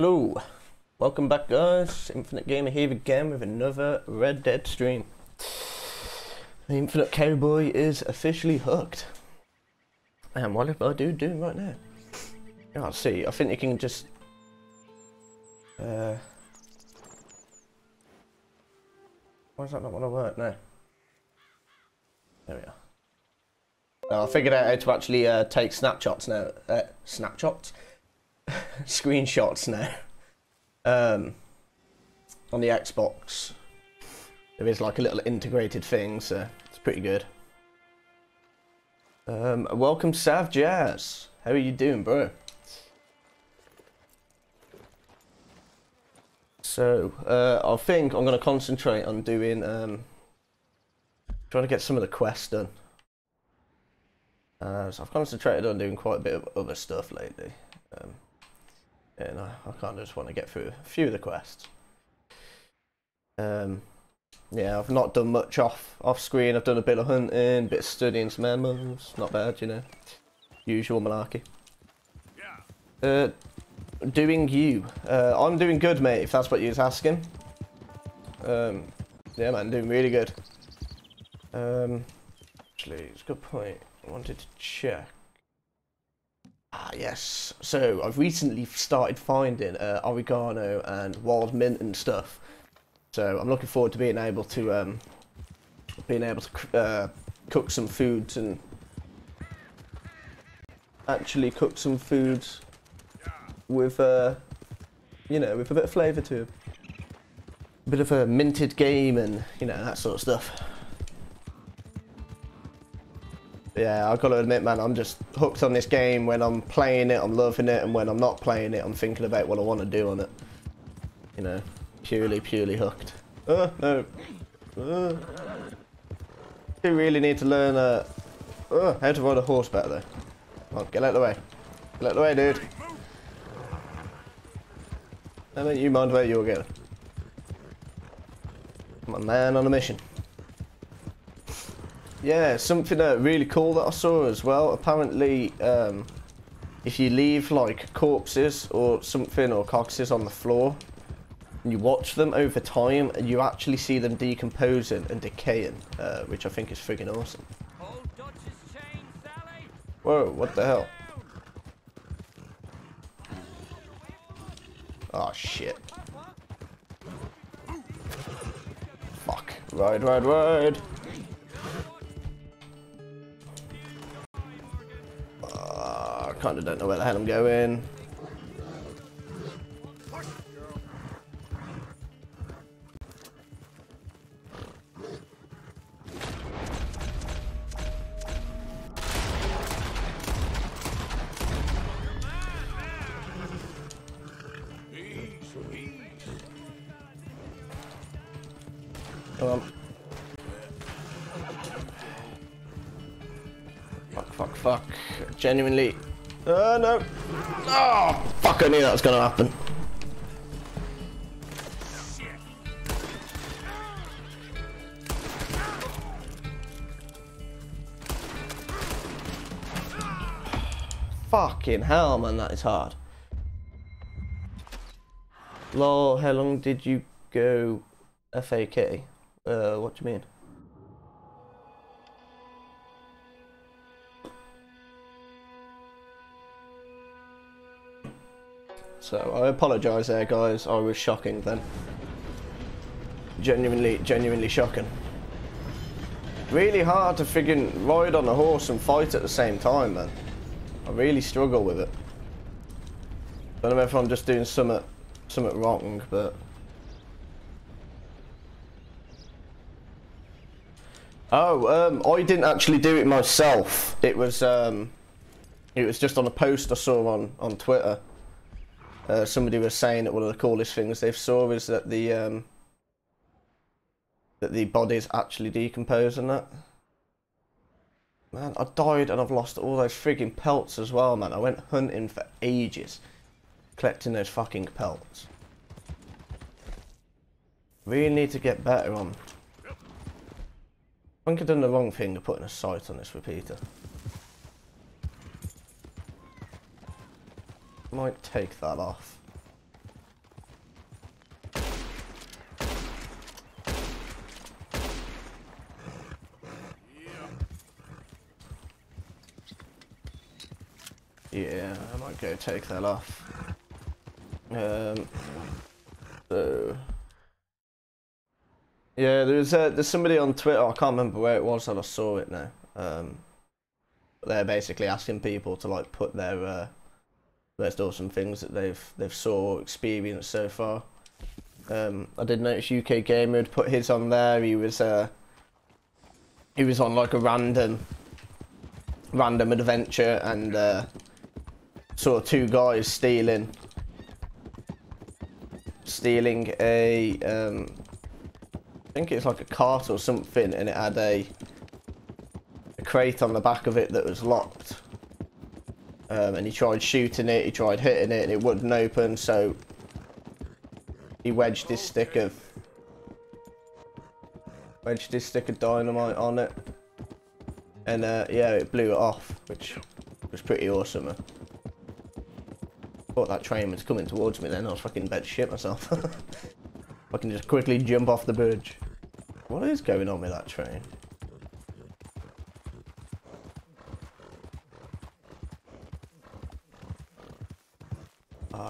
Hello, welcome back guys, Infinite Gamer here again with another Red Dead stream. The Infinite Cowboy is officially hooked. And what is my dude doing right now? Let's see, I think you can just... Uh, why does that not to work now? There we are. Oh, I figured out how to actually uh, take snapshots now. Uh, snapshots? Screenshots now. Um, on the Xbox, there is like a little integrated thing, so it's pretty good. Um, welcome, Sav Jazz. How are you doing, bro? So, uh, I think I'm going to concentrate on doing, um, trying to get some of the quests done. Uh, so I've concentrated on doing quite a bit of other stuff lately. Um, and I, I kind of just want to get through a few of the quests. Um, yeah, I've not done much off off screen. I've done a bit of hunting, a bit of studying some animals. Not bad, you know. Usual malarkey. Yeah. Uh, doing you. Uh, I'm doing good, mate. If that's what you're asking. Um, yeah, man, doing really good. Um, actually, it's a good point. I wanted to check. Ah, yes. So I've recently started finding uh, oregano and wild mint and stuff. So I'm looking forward to being able to um, being able to uh, cook some foods and actually cook some foods with uh, you know with a bit of flavour to it. A bit of a minted game and you know that sort of stuff. Yeah, I've got to admit, man, I'm just hooked on this game. When I'm playing it, I'm loving it, and when I'm not playing it, I'm thinking about what I want to do on it. You know, purely, purely hooked. Oh, no. Uh, you really need to learn uh, uh, how to ride a horse better, though. Come on, get out of the way. Get out of the way, dude. I don't you mind where you're going. I'm a man on a mission. Yeah, something uh, really cool that I saw as well. Apparently, um, if you leave like corpses or something or carcasses on the floor, and you watch them over time, and you actually see them decomposing and decaying, uh, which I think is friggin' awesome. Whoa, what the hell? Oh shit. Fuck. Ride, ride, ride. Ah, kind of don't know where the hell I'm going. Genuinely uh, no. Oh, fuck, I knew that was going to happen. Fucking hell, man, that is hard. Lol, how long did you go FAK? Uh, what do you mean? So I apologise there guys, I was shocking then. Genuinely, genuinely shocking. Really hard to friggin' ride on a horse and fight at the same time man. I really struggle with it. I don't know if I'm just doing something, something wrong, but... Oh, um, I didn't actually do it myself. It was, um, it was just on a post I saw on, on Twitter. Uh, somebody was saying that one of the coolest things they've saw is that the um, that the bodies actually decompose and that. Man, I died and I've lost all those frigging pelts as well, man. I went hunting for ages, collecting those fucking pelts. Really need to get better on. I think I've done the wrong thing of putting a sight on this repeater. might take that off. Yeah, I might go take that off. Um, so yeah, there was a, there's somebody on Twitter. I can't remember where it was that I saw it now. Um, they're basically asking people to like put their uh, most awesome things that they've they've saw experienced so far. Um, I did notice UK Gamer had put his on there. He was uh, he was on like a random random adventure and uh, saw two guys stealing stealing a um, I think it's like a cart or something and it had a, a crate on the back of it that was locked um, and he tried shooting it he tried hitting it and it wouldn't open so he wedged his stick of wedged his stick of dynamite on it. And uh, yeah it blew it off which was pretty awesome. Thought that train was coming towards me then. I was fucking bed shit myself. I can just quickly jump off the bridge. What is going on with that train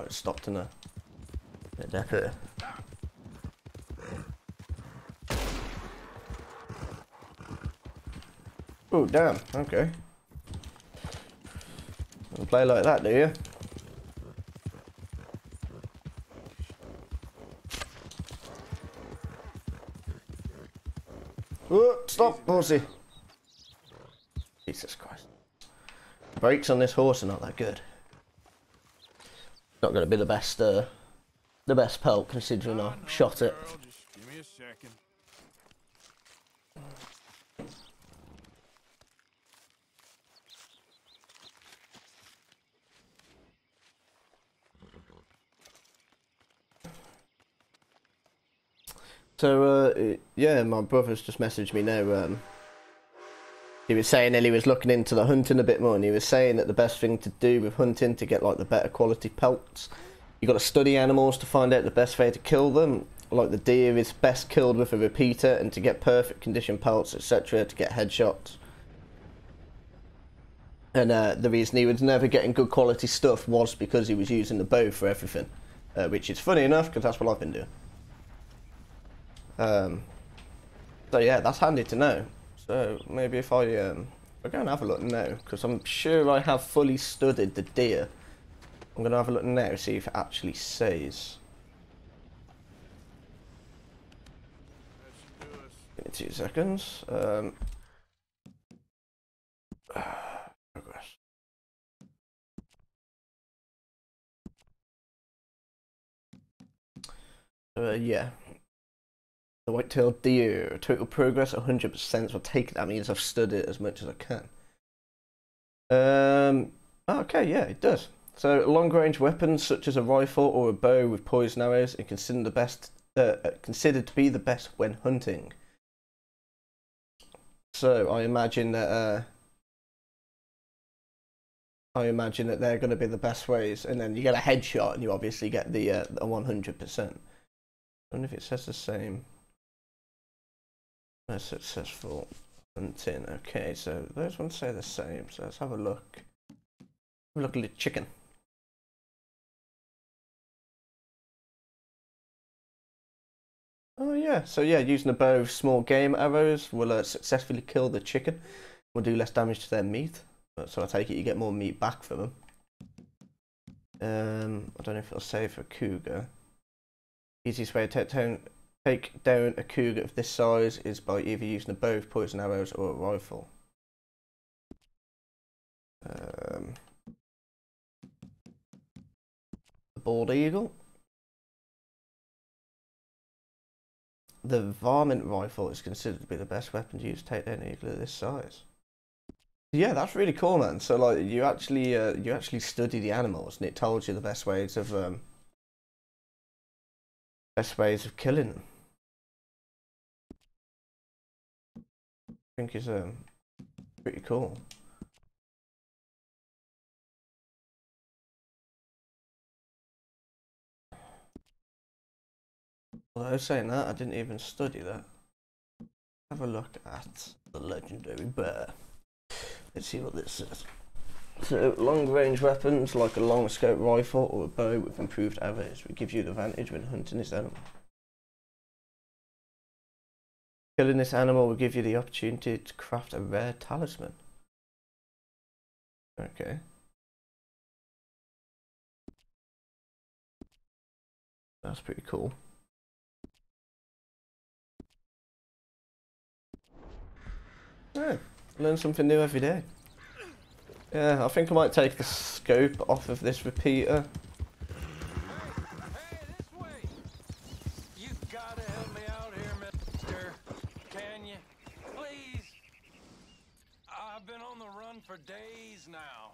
it stopped in a, a depot Oh, damn. Okay. Play like that, do you? Oh, stop, horsey. Jesus Christ. Brakes on this horse are not that good. Not going to be the best, uh, the best pelt considering I shot it. So, uh, yeah, my brother's just messaged me now. Um, he was saying that he was looking into the hunting a bit more, and he was saying that the best thing to do with hunting to get like the better quality pelts, you've got to study animals to find out the best way to kill them. Like the deer is best killed with a repeater, and to get perfect condition pelts, etc., to get headshots. And uh, the reason he was never getting good quality stuff was because he was using the bow for everything, uh, which is funny enough because that's what I've been doing. Um, so yeah, that's handy to know. So maybe if I um, I'll go and have a look now, because I'm sure I have fully studied the deer. I'm going to have a look now, see if it actually says. Give me two seconds. Um, progress. Uh, yeah, the white-tailed deer. Total progress 100%. So take that means I've studied it as much as I can. Um. Okay, yeah, it does. So long-range weapons such as a rifle or a bow with poison arrows are considered the best. Uh, uh, considered to be the best when hunting. So I imagine that. Uh, I imagine that they're going to be the best ways, and then you get a headshot, and you obviously get the uh, 100%. I wonder if it says the same. A successful hunting. Okay, so those ones say the same. So let's have a look. Look at the chicken. Oh yeah, so yeah, using a bow of small game arrows will uh, successfully kill the chicken. Will do less damage to their meat. So I take it you get more meat back from them. Um, I don't know if it'll say for cougar. Easiest way to take take down a cougar of this size is by either using a bow of poison arrows or a rifle. Um, the bald eagle. The varmint rifle is considered to be the best weapon to use to take down an eagle of this size. Yeah, that's really cool, man. So like, you actually uh, you actually study the animals, and it tells you the best ways of um, best ways of killing them. Think is um, pretty cool. Although I was saying that, I didn't even study that. Have a look at the legendary bear. Let's see what this says. So long range weapons like a long scope rifle or a bow with improved arrows will give you the advantage when hunting this animal. Killing this animal will give you the opportunity to craft a rare talisman. Okay. That's pretty cool. Yeah, learn something new every day. Yeah, I think I might take the scope off of this repeater. For days now.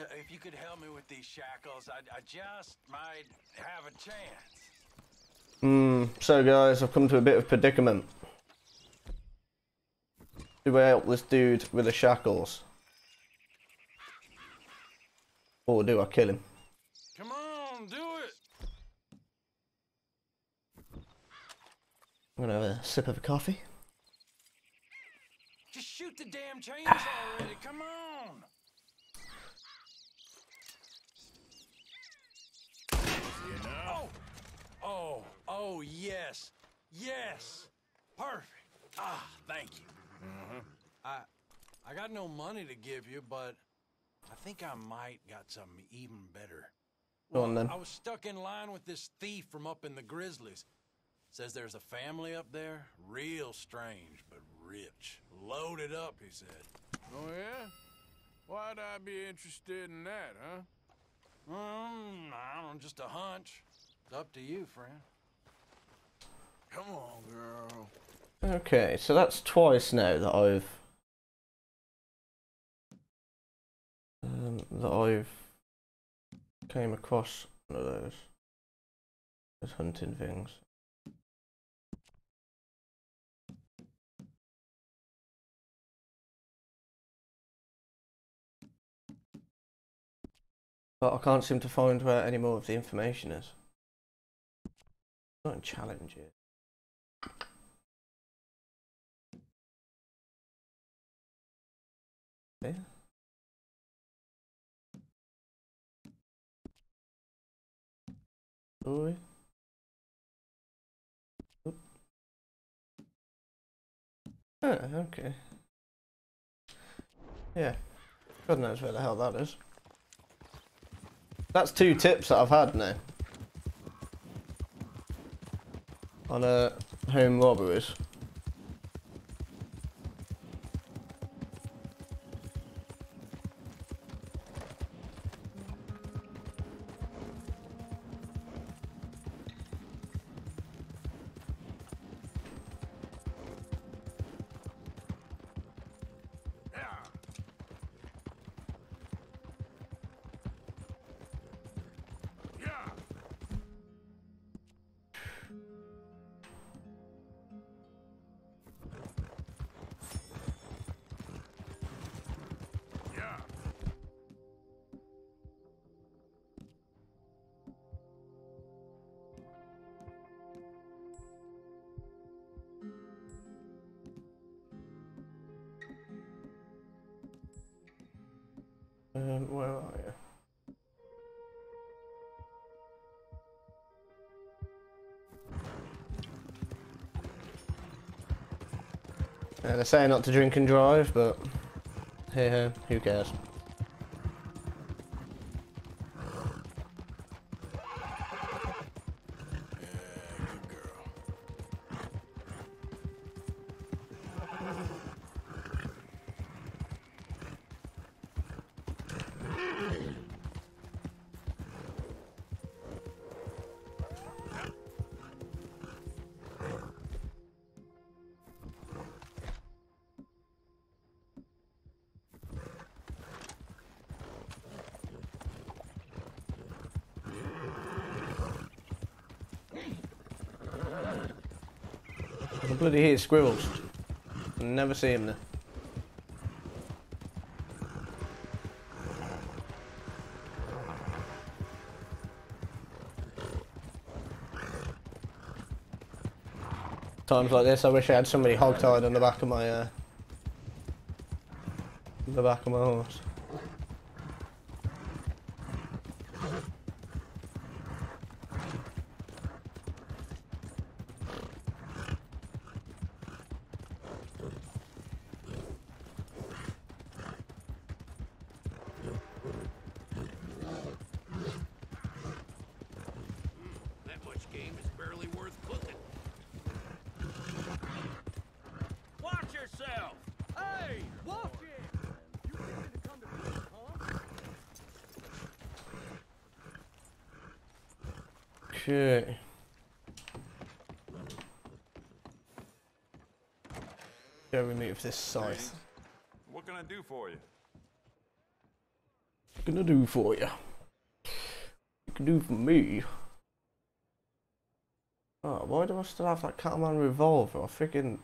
Uh, If you could help me with these shackles, I, I just might have a chance. Hmm, so guys, I've come to a bit of predicament. Do I help this dude with the shackles? Or do I kill him? Come on, do it! I'm gonna have a sip of a coffee. Just shoot the damn chains already, come on! Oh! Oh, oh, yes. Yes. Perfect. Ah, thank you. I I got no money to give you, but I think I might got something even better. Go on then. I was stuck in line with this thief from up in the Grizzlies. Says there's a family up there, real strange, but rich. Loaded up, he said. Oh, yeah? Why'd I be interested in that, huh? Um, I don't know, just a hunch. It's up to you, friend. Come on, girl. Okay, so that's twice now that I've um, that I've came across one of those those hunting things. But I can't seem to find where any more of the information is. Not in challenges. Yeah. Boy. Oh, okay. Yeah. God knows where the hell that is. That's two tips that I've had now. On uh, home robberies. They say not to drink and drive, but hey, hey, who cares? Hate squirrels. Never see him there. Times like this, I wish I had somebody hogtied on the back of my uh, the back of my horse. That much game is barely worth cooking. Watch yourself! Hey, walk it! You ready to come to prison, huh? Okay. This scythe. What can I do for you? What can I do for you? You can do for me. Oh, why do I still have that Cattleman revolver? I freaking.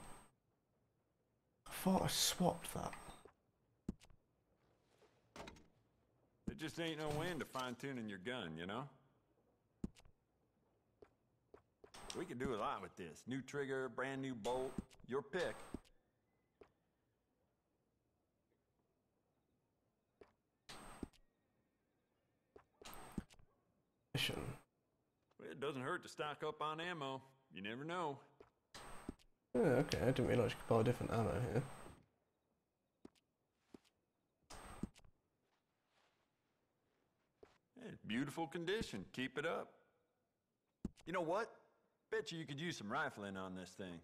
I thought I swapped that. There just ain't no end to fine-tuning your gun, you know? We can do a lot with this. New trigger, brand new bolt, your pick. Mission. Well, It doesn't hurt to stock up on ammo. You never know. Oh, okay, I didn't realise you could buy a different ammo here. Yeah, beautiful condition. Keep it up. You know what? Bet you you could use some rifling on this thing.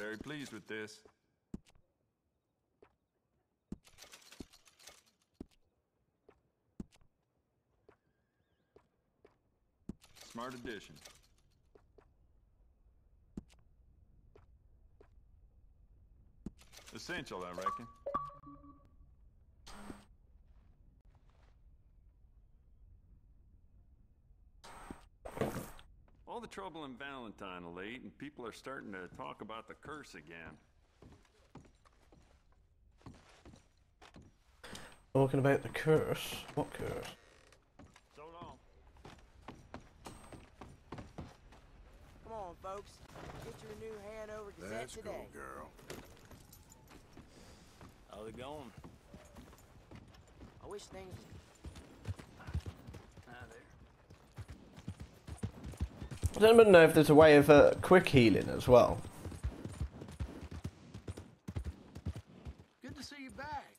Very pleased with this. Smart addition. Essential, I reckon. Trouble in Valentine of late, and people are starting to talk about the curse again. Talking about the curse. What curse? So long. Come on, folks. Get your new Hanover Gazette Let's go, today. girl. How's it going? I wish things. Hi there. Does anyone know if there's a way of uh, quick healing as well? Good to see you back.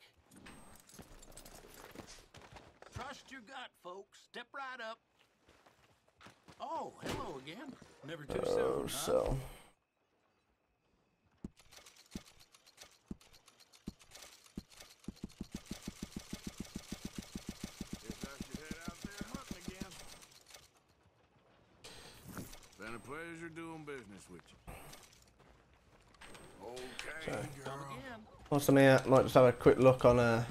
Trust your gut, folks. Step right up. Oh, hello again. Never too Oh, soon, huh? so. Guess I should head out there hunting again. Been a pleasure doing business with you. Okay, Come girl. again. The here? Might just have a quick look on uh,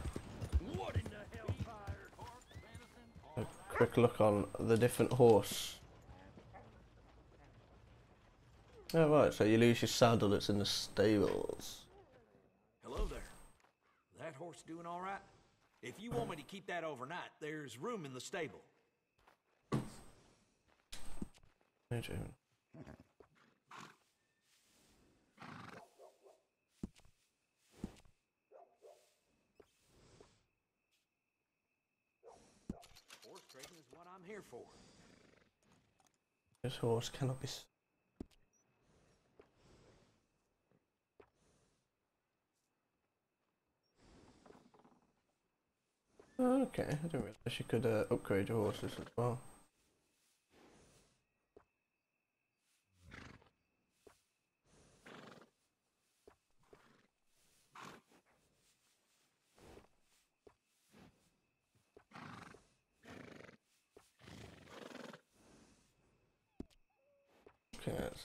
What in the hellfire? Pork, venison, a quick look on the different horse. Oh right, so you lose your saddle that's in the stables. Hello there. That horse doing all right? If you want me to keep that overnight, there's room in the stable. No joke. Horse trading is what I'm here for. This horse cannot be. Okay, I didn't realize you could uh, upgrade your horses as well.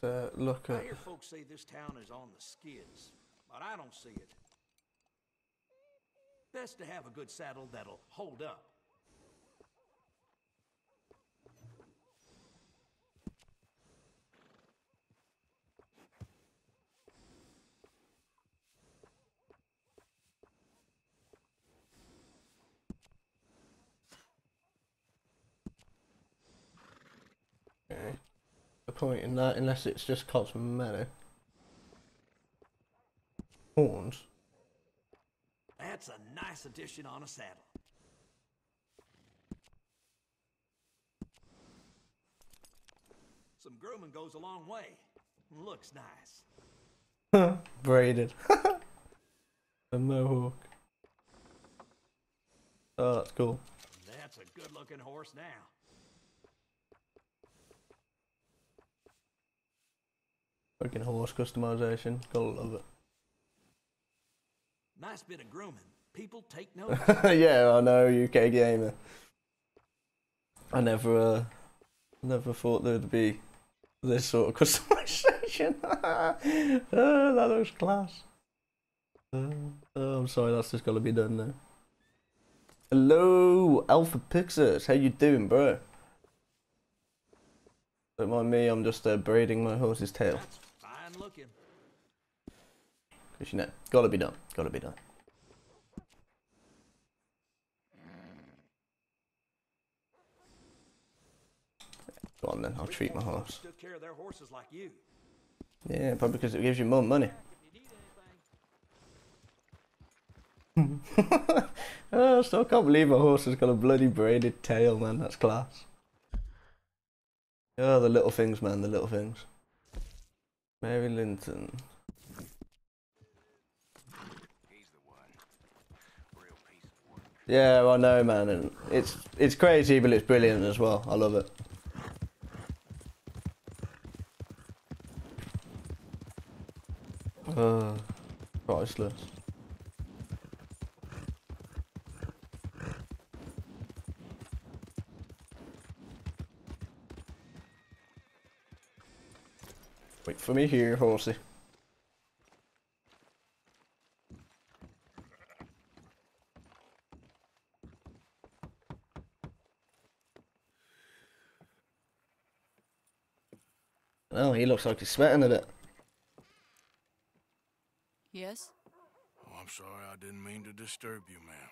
Uh, look I at. hear folks say this town is on the skids, but I don't see it. Best to have a good saddle that'll hold up. Point in that unless it's just cosmetic. Horns. That's a nice addition on a saddle. Some grooming goes a long way. Looks nice. Braided. a mohawk. Oh, that's cool. That's a good looking horse now. Fucking horse customization. Gotta love it. Nice bit of grooming. People take notice. yeah, I know, UK gamer. I never, uh, never thought there'd be this sort of customization. oh, that looks class. Uh, oh, I'm sorry, that's just got to be done now. Hello, Alpha Pixels. How you doing, bro? Don't mind me, I'm just uh, braiding my horse's tail. Fine looking. Because, you know, gotta be done. Gotta be done. Go on then, I'll treat my horse. Took care of their horses like you. Yeah, probably because it gives you more money. oh, I still can't believe a horse has got a bloody braided tail, man. That's class. Oh, the little things, man. The little things. Mary Linton. Yeah, I know, man, and it's it's crazy, but it's brilliant as well. I love it. Uh, priceless. Wait for me here, horsey. Oh, he looks like he's sweating a bit. Yes? Oh, I'm sorry, I didn't mean to disturb you, ma'am.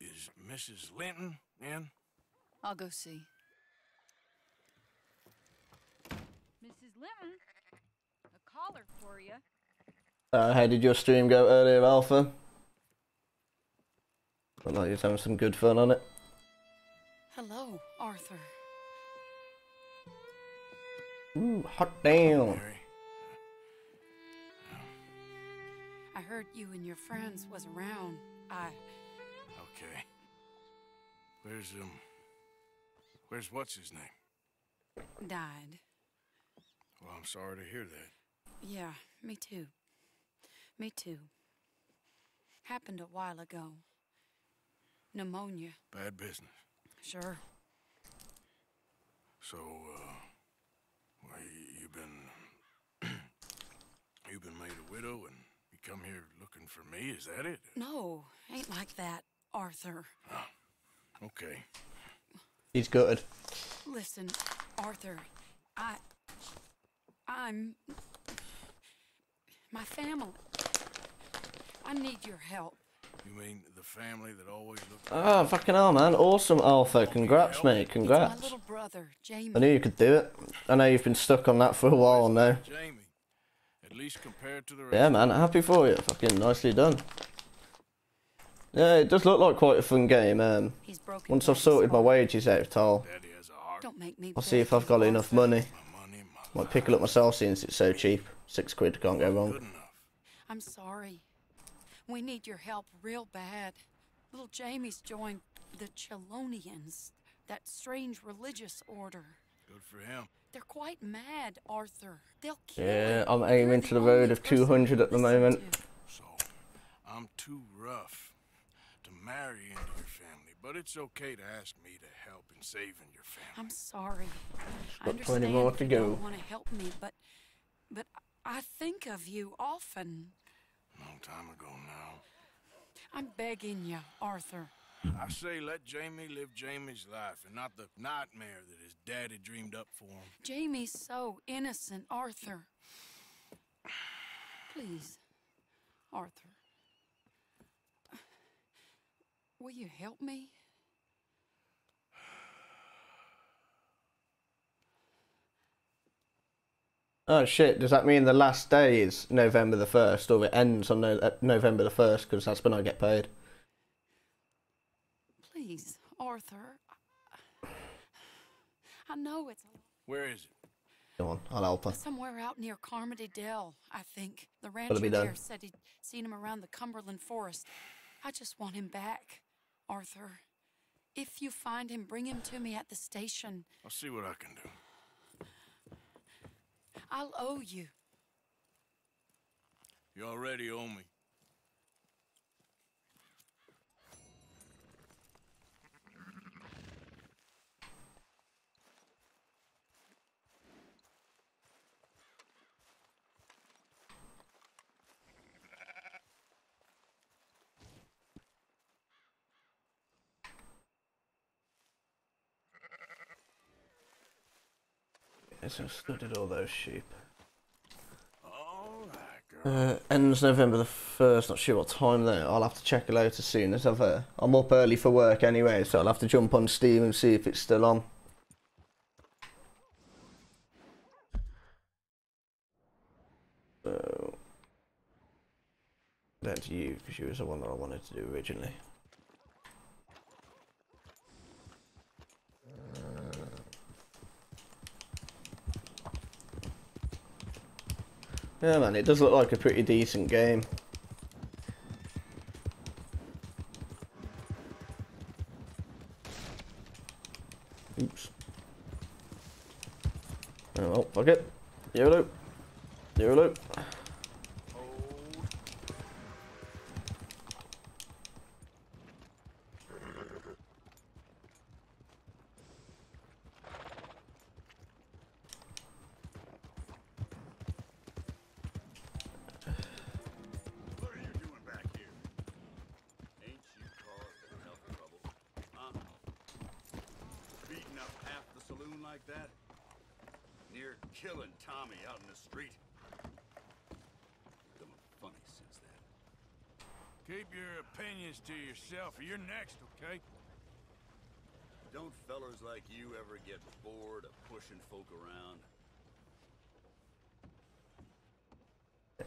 Is Mrs. Linton in? I'll go see. Mrs. Linton, a caller for you. Uh, how did your stream go earlier, Alpha? Looked like you was having some good fun on it. Hello, Arthur. Ooh, hot damn. I heard you and your friends was around. I Okay. Where's, um... Where's what's his name? died. Well, I'm sorry to hear that. Yeah, me too. Me too. Happened a while ago. Pneumonia. Bad business. Sure. So, uh... Well, you, you've been... you've been made a widow and you come here looking for me, is that it? No, ain't like that, Arthur. Okay. He's gutted. Listen, Arthur, I. I'm. My family. I need your help. You mean the family that always looked... Ah, fucking hell, man. Awesome, Alpha. Congrats, mate. It's Congrats. my little brother, Jamie. I knew you could do it. I know you've been stuck on that for a while now. Jamie. At least compared to the rest. Yeah, man. Happy for you. Fucking nicely done. Yeah, it does look like quite a fun game. Um, He's once I've sorted my wages out, I'll, Daddy has a heart. Don't make me. I'll see if I've got enough Arthur. money. My money, my Might pick it up myself since it's so cheap. Six quid, can't go wrong. I'm sorry. We need your help real bad. Little Jamie's joined the Chelonians, that strange religious order. Good for him. They're quite mad, Arthur. They'll kill Yeah, him. I'm aiming the to the road of 200 at the moment. So, I'm too rough to marry into your family, but it's okay to ask me to help in saving your family. I'm sorry. I Got understand 20 more to go. don't want to help me, but but I think of you often. Long time ago now. I'm begging you, Arthur. I say let Jamie live Jamie's life and not the nightmare that his daddy dreamed up for him. Jamie's so innocent, Arthur. Please, Arthur. Will you help me? Oh shit, does that mean the last day is November the 1st or it ends on no- uh, November the 1st because that's when I get paid? Please, Arthur. I know it's Where is it? Go on, I'll help her. somewhere out near Carmody Dell, I think. The rancher done. there said he'd seen him around the Cumberland Forest. I just want him back, Arthur. If you find him, bring him to me at the station. I'll see what I can do. I'll owe you. You already owe me. I've studied all those sheep. All right, girl. Uh, ends November the 1st, not sure what time though. I'll have to check it out as soon as I've. Uh, I'm up early for work anyway, so I'll have to jump on Steam and see if it's still on. So. Then to you, because you was the one that I wanted to do originally. Yeah, man, it does look like a pretty decent game.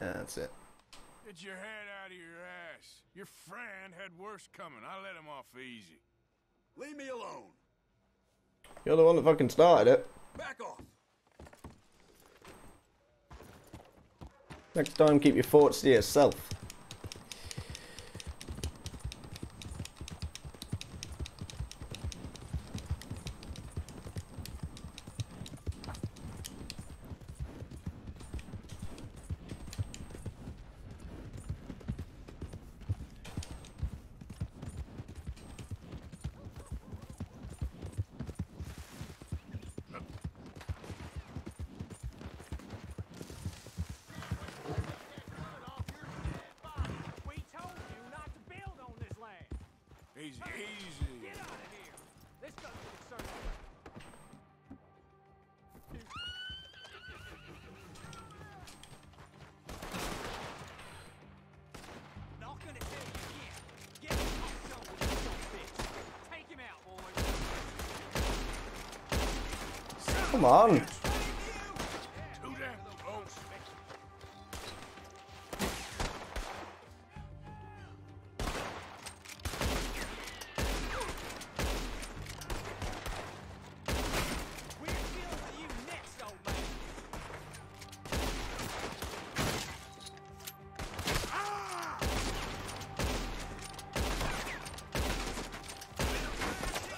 That's it. Get your head out of your ass. Your friend had worse coming. I let him off easy. Leave me alone! You're the one that fucking started it. Back off! Next time, keep your thoughts to yourself. Man.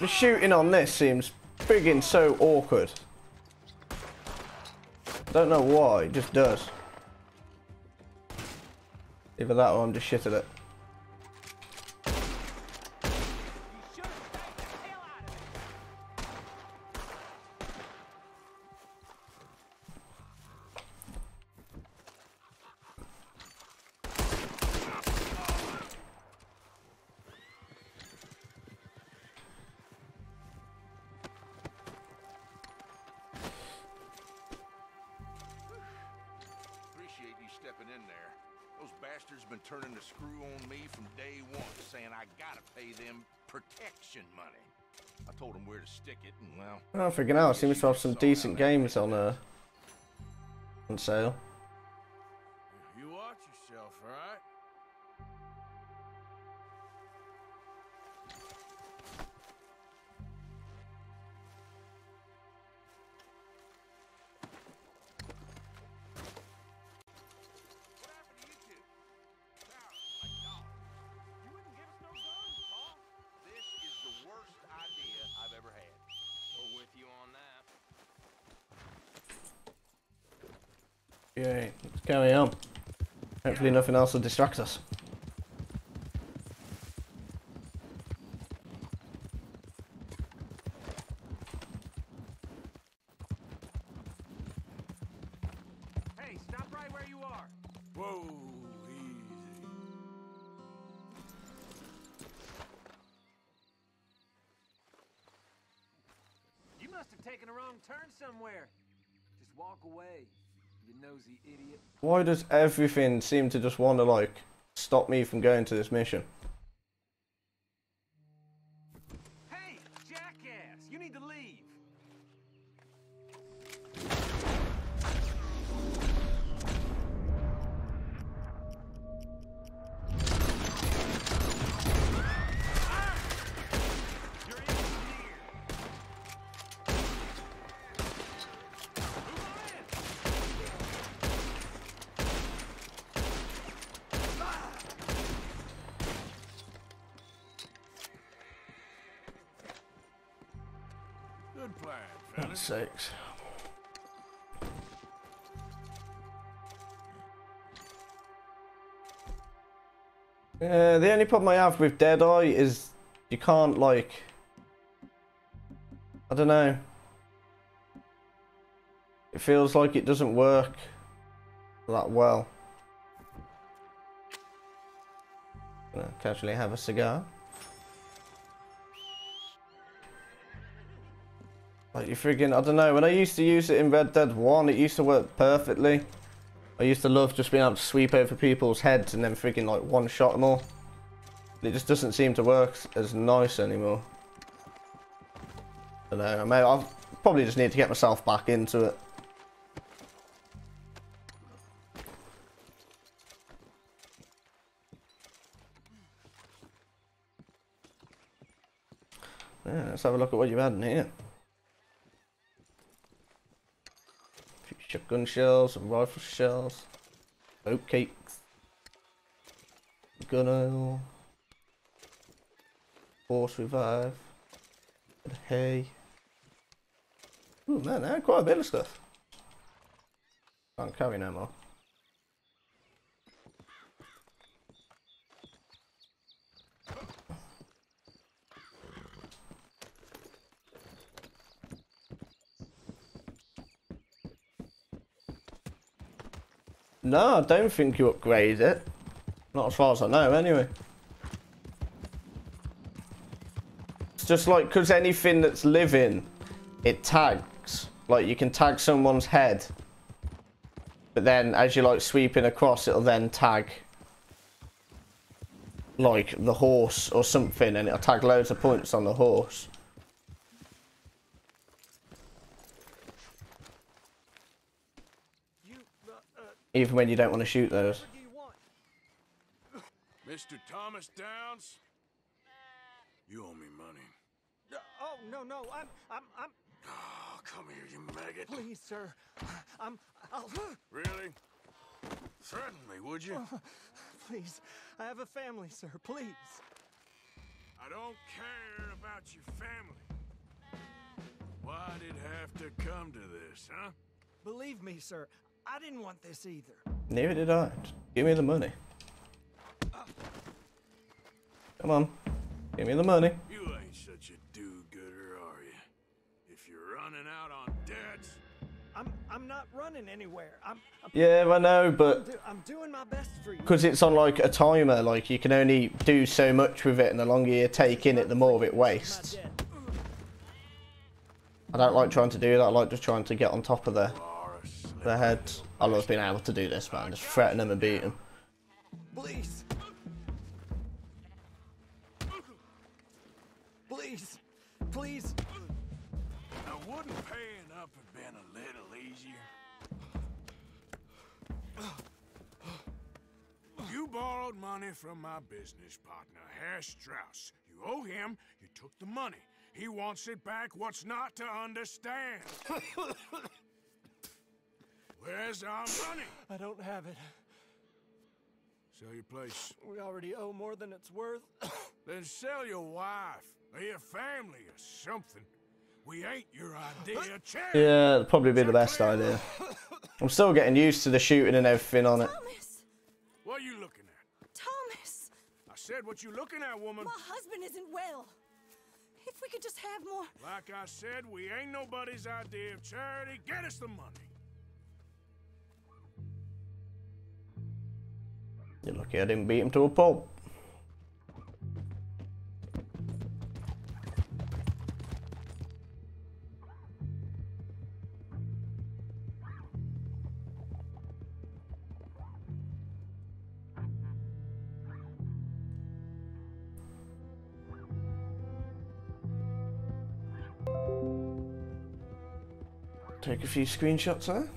The shooting on this seems friggin' so awkward. Don't know why, it just does. Either that or I'm just shit at it. Freaking hell, seems to have some decent games on uh, on sale. Nothing else will distract us. Does everything seem to just want to like stop me from going to this mission? Problem I have with Deadeye is you can't like I don't know. It feels like it doesn't work that well. Gonna casually have a cigar. Like you friggin' I don't know, when I used to use it in Red Dead 1, it used to work perfectly. I used to love just being able to sweep over people's heads and then friggin' like one shot them all. It just doesn't seem to work as nice anymore. I don't know, I may I'll probably just need to get myself back into it. Yeah, let's have a look at what you've had in here. shotgun shells, some rifle shells, oat cakes, gun oil, horse revive, of hay. Ooh man, they had quite a bit of stuff. Can't carry no more. No, I don't think you upgrade it. Not as far as I know, anyway. It's just like, because anything that's living, it tags. Like, you can tag someone's head. But then, as you're, like, sweeping across, it'll then tag, like, the horse or something, and it'll tag loads of points on the horse. Even when you don't want to shoot those. Mr. Thomas Downs? You owe me money. Uh, oh, no, no, I'm, I'm, I'm, Oh, come here, you maggot. please, sir. I'm, I'll, Really? Threaten me, would you? please. I have a family, sir, please. I don't care about your family. Why'd it have to come to this, huh? Believe me, sir, I didn't want this either. Neither did I. Just give me the money. Come on. Give me the money. You ain't such a do-gooder, are you? If you're running out on debts, I'm, I'm not running anywhere. I'm, I'm, Yeah, I know, but do, I'm doing my best for you. because it's on like a timer, like you can only do so much with it, and the longer you take in it, the more of it My wastes. I don't like trying to do that. I like just trying to get on top of their are a slip. their heads. I love being able to do this, man. Just threaten them and beat them. Please. Please. Please. Now, wouldn't paying up have been a little easier? You borrowed money from my business partner, Herr Strauss. You owe him, you took the money. He wants it back. What's not to understand? Where's our money? I don't have it. Sell your place. We already owe more than it's worth. Then sell your wife, or your family, or something. We ain't your idea of charity. Yeah, it'd probably be the best idea. I'm still getting used to the shooting and everything on it. Thomas! What are you looking at? Thomas! I said what you looking at, woman. My husband isn't well. If we could just have more. Like I said, we ain't nobody's idea of charity. Get us the money. You're lucky I didn't beat him to a pulp. Few screenshots there.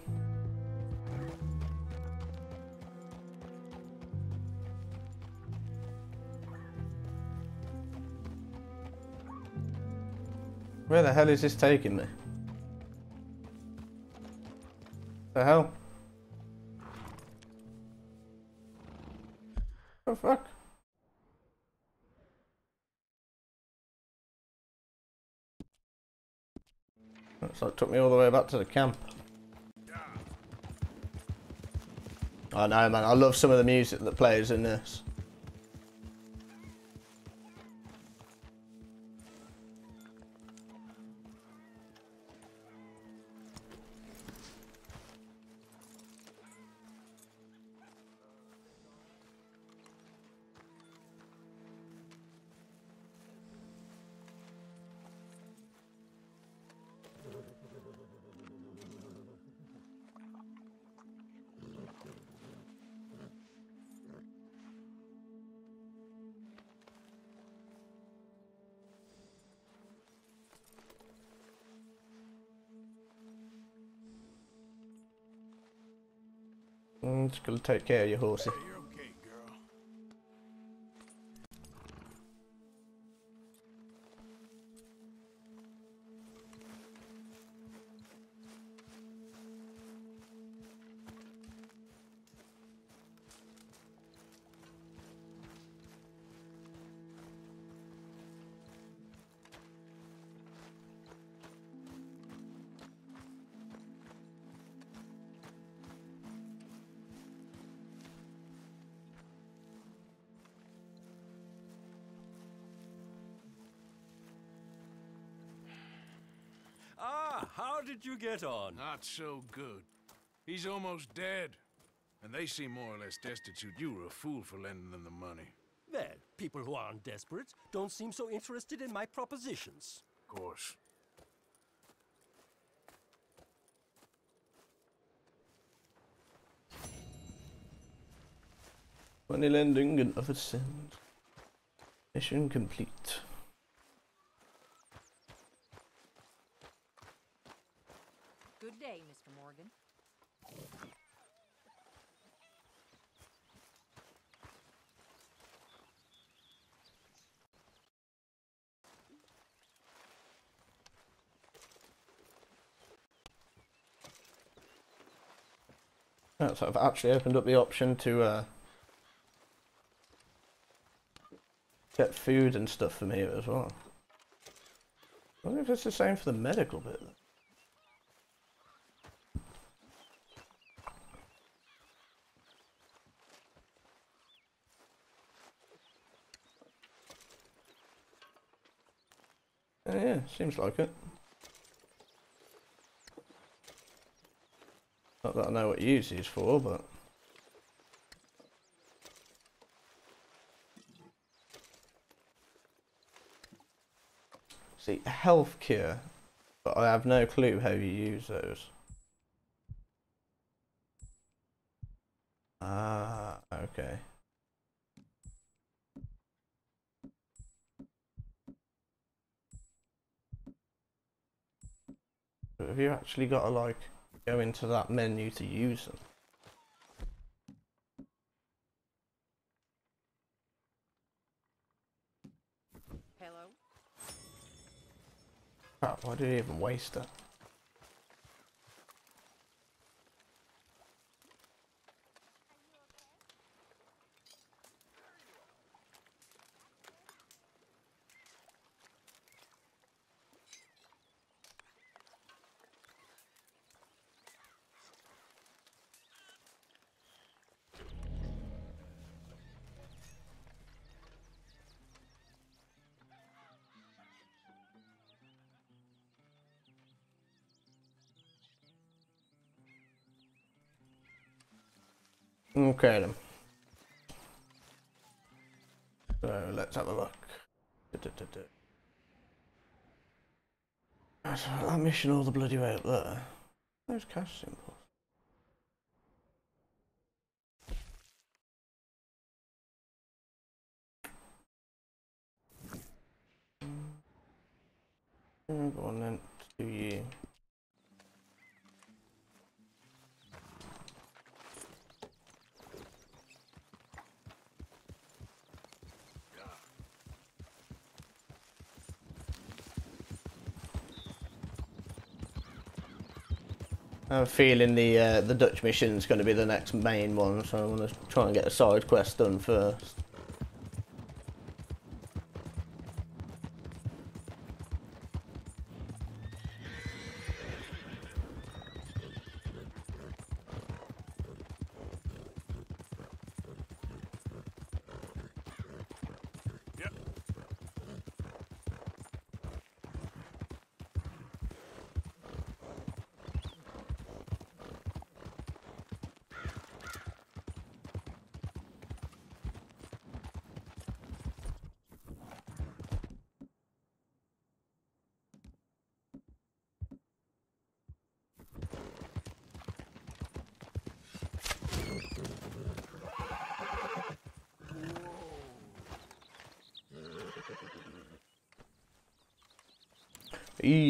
Where the hell is this taking me? The hell? So it took me all the way back to the camp. I know, man. I love some of the music that plays in this. Just gonna take care of your horsey. You get on? Not so good. He's almost dead. And they seem more or less destitute. You were a fool for lending them the money. Well, people who aren't desperate don't seem so interested in my propositions. Of course. Money lending and other sins. Mission complete. Good day, Mr. Morgan. Right, so I've actually opened up the option to uh, get food and stuff from here as well. I wonder if it's the same for the medical bit. Uh, yeah, seems like it. That I know what use these for, but... See, health cure, but I have no clue how you use those. Ah, okay. Have you actually got to like go into that menu to use them. Hello? Crap, why did he even waste it? Okay then. So let's have a look. That mission all the bloody way up there. Those cash symbols. Mm, Go on then, do you. I have a feeling the uh, the Dutch mission is going to be the next main one, so I want to try and get a side quest done first.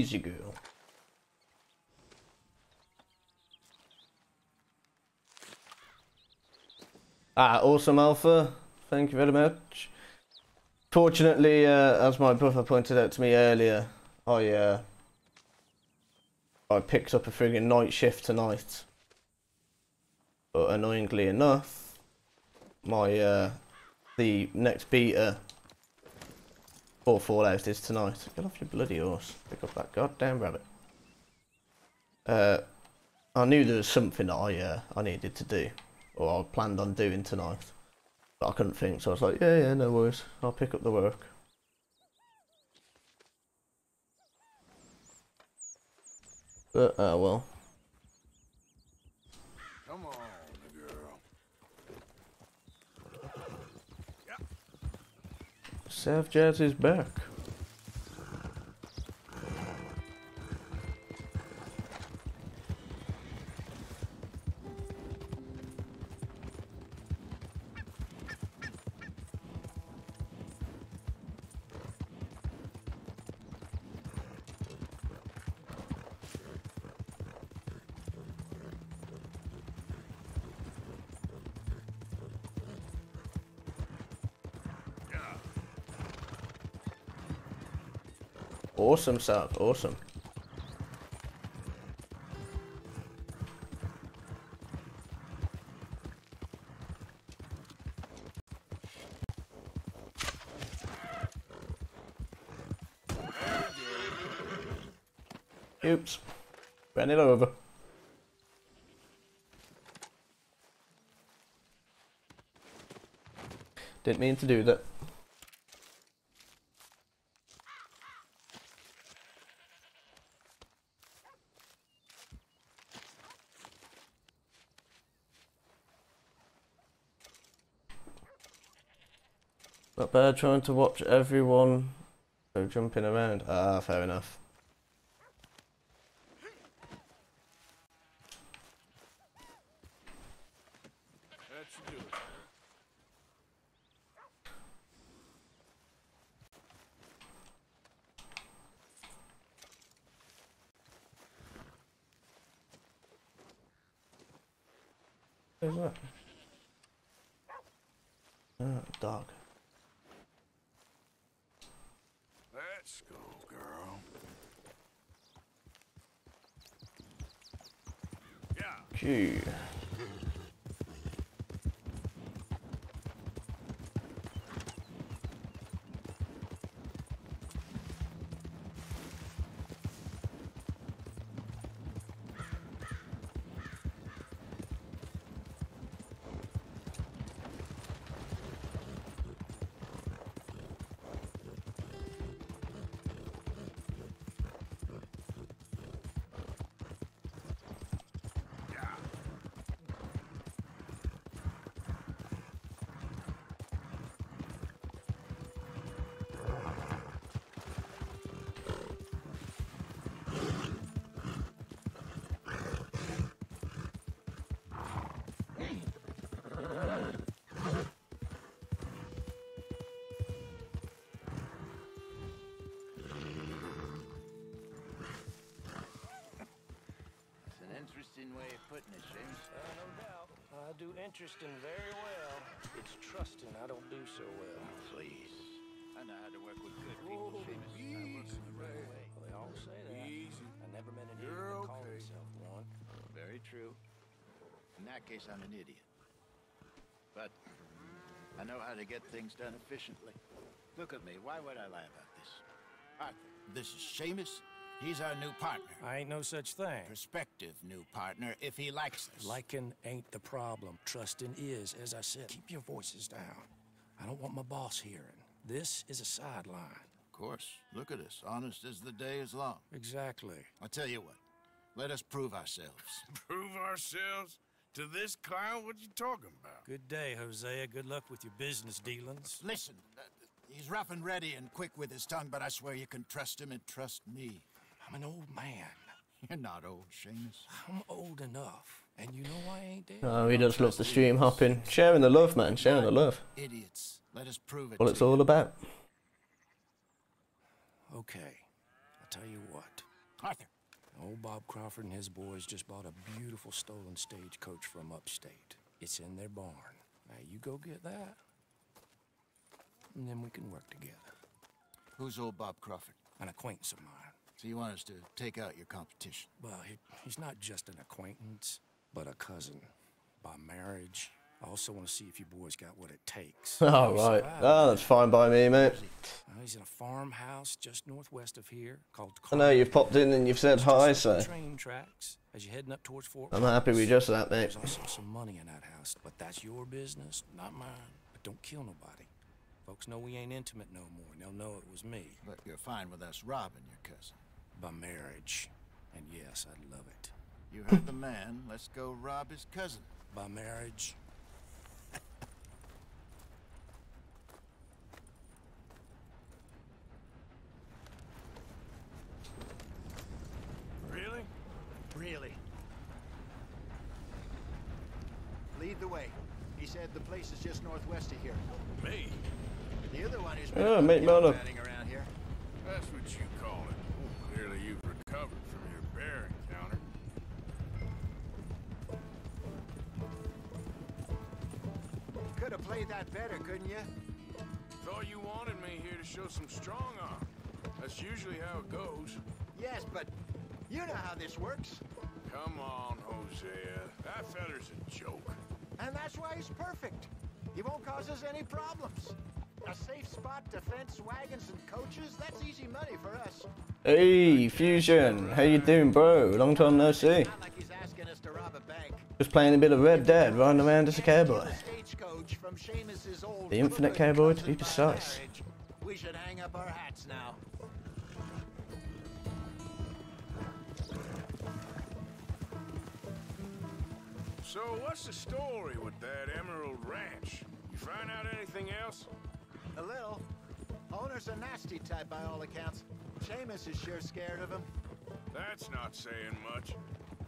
Easy girl. Ah, awesome alpha. Thank you very much. Fortunately, uh, as my brother pointed out to me earlier, I uh, I picked up a friggin' night shift tonight. But annoyingly enough, my uh, the next beta for Fallout is tonight. Get off your bloody horse. Pick up that goddamn rabbit. Uh, I knew there was something that I uh, I needed to do, or I planned on doing tonight, but I couldn't think. So I was like, yeah, yeah, no worries. I'll pick up the work. But uh, well. Come on, girl. South Jazz is back. Awesome stuff, awesome. Oops. Ran it over. Didn't mean to do that. Trying to watch everyone go jumping around. Ah, fair enough. Very true. In that case, I'm an idiot. But I know how to get things done efficiently. Look at me. Why would I lie about this? Arthur, this is Seamus. He's our new partner. I ain't no such thing. Prospective new partner, if he likes us. Liking ain't the problem. Trusting is. As I said, keep your voices down. I don't want my boss hearing. This is a sideline. Of course. Look at us. Honest as the day is long. Exactly. I'll tell you what. Let us prove ourselves. Prove ourselves to this clown? What you talking about? Good day, Hosea. Good luck with your business dealings. Listen, uh, he's rough and ready and quick with his tongue, but I swear you can trust him and trust me. I'm an old man. You're not old, Seamus. I'm old enough. And you know I ain't dead. Oh, he does love the stream hopping. Sharing the love, man. Sharing the love. Idiots. Let us prove it. What it's you. all about. Okay. I'll tell you what. Arthur. Old Bob Crawford and his boys just bought a beautiful stolen stagecoach from upstate. It's in their barn. Now you go get that, and then we can work together. Who's old Bob Crawford? An acquaintance of mine. So you want us to take out your competition? Well, he, he's not just an acquaintance, but a cousin. By marriage. I also want to see if you boys got what it takes. Oh, You right. Oh, that's fine by me, mate. Well, uh, he's in a farmhouse just northwest of here called. I know you've popped in and you've said hi, so Train tracks as you're heading up towards Fort. I'm happy with just that, mate. There's also some money in that house, but that's your business, not mine. But don't kill nobody. Folks know we ain't intimate no more, and they'll know it was me. But you're fine with us robbing your cousin. By marriage. And yes, I'd love it. You heard the man. Let's go rob his cousin. By marriage. Really? Really? Lead the way. He said the place is just northwest of here. Me? The other one is Yeah, mate, man up. around here. That's what you call it. Clearly you've recovered from your bear encounter. Could have played that better, couldn't you? Thought you wanted me here to show some strong arm. That's usually how it goes. Yes, but you know how this works. Come on, Hosea. That feller's a joke. And that's why he's perfect. He won't cause us any problems. A safe spot to fence wagons and coaches, that's easy money for us. Hey, Fusion. How you doing, bro? Long time no see. Like he's asking us to rob a bank. Just playing a bit of Red Dead, running around as a cowboy. Stagecoach from Seamus's old The infinite cowboy, to be precise. We should hang up our hats now. So what's the story with that Emerald Ranch? You find out anything else? A little. Owner's a nasty type by all accounts. Seamus is sure scared of him. That's not saying much.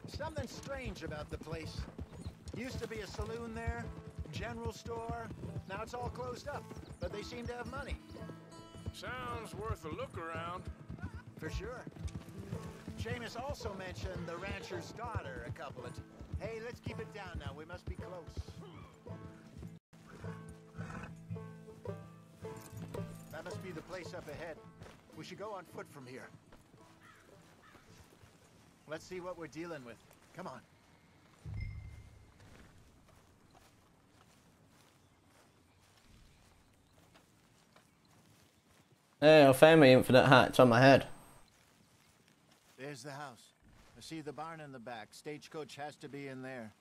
Something strange about the place. Used to be a saloon there, general store. Now it's all closed up, but they seem to have money. Sounds worth a look around. For sure. Seamus also mentioned the rancher's daughter a couple of times. Hey, let's keep it down now. We must be close. That must be the place up ahead. We should go on foot from here. Let's see what we're dealing with. Come on. Hey, I found my infinite hat. It's on my head. There's the house. I see the barn in the back. Stagecoach has to be in there.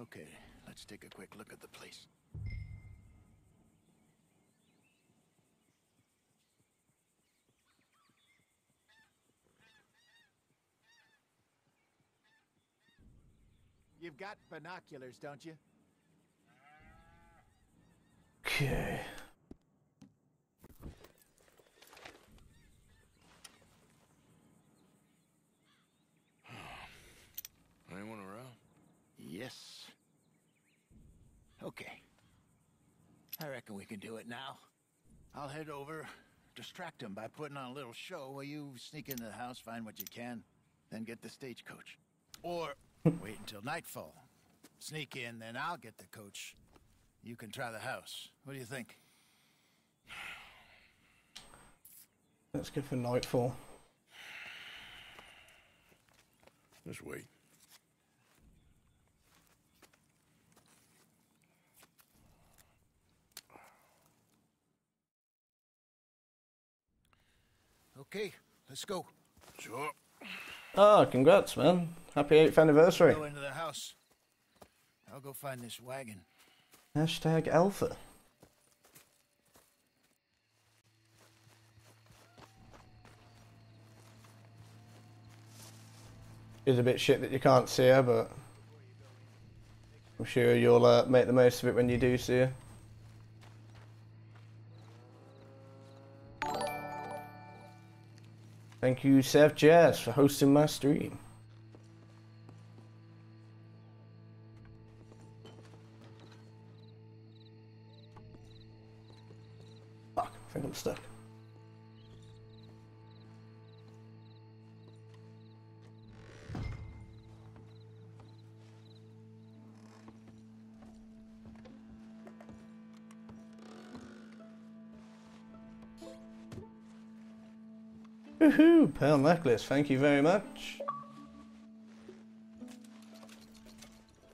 Okay, let's take a quick look at the place. You've got binoculars, don't you? Okay. Anyone around? Yes. Okay. I reckon we can do it now. I'll head over, distract him by putting on a little show while you sneak into the house, find what you can, then get the stagecoach. Or wait until nightfall. Sneak in, then I'll get the coach. You can try the house. What do you think? That's good for nightfall. Just wait. Okay, let's go. Sure. Oh, congrats, man. Happy 8th anniversary. Go into the house. I'll go find this wagon. Hashtag alpha. It's a bit shit that you can't see her, but I'm sure you'll uh, make the most of it when you do see her. Thank you, Seth Jazz, for hosting my stream. I'm stuck. Woohoo! Pearl necklace, thank you very much.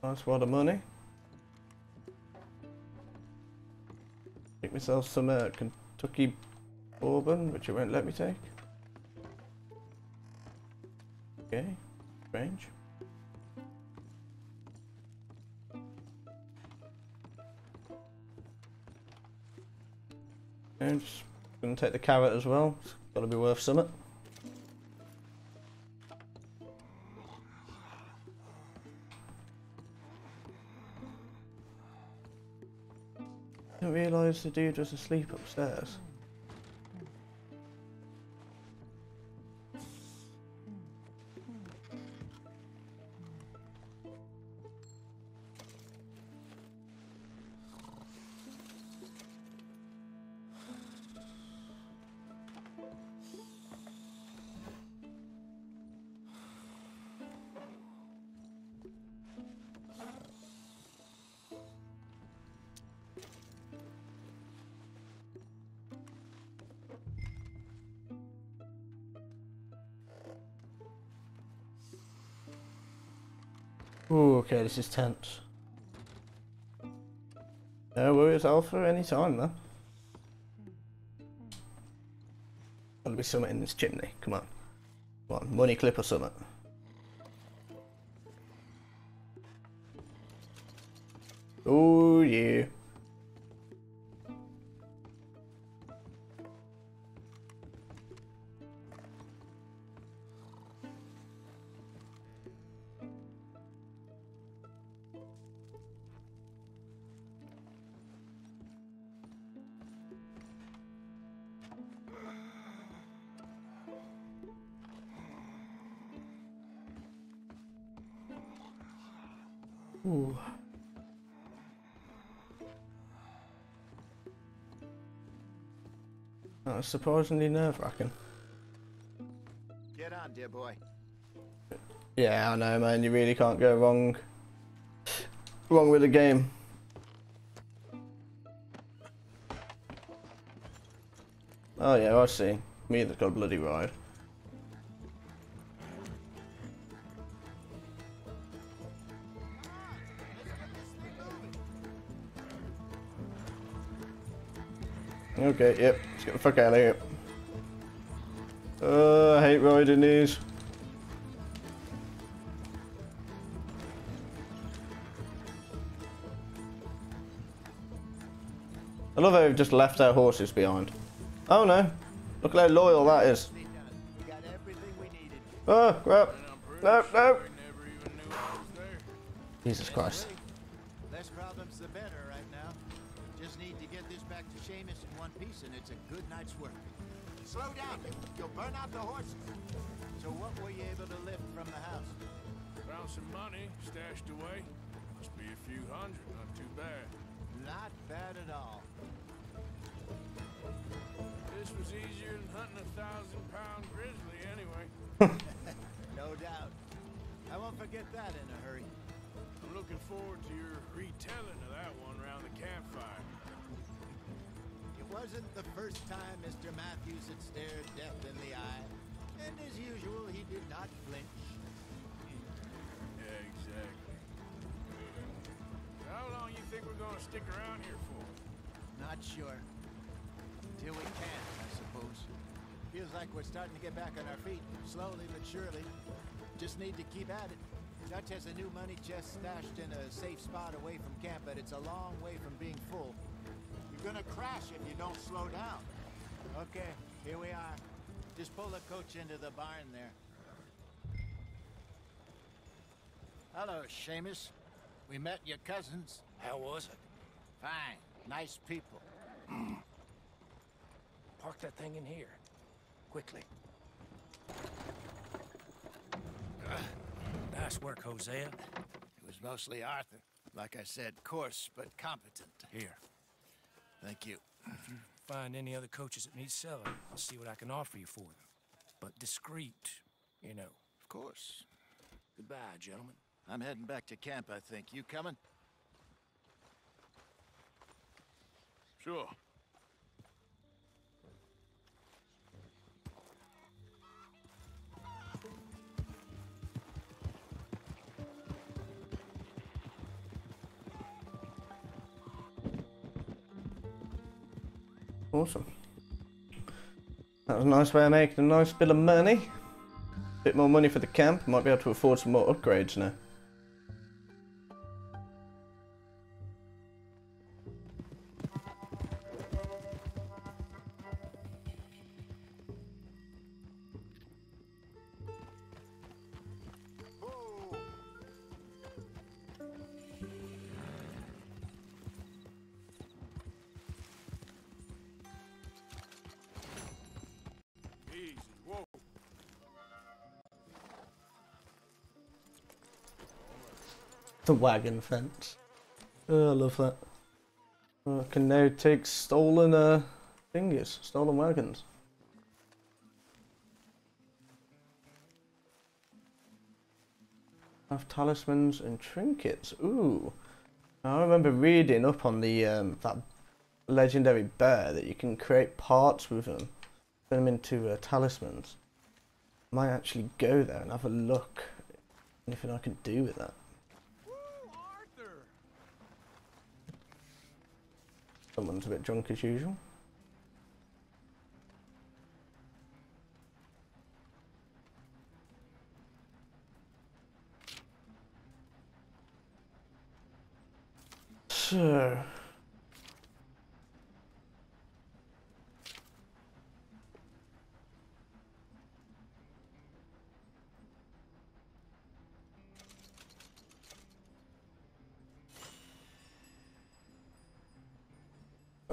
Nice wad of money. Take myself some uh, Kentucky bourbon, which it won't let me take. Okay, strange. And just gonna take the carrot as well. It's gotta be worth something. Realise the dude was asleep upstairs. Okay, this is tense. No worries, Alpha, anytime, man. Gotta be something in this chimney, come on. Come on, money clip or something. Surprisingly nerve wracking. Get on, dear boy. Yeah, I know, man. You really can't go wrong. Wrong with the game. Oh yeah, I see. Me that's got a bloody ride. Okay, yep. Let's get the fuck out of here. Uh, I hate riding these. I love how they've just left our horses behind. Oh no. Look how loyal that is. Oh, crap. No, no. Jesus Christ. Piece and it's a good night's work. Slow down. You'll burn out the horses. So what were you able to lift from the house? Found some money stashed away. Must be a few hundred, not too bad. Not bad at all. This was easier than hunting a thousand pound grizzly anyway. no doubt. I won't forget that in a hurry. I'm looking forward to your retelling of that one around the campfire. It wasn't the first time Mr. Matthews had stared death in the eye. And as usual, he did not flinch. Yeah, exactly. How long you think we're gonna stick around here for? Not sure. Till we can, I suppose. Feels like we're starting to get back on our feet, slowly but surely. Just need to keep at it. Dutch has a new money chest stashed in a safe spot away from camp, but it's a long way from being full. Gonna crash if you don't slow down. Okay, here we are. Just pull the coach into the barn there. Hello, Seamus. We met your cousins. How was it? Fine. Nice people. Park that thing in here. Quickly. Nice work, Hosea. It was mostly Arthur. Like I said, coarse but competent. Here. Thank you. If you find any other coaches that need selling, I'll see what I can offer you for them. But discreet, you know. Of course. Goodbye, gentlemen. I'm heading back to camp, I think. You coming? Sure. Awesome. That was a nice way of making a nice bit of money. Bit more money for the camp. Might be able to afford some more upgrades now. The wagon fence. Oh, I love that. I can now take stolen uh, thingies, stolen wagons. Have talismans and trinkets. Ooh. I remember reading up on the um, that legendary bear that you can create parts with them, turn them into uh, talismans. Might actually go there and have a look. Anything I can do with that. Someone's a bit drunk as usual. So.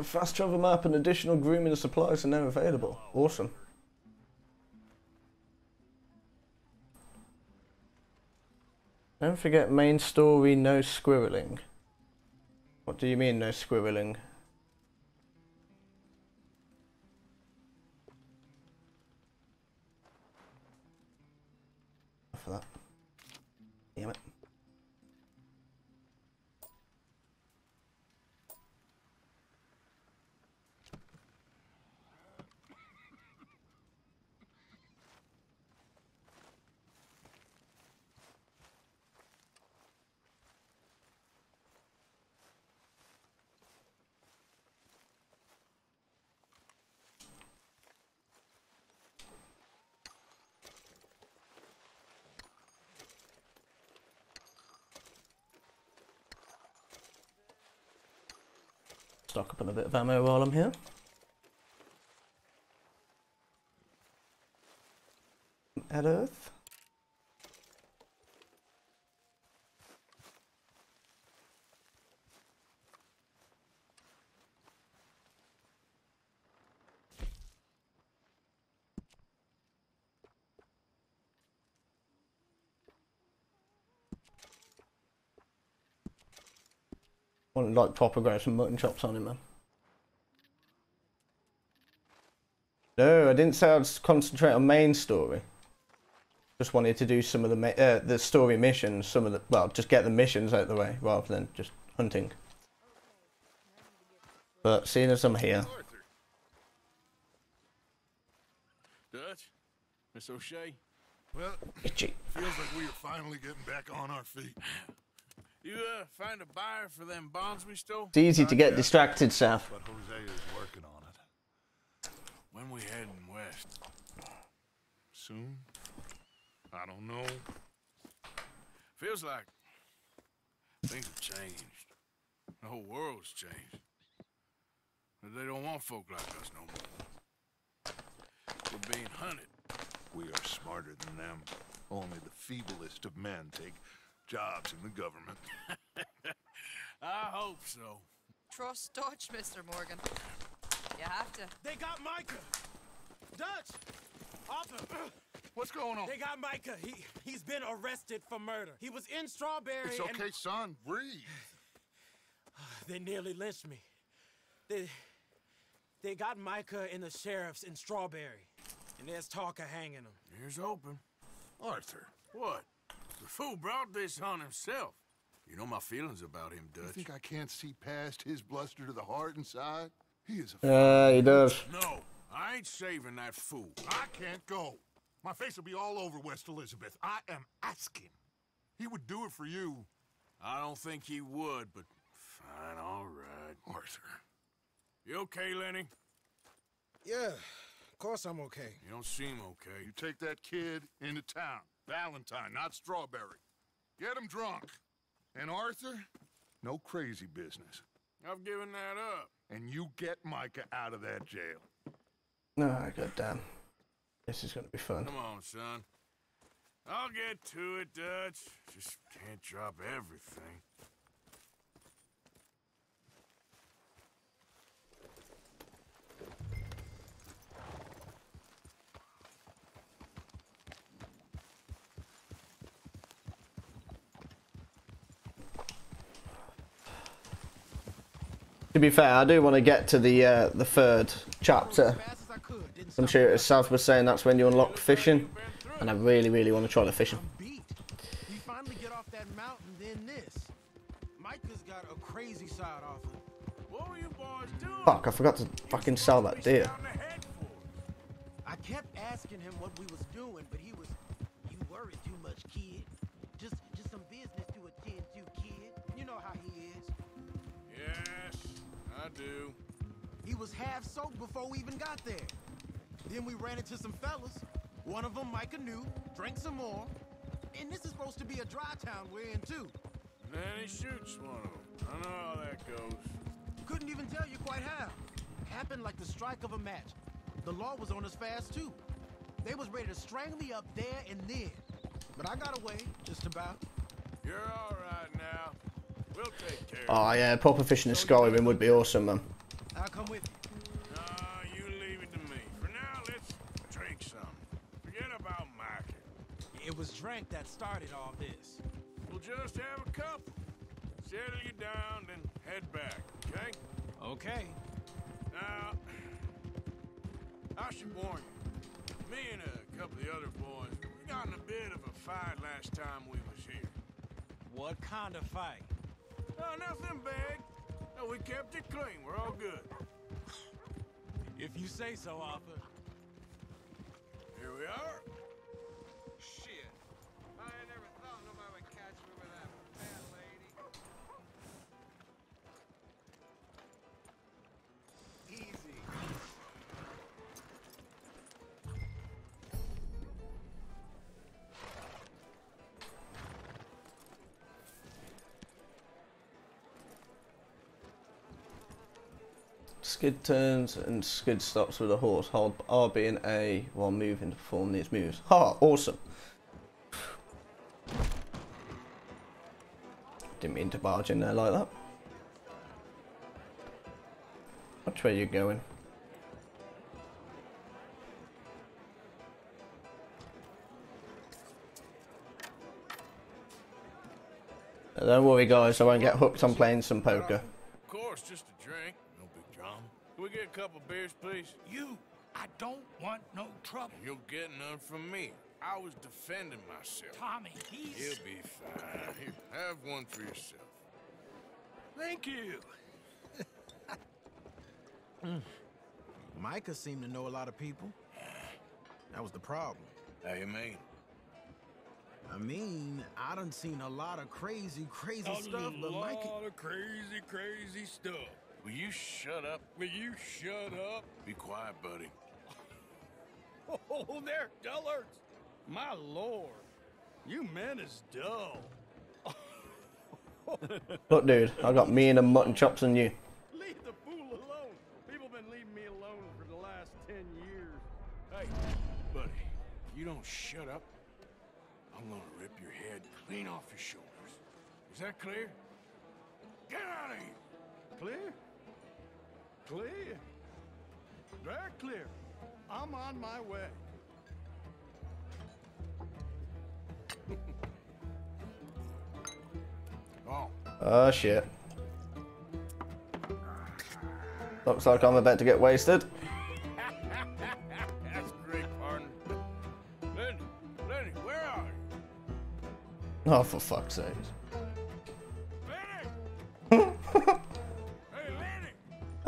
A fast travel map and additional grooming supplies are now available. Awesome. Don't forget main story, no squirreling. What do you mean, no squirreling? For that. Stock up on a bit of ammo while I'm here. At Earth. Want like proper grow some mutton chops on him, man. No, I didn't say I'd concentrate on main story. Just wanted to do some of the uh, the story missions, some of the well, just get the missions out of the way rather than just hunting. But seeing as I'm here, Dutch? Miss O'Shea? Well, itchy. feels like we are finally getting back on our feet. You, uh, find a buyer for them bonds we stole? It's easy to get distracted, Saf. But Hosea is working on it. When we heading west? Soon? I don't know. Feels like things have changed. The whole world's changed. But they don't want folk like us no more. We're being hunted. We are smarter than them. Only the feeblest of men take jobs in the government. I hope so. Trust Dutch, Mr. Morgan. You have to. They got Micah! Dutch! Arthur! What's going on? They got Micah. He, he's been arrested for murder. He was in Strawberry It's and- okay, son. Breathe. They nearly lynched me. They, they got Micah and the sheriffs in Strawberry. And there's talk of hanging him. Here's open. Arthur. What? The fool brought this on himself. You know my feelings about him, Dutch. You think I can't see past his bluster to the heart inside? He is a fool. Yeah, he does. No, I ain't saving that fool. I can't go. My face will be all over West Elizabeth. I am asking. He would do it for you. I don't think he would, but fine, all right. Arthur. You okay, Lenny? Yeah, of course I'm okay. You don't seem okay. You take that kid into town. Valentine, not Strawberry. Get him drunk. And Arthur, no crazy business. I've given that up. And you get Micah out of that jail. Ah, god damn. This is gonna be fun. Come on, son. I'll get to it, Dutch. Just can't drop everything. To be fair, I do want to get to the uh, the third chapter. I'm sure as South was saying that's when you unlock fishing, and I really, really want to try the fishing. Fuck, I forgot to fucking sell that deer. Do. He was half soaked before we even got there. Then we ran into some fellas. One of them Micah knew, drank some more. And this is supposed to be a dry town we're in too. Then he shoots one of them. I know how that goes. Couldn't even tell you quite how. Happened like the strike of a match. The law was on us fast too. They was ready to strangle me up there and then. But I got away, just about. You're all right now. We'll take care Oh yeah, proper fishing in Skyrim would be awesome, man. I'll come with you. Nah, you leave it to me. For now, let's drink some. Forget about Micah. It was drink that started all this. We'll just have a couple. Settle you down, then head back, okay? Okay. Now, I should warn you. Me and a couple of the other boys, we got in a bit of a fight last time we was here. What kind of fight? Oh, nothing big. No, we kept it clean. We're all good. If you say so, Arthur. Here we are. Skid turns and skid stops with a horse. Hold RB and A while moving to perform these moves. Ha! Awesome. Didn't mean to barge in there like that. Watch where you're going? Don't worry guys, I won't get hooked on playing some poker. Of course, just a drink. We get a couple beers, please? You, I don't want no trouble. You'll get none from me. I was defending myself. Tommy, he's... He'll be fine. Here, have one for yourself. Thank you. Hmm. Micah seemed to know a lot of people. That was the problem. How you mean? I mean, I done seen a lot of crazy, crazy A stuff, but lot Micah... of crazy, crazy stuff. Will you shut up? Will you shut up? Be quiet, buddy. Oh, they're dullards. My lord. You men is dull. Look dude, I got me and a mutton chops and you. Leave the fool alone. People've been leaving me alone for the last ten years. Hey, buddy, you don't shut up. I'm gonna rip your head clean off your shoulders. Is that clear? Get out of here! Clear? Clear? Very clear. I'm on my way. Oh, Oh shit. Looks like I'm about to get wasted. that's great, partner. Lenny, Lenny, where are you? Oh, for fuck's sake.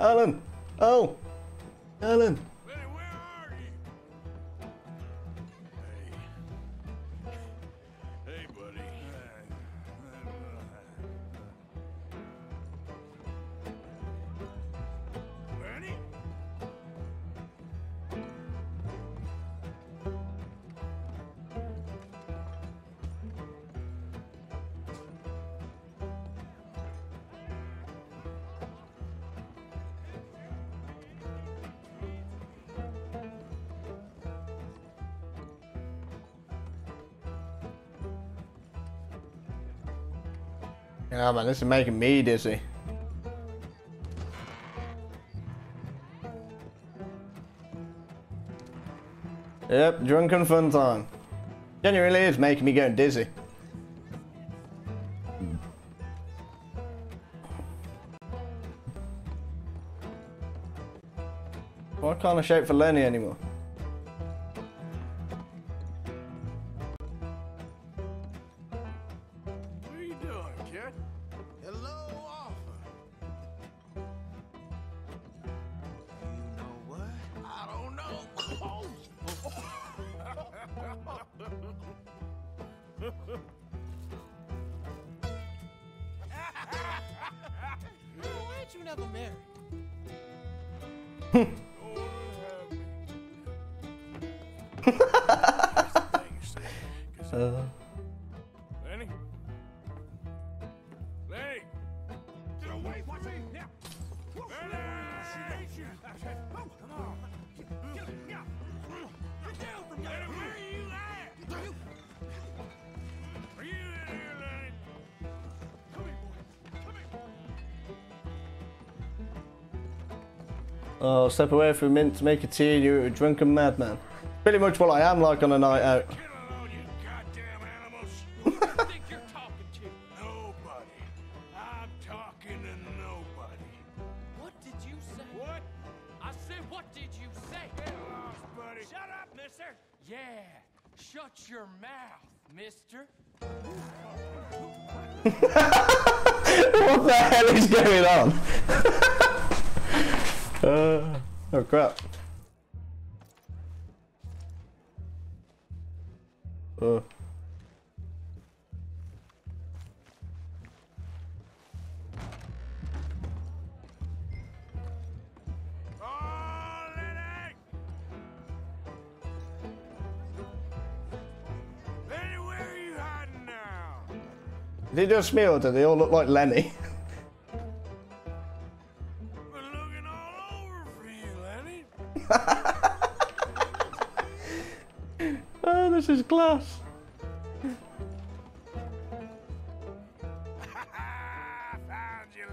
Alan! Oh! Alan! This is making me dizzy. Yep, drunken fun time. Genuinely is making me go dizzy. Why can't I shout for Lenny anymore? Oh, step away from mint to make a tea, you're a drunken madman. Pretty much what I am like on a night out. Is it just me or do they all look like Lenny? We're looking all oh, this is class. Found you,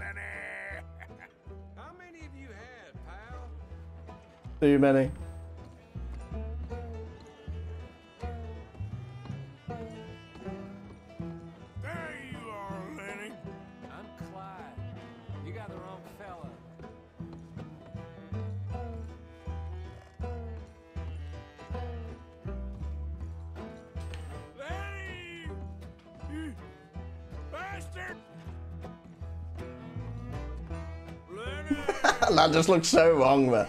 that just looks so wrong, man.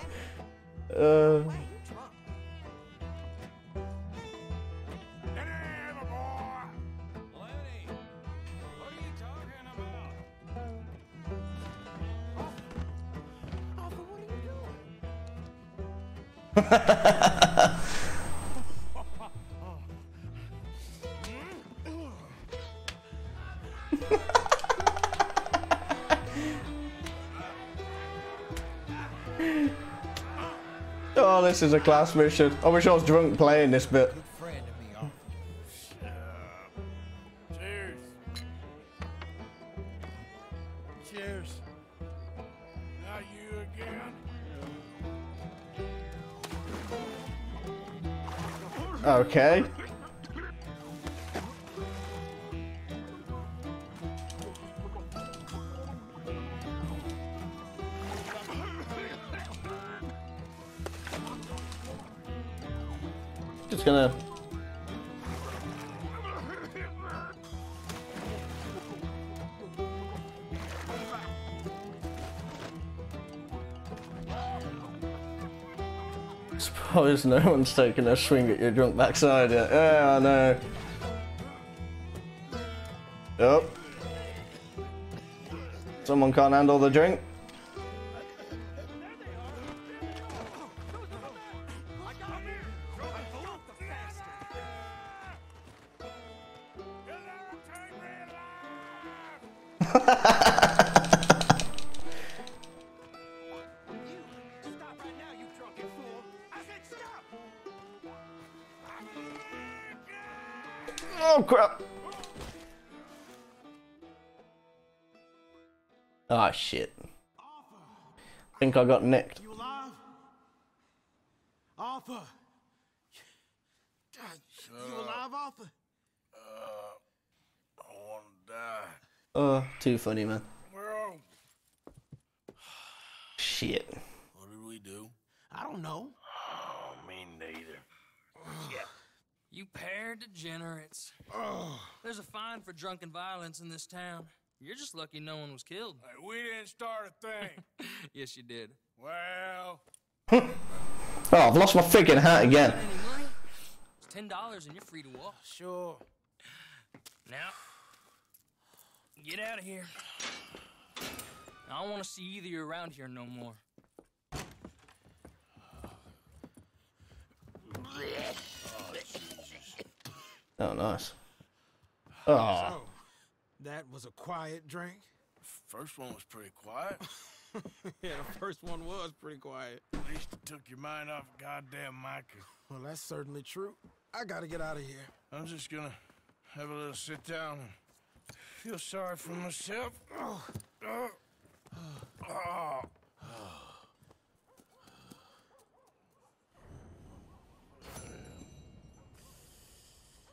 This is a class mission. I wish I was drunk playing this bit. Friend No one's taking a swing at your drunk backside yet. Yeah, I know. Yep. Someone can't handle the drink. I got nicked. You alive? Arthur! You uh, alive, Arthur? Uh, I want to die. Oh, too funny, man. Well, Shit. what did we do? I don't know. Oh, me neither. You pair degenerates. There's a fine for drunken violence in this town. You're just lucky no one was killed. Hey, we didn't start a thing. yes, you did. well, Oh, I've lost my freaking hat again. It's ten dollars and you're free to walk. Sure. Now, get out of here. I don't want to see either of you around here no more. Oh, nice. Oh, So, that was a quiet drink? first one was pretty quiet. yeah, the first one was pretty quiet. At least it took your mind off goddamn Micah. Well, that's certainly true. I gotta get out of here. I'm just gonna have a little sit down and feel sorry for myself. Oh, oh, oh.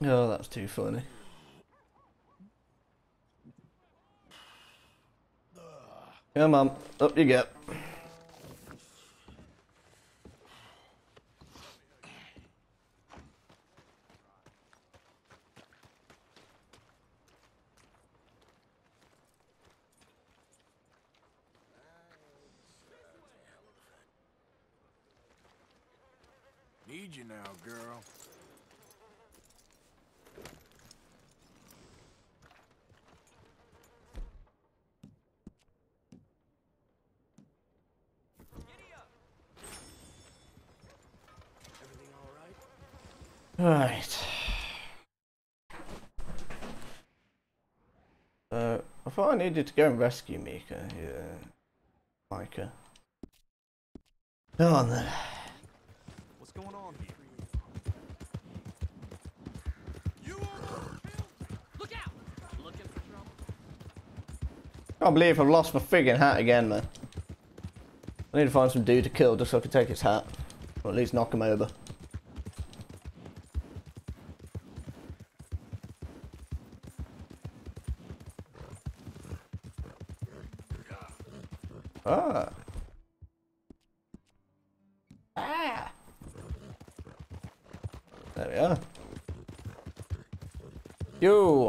oh, that's too funny. Come on, up you get. needed to go and rescue Micah. Yeah. Uh, Micah. Come on then. What's going on here? Can't believe I've lost my friggin' hat again, man. I need to find some dude to kill just so I can take his hat. Or at least knock him over.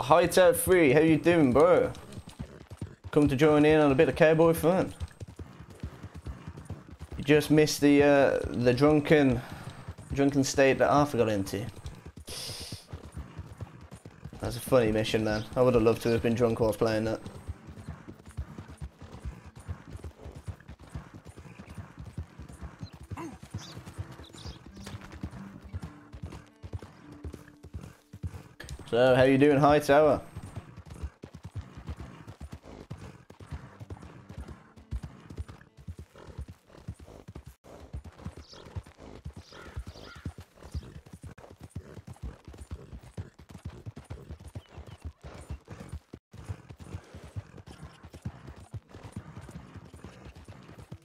Yo, Hightower Free, how you doing, bro? Come to join in on a bit of cowboy fun. You just missed the uh, the drunken drunken state that Arthur got into. That's a funny mission, man. I would have loved to have been drunk whilst playing that. You doing, Hightower?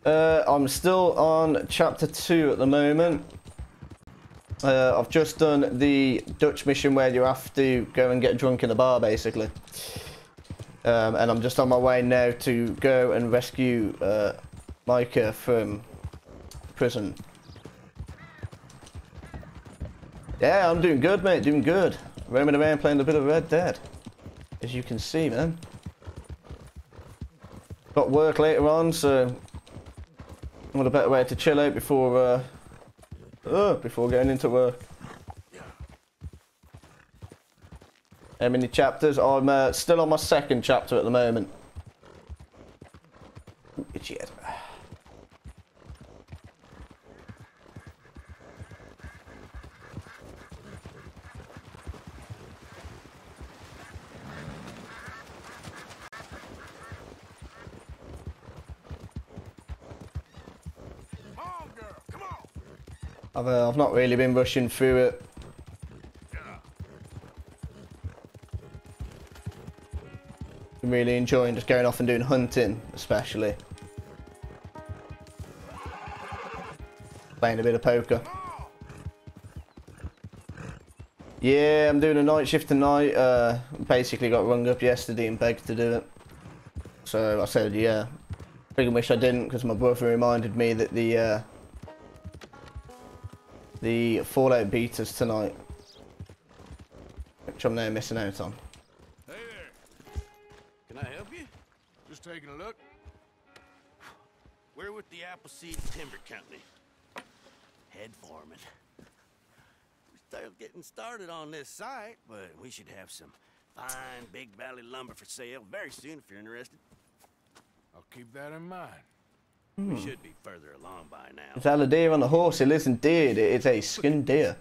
Uh, I'm still on chapter 2 at the moment. Uh, I've just done the Dutch mission where you have to go and get drunk in a bar, basically. Um, and I'm just on my way now to go and rescue uh, Micah from prison. Yeah, I'm doing good, mate. Doing good. Roaming around playing a bit of Red Dead. As you can see, man. Got work later on, so... What a better way to chill out before, uh, before going into work. How many chapters? I'm uh, still on my second chapter at the moment. Ooh, itchy head. I've, not really been rushing through it. Been really enjoying just going off and doing hunting, especially. Playing a bit of poker. Yeah, I'm doing a night shift tonight. Uh, basically got rung up yesterday and begged to do it. So I said, yeah. Freaking wish I didn't because my brother reminded me that the uh, the Fallout beaters tonight, which I'm now missing out on. Hey there. Can I help you? Just taking a look. We're with the Appleseed Timber Company. Head foreman. We're still getting started on this site, but we should have some fine Big Valley lumber for sale very soon if you're interested. I'll keep that in mind. We Hmm. should be further along by now. It's a deer on the horse. It isn't deer. It's a skinned deer,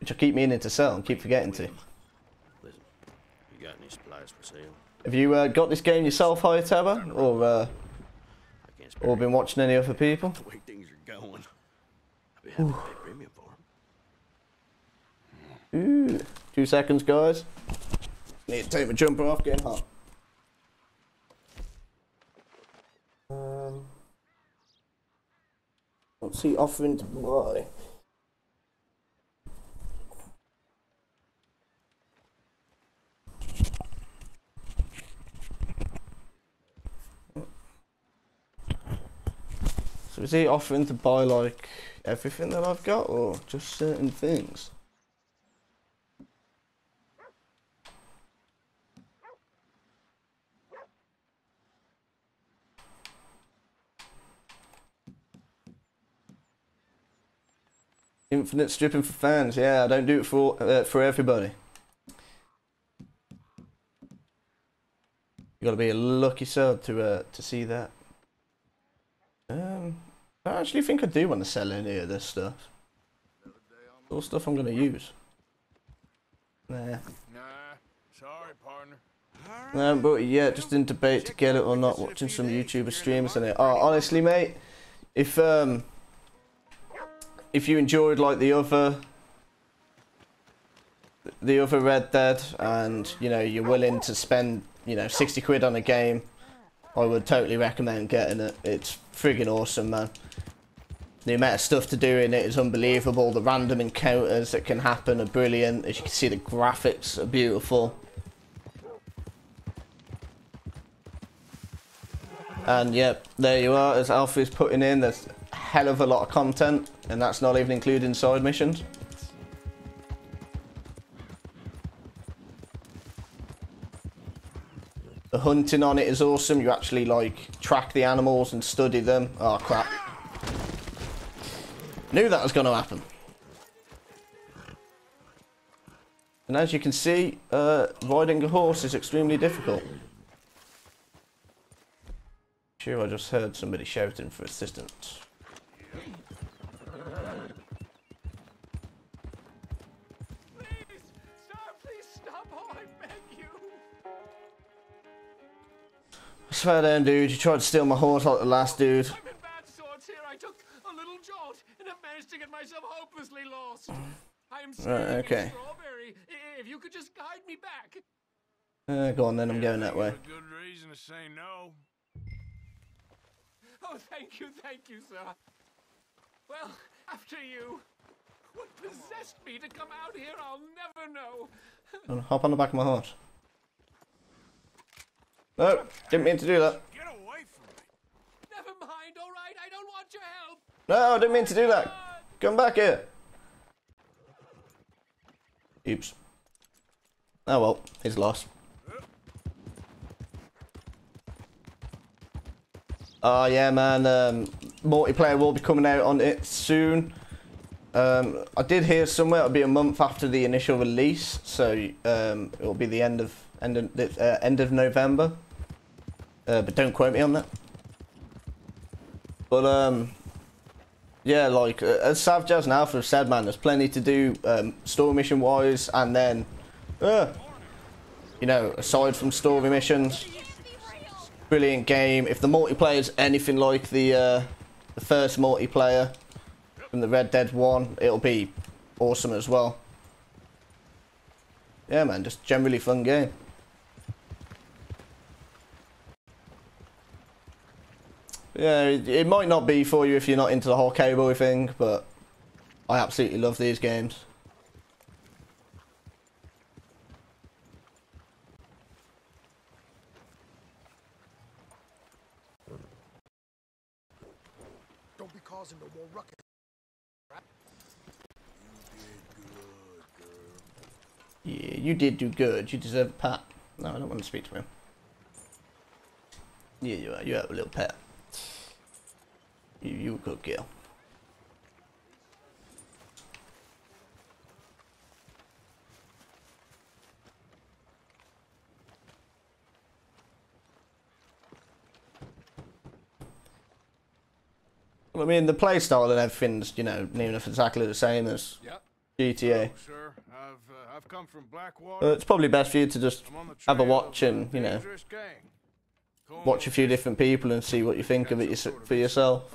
which I keep meaning to sell and keep forgetting to. Listen, you got any supplies for sale? Have you uh, got this game yourself, Hightower, or uh, or been watching any other people? The way things are going, I'll be happy to pay premium for 'em. Ooh, two seconds, guys. Need to take my jumper off. Getting hot. Um, let's see, offering to buy. So is he offering to buy like everything that I've got or just certain things? Infinite stripping for fans. Yeah, I don't do it for uh, for everybody. You got to be a lucky soul to uh, to see that. Um, I actually think I do want to sell any of this stuff. All stuff I'm gonna use. Nah. Nah, sorry, partner. No, but yeah, just in debate to get it or not. Watching some YouTuber streams and it. Oh, honestly, mate, if um, if you enjoyed like the other, the other Red Dead, and you know you're willing to spend you know sixty quid on a game, I would totally recommend getting it. It's friggin' awesome, man. The amount of stuff to do in it is unbelievable. The random encounters that can happen are brilliant. As you can see, the graphics are beautiful. And yep, there you are. As Alfie's putting in, there's hell of a lot of content, and that's not even including side missions. The hunting on it is awesome. You actually like track the animals and study them. Oh crap. Knew that was going to happen. And as you can see, uh, riding a horse is extremely difficult. Sure, I just heard somebody shouting for assistance. I swear down, dude, you tried to steal my horse like the last dude. bad sorts here. I took a little jolt and have managed to get myself hopelessly lost. I am Right, okay. Strawberry. If you could just guide me back. Uh, go on then, I'm going that way. Good reason to say no. Oh, thank you, thank you, sir. Well, after you. What possessed me to come out here, I'll never know. I'll hop on the back of my horse. No, didn't mean to do that. Get away from me. Never mind, all right? I don't want your help. No, I didn't mean to do that. Come back here. Oops. Oh well, he's lost. Oh yeah, man. Um, multiplayer will be coming out on it soon. Um, I did hear somewhere it'll be a month after the initial release, so um, it'll be the end of end of uh, end of November. Uh, but don't quote me on that. But um, yeah, like uh, as Savjaz and Alpha have said, man, there's plenty to do um, story mission wise, and then, uh, you know, aside from story missions, brilliant game. If the multiplayer is anything like the uh, the first multiplayer from the Red Dead one, it'll be awesome as well. Yeah, man, just generally fun game. Yeah, it, might not be for you if you're not into the whole cowboy thing, but I absolutely love these games. Don't be causing no more ruckus. Yeah, you did do good. You deserve a pat. No, I don't want to speak to him. Yeah, you are. You have a little pat. You, you a good I mean, the playstyle and everything's, you know, near enough exactly the same as Yep. GTA. Oh, I've uh, I've come from Blackwater. It's probably best for you to just I'm on the have a watch and, you know, watch a few different people and see what you think of it yours- for yourself.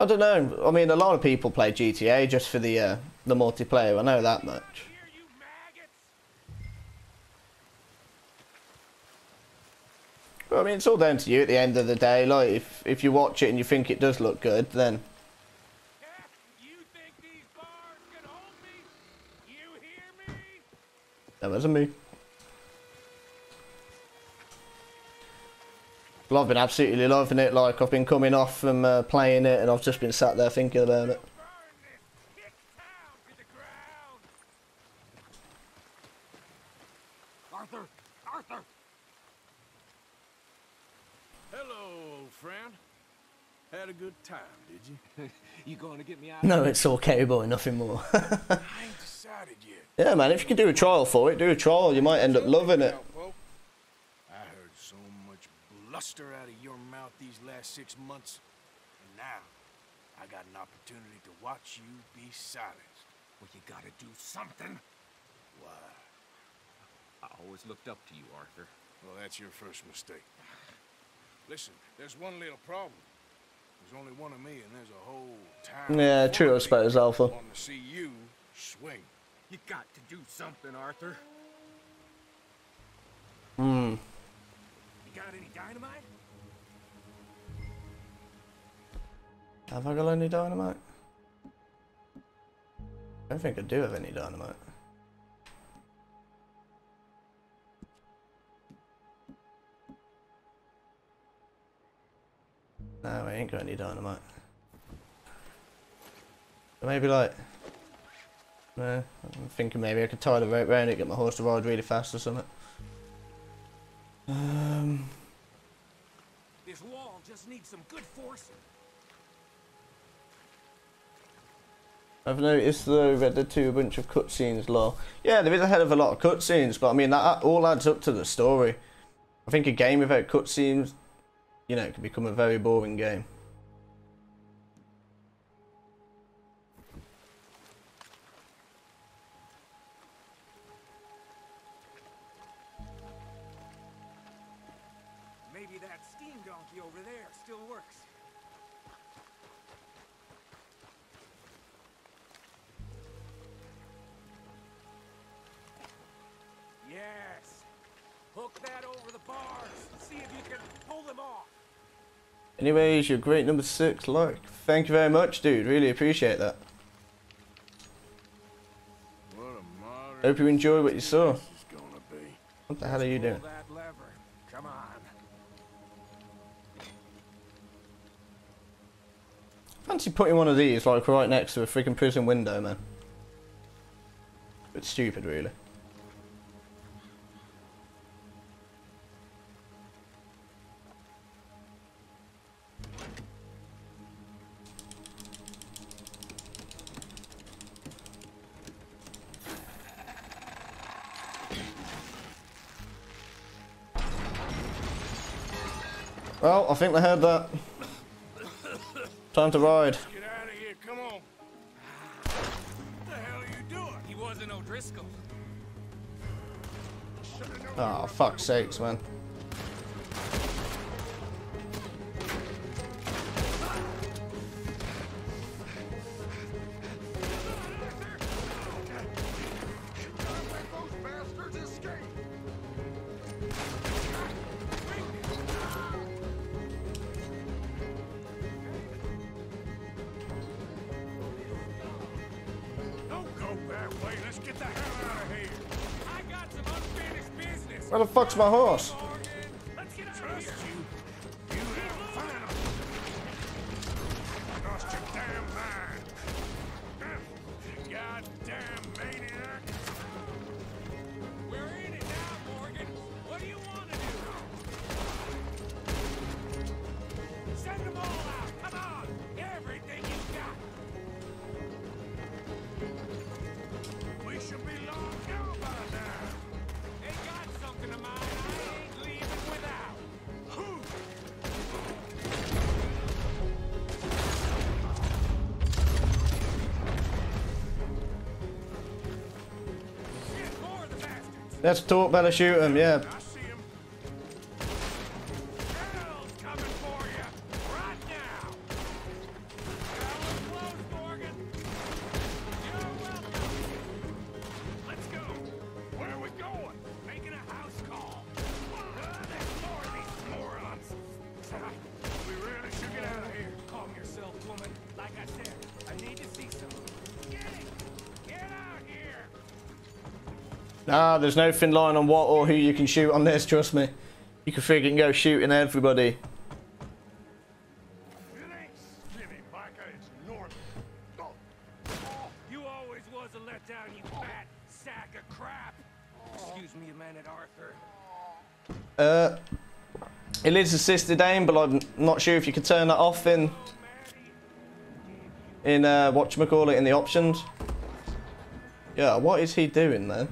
I don't know. I mean, a lot of people play GTA just for the uh, the multiplayer. I know that much. But I mean, it's all down to you at the end of the day. Like, if if you watch it and you think it does look good, then that wasn't me. Well, I've been absolutely loving it. Like, I've been coming off from uh, playing it, and I've just been sat there thinking about it. Arthur! Arthur! Hello, old friend. Had a good time, did you? you going to get me out? No, it's all cowboy, nothing more. I ain't decided yet. yeah, man, if you can do a trial for it, do a trial. You might end up loving it. I heard so much bluster out of your mouth these last six months. And now, I got an opportunity to watch you be silenced. Well, you gotta do something. Why? I always looked up to you, Arthur. Well, that's your first mistake. Listen, there's one little problem. There's only one of me, and there's a whole town. Yeah, true, I suppose, Alpha. Want to see you swing. You got to do something, Arthur. Hmm. Got any dynamite? Have I got any dynamite? I don't think I do have any dynamite. No, I ain't got any dynamite. Maybe like... No, I'm thinking maybe I could tie the rope around it, get my horse to ride really fast or something. Um, just needs some good forcing. I've noticed though Red Dead 2 a bunch of cutscenes, lol. Yeah, there is a hell of a lot of cutscenes, but I mean that all adds up to the story. I think a game without cutscenes, you know, it can become a very boring game. Donkey over there still works. Yes. Hook that over the bars. See if you can pull them off. Anyways, you're great number six, like. Thank you very much, dude. Really appreciate that. What a Hope you enjoy what you saw. this is gonna be. What the hell are you doing? Putting one of these like right next to a freaking prison window, man. It's stupid, really. Well, I think they heard that. Time to ride. Get out of here, come on. What the hell are you doing? He wasn't O'Driscoll. Oh, fuck's sakes, man. Business. Let's talk, better shoot him, yeah. There's no thin line on what or who you can shoot on this, trust me. You can freaking go shooting everybody. It ain't Smitty, Micah. It's Norman. You always was a letdown, you fat sack of crap. Excuse me a minute, Arthur. Uh, it is assisted aim, but I'm not sure if you can turn that off in in uh, whatchamacallit in the options. Yeah, what is he doing, man?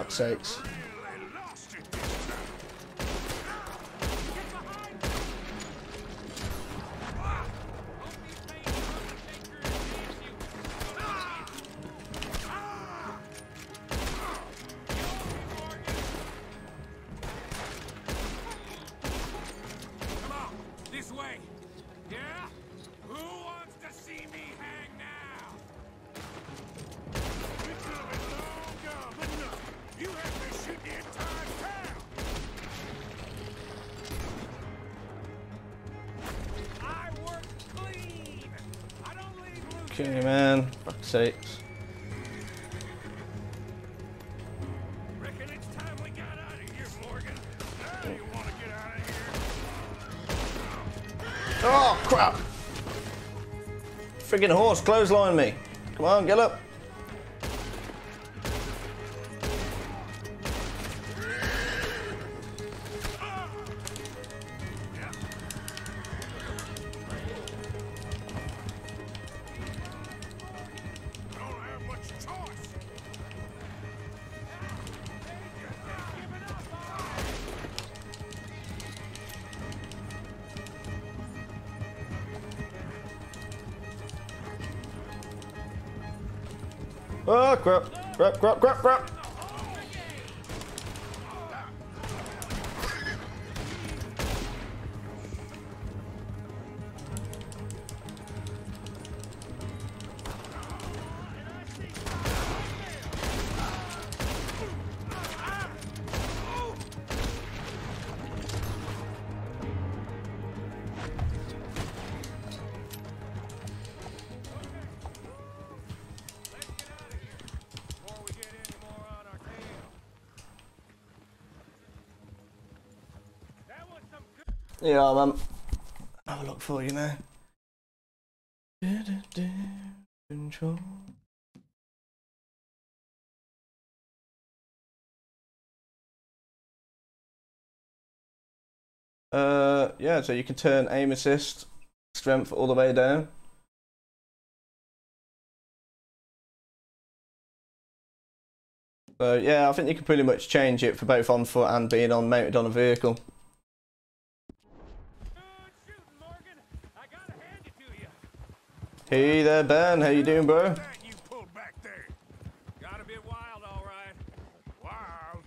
Fuck's sakes. Friggin' horse clothesline me. Come on, get up. Oh, crap. Crap, crap, Yeah, man. Have a look for you now. Control. Uh, yeah, so you can turn aim assist strength all the way down. So yeah, I think you can pretty much change it for both on foot and being on mounted on a vehicle. Hey there, Ben. How you doing, bro? You pulled back there. Got a bit wild, all right. Wild?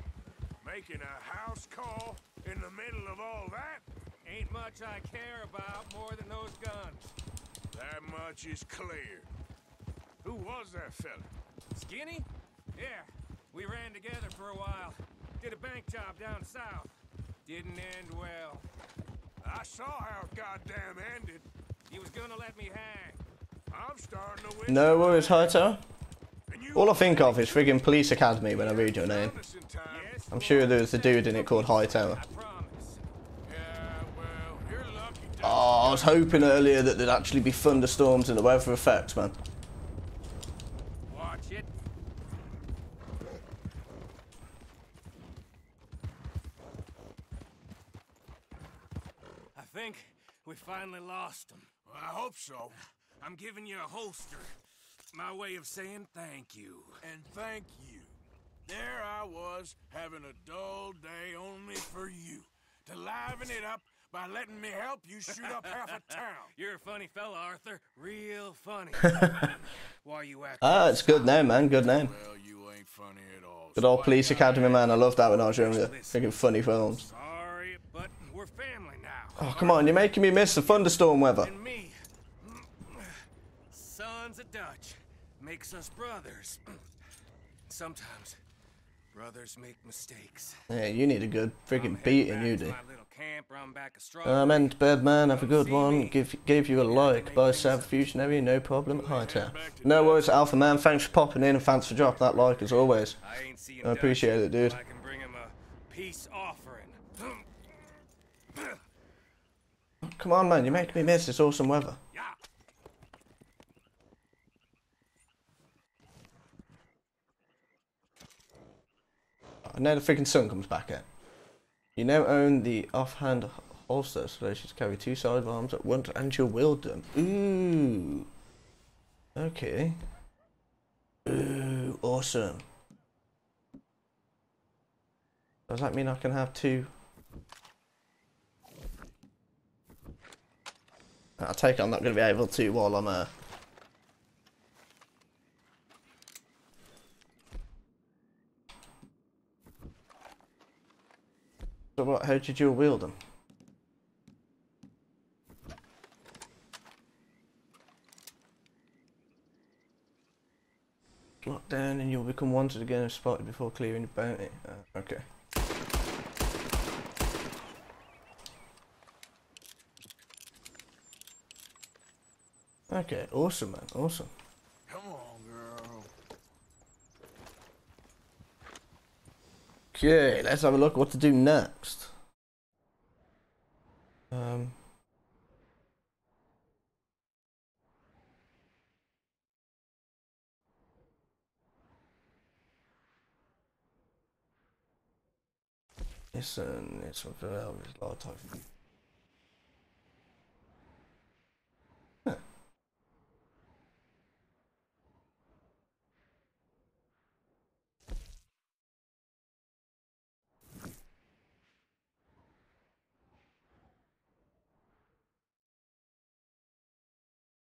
Making a house call in the middle of all that? Ain't much I care about more than those guns. That much is clear. Who was that fella? Skinny? Yeah. We ran together for a while. Did a bank job down south. Didn't end well. I saw how it goddamn ended. He was gonna let me hang. No worries, Hightower. All I think of is friggin' Police Academy when I read your name. I'm sure there's a dude in it called Hightower. Oh, ah, I was hoping earlier that there'd actually be thunderstorms and the weather effects, man. Watch it. I think we finally lost him. I hope so. I'm giving you a holster. My way of saying thank you. And thank you. There I was, having a dull day only for you. To liven it up by letting me help you shoot up half a town. You're a funny fella, Arthur. Real funny. Why you act? Ah, it's good name, man. Good name. Well, you ain't funny at all. Good old Police Academy, man. I loved that when I was younger. Thinking funny films. Sorry, but we're family now. Oh, come on. You're making me miss the thunderstorm weather. And me. Sons of Dutch. Makes us brothers. Sometimes brothers make mistakes. Yeah, you need a good freaking beating, you do. My little camp round back of straw. Um, and bed man, have a good one. Give gave you a like by Sav Fusionary, no problem at Hightower. No worries, Alpha Man. Thanks for popping in and thanks for dropping that like as always. I appreciate it, dude. I can bring him a peace offering. Come on, man. You're making me miss this awesome weather. I know the freaking sun comes back out. You now own the offhand holster, so you should carry two sidearms at once and you'll wield them. Ooh. Okay. Ooh, awesome. Does that mean I can have two? I take it I'm not going to be able to while I'm uh So what, how did you wield them? Lock down and you'll become wanted again if spotted before clearing the bounty. Uh, okay. Okay, awesome man, awesome. Come on, girl. Okay, let's have a look what to do next. Um Listen, it's a lot of time.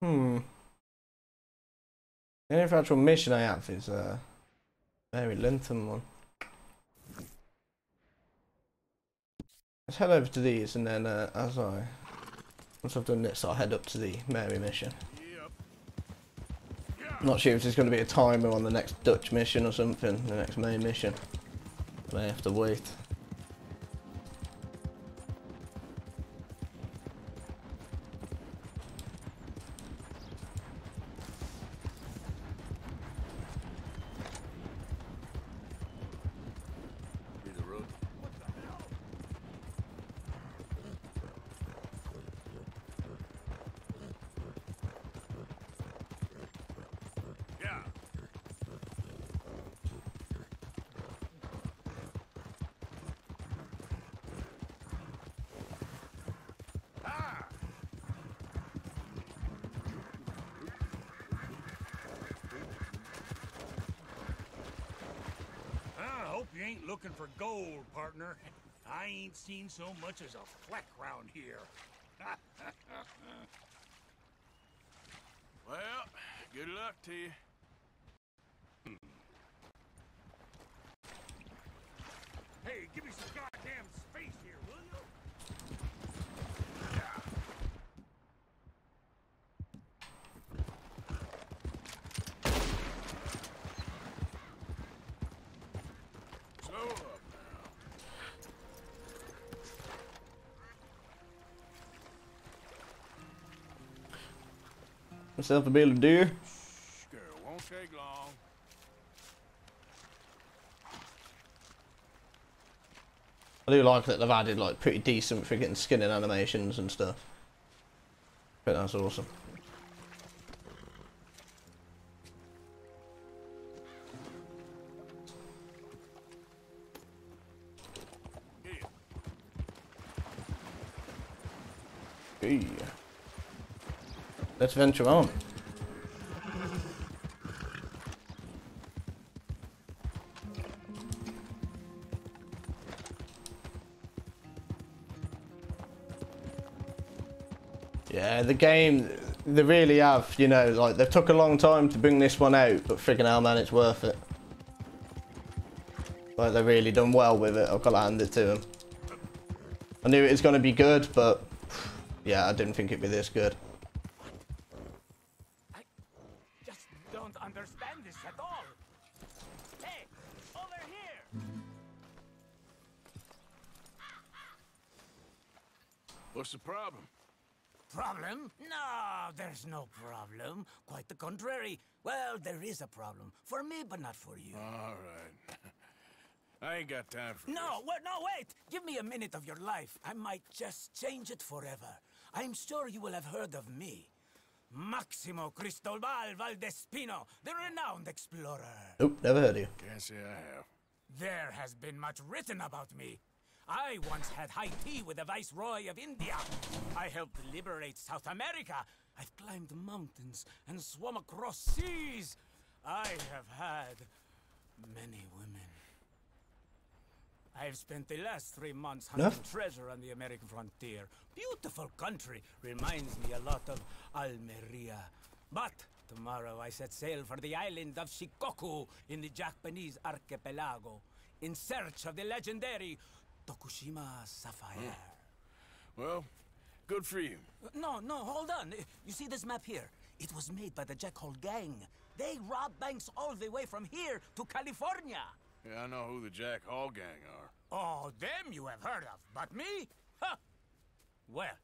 Hmm. The only actual mission I have is uh very Linton one. Let's head over to these and then uh, as I once I've done this I'll head up to the Mary mission. Not sure if there's going to be a timer on the next Dutch mission or something, the next main mission. May have to wait. Be the road. Yeah. I hope you ain't looking for gold, partner. I ain't seen so much as a fleck round here. Well, good luck to you. hey, give me some goddamn space here, Myself a bill of deer. Girl, won't take long. I do like that they've added like pretty decent freaking skinning animations and stuff. Think that's awesome. Let's venture on. Yeah, the game, they really have, you know, like, they took a long time to bring this one out, but freaking hell, man, it's worth it. Like, they've really done well with it, I've got to hand it to them. I knew it was going to be good, but, yeah, I didn't think it'd be this good. Contrary. Well, there is a problem. For me, but not for you. All right. I ain't got time for No, wait, no, wait! Give me a minute of your life. I might just change it forever. I'm sure you will have heard of me. Maximo Cristobal Valdespino, the renowned explorer. Nope, never heard of you. Can't say I have. There has been much written about me. I once had high tea with the Viceroy of India. I helped liberate South America. I've climbed mountains and swum across seas. I have had many women. I've spent the last three months hunting Enough. treasure on the American frontier. Beautiful country. Reminds me a lot of Almeria. But tomorrow I set sail for the island of Shikoku in the Japanese archipelago in search of the legendary Tokushima Sapphire. Well, good for you. No, no, hold on. You see this map here? It was made by the Jack Hall gang. They robbed banks all the way from here to California. Yeah, I know who the Jack Hall gang are. Oh, them you have heard of, but me? Huh. Well,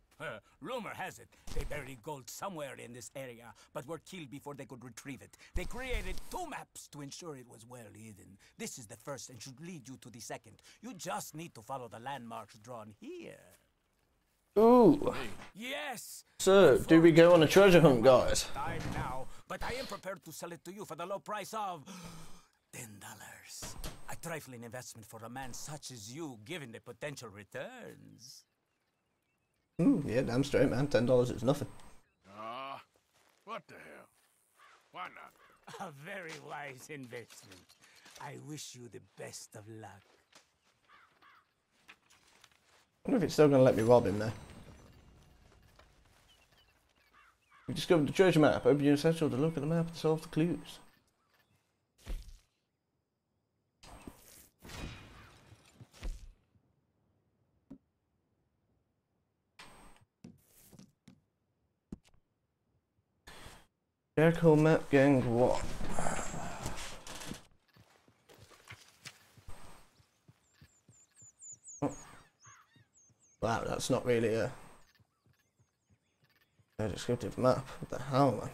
rumor has it they buried gold somewhere in this area, but were killed before they could retrieve it. They created two maps to ensure it was well hidden. This is the first and should lead you to the second. You just need to follow the landmarks drawn here. Ooh. Yes! So, do we go on a treasure hunt, guys? Time now, but I am prepared to sell it to you for the low price of ten dollars. A trifling investment for a man such as you, given the potential returns. Ooh, yeah, damn straight, man. Ten dollars is nothing. Ah, what the hell? Why not? A very wise investment. I wish you the best of luck. I wonder if it's still going to let me rob him there. We discovered the treasure map. Open your essential to look at the map and solve the clues. Jericho map gang what? Wow, that's not really a, a descriptive map. What the hell, man?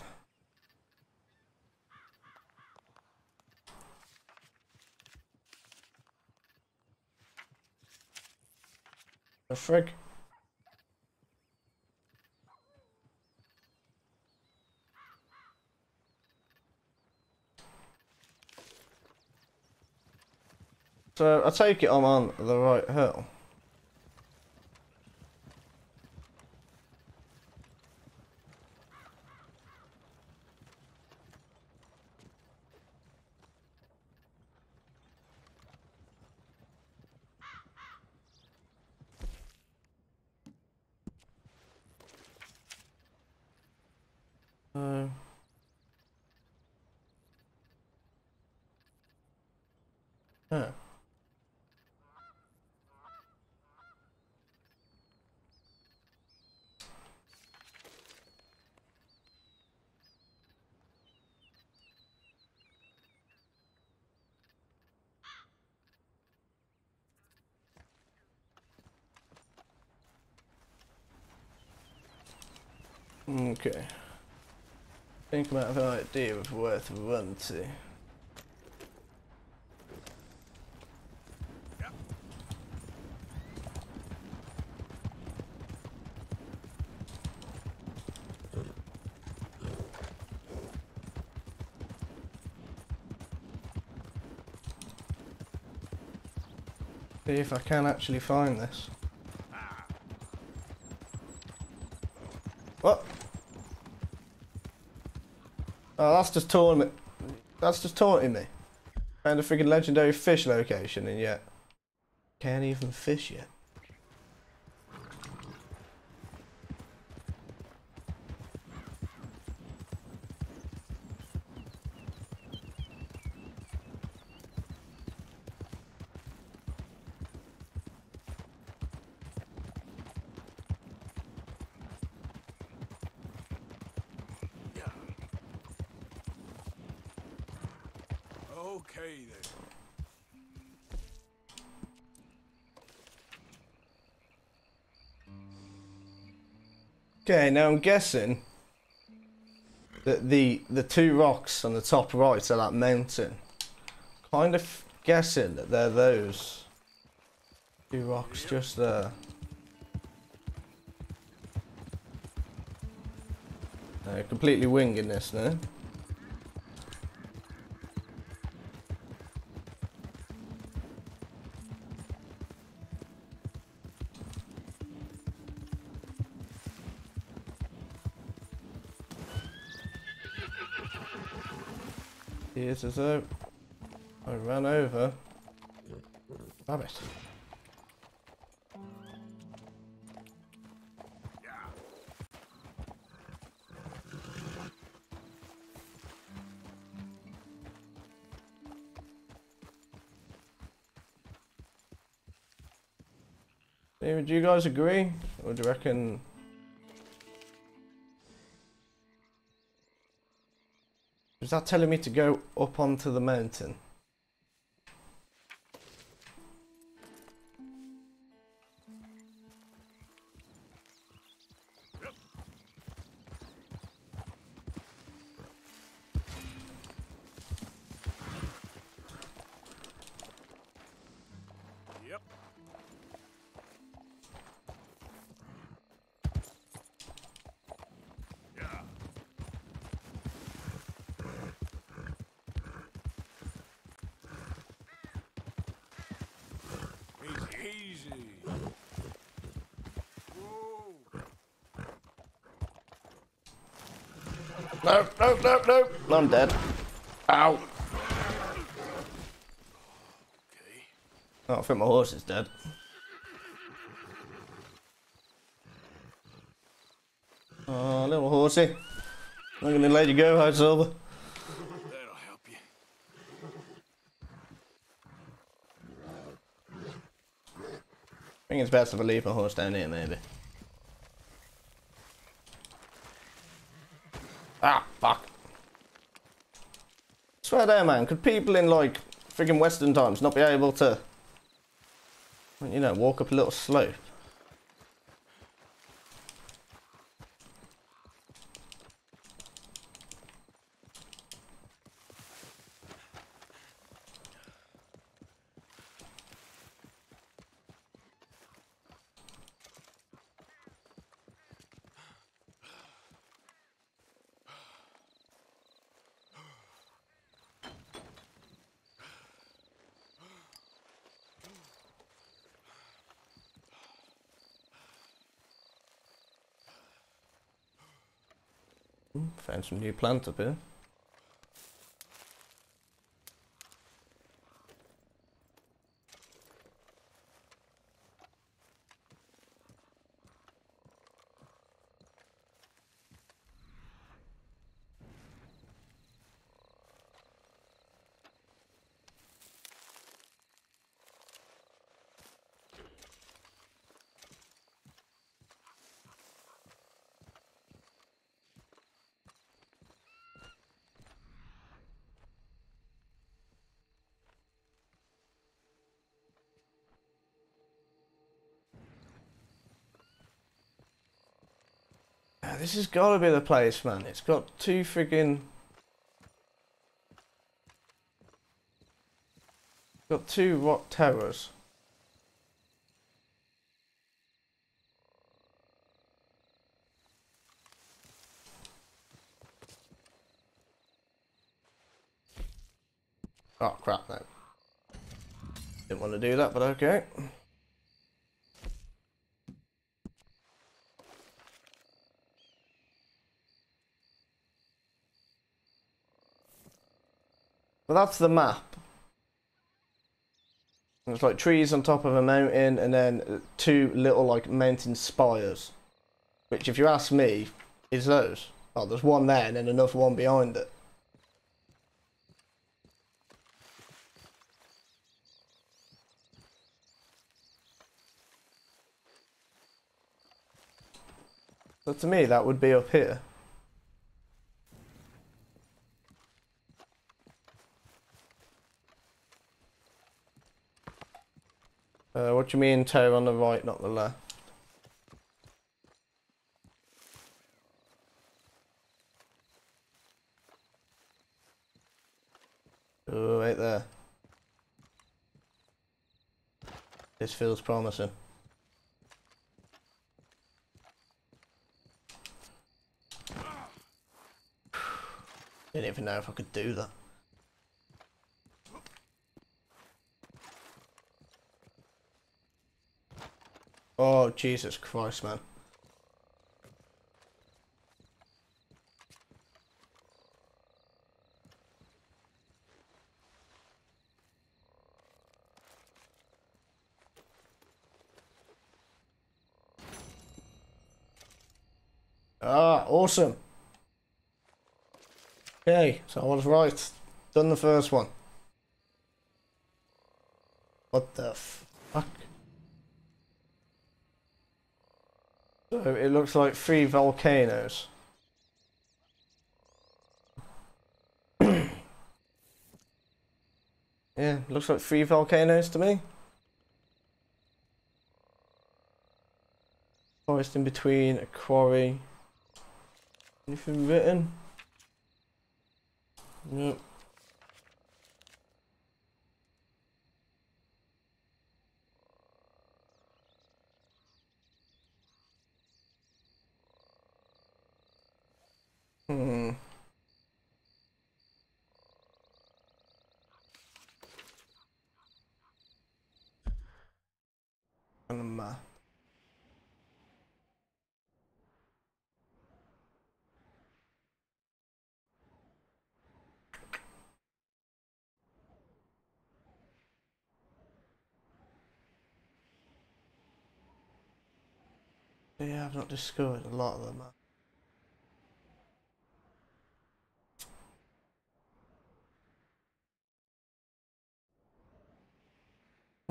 The frig. So I take it I'm on the right hill. Uh, huh. Okay. Think I might have an idea of where to run to. See if I can actually find this. Oh, that's just taunting. That's just taunting me. Found a freaking legendary fish location and yet can't even fish yet. Okay then. Okay, now I'm guessing that the the two rocks on the top right are that mountain. Kind of guessing that they're those two rocks just there. No, completely winging this now. It's as though I ran over. Damn it. Do you guys agree? Or do you reckon Is that telling me to go up onto the mountain? I'm dead. Ow! Oh, I think my horse is dead. Oh, little horsey. I'm gonna let you go, High Silver. That'll help you. I think it's best if I leave my horse down here, maybe. Ah, fuck. Swear there, man. Could people in, like, friggin' Western times not be able to, you know, walk up a little slope? Found some new plant up here. Ah, This has got to be the place, man. It's got two friggin' Got two rock towers. Oh crap, no. Didn't want to do that, but okay. Well, that's the map. It's like trees on top of a mountain and then two little like mountain spires. Which if you ask me, is those. Oh, there's one there and then another one behind it. So to me that would be up here. Uh, what do you mean toe on the right, not the left? Oh, right there. This feels promising. Didn't even know if I could do that. Oh, Jesus Christ, man. Ah, awesome. Okay, so I was right. Done the first one. What the fuck? So it looks like three volcanoes. yeah, looks like three volcanoes to me. Forest in between, a quarry. Anything written? Nope. Hmm. Yeah, I've not discovered a lot of them.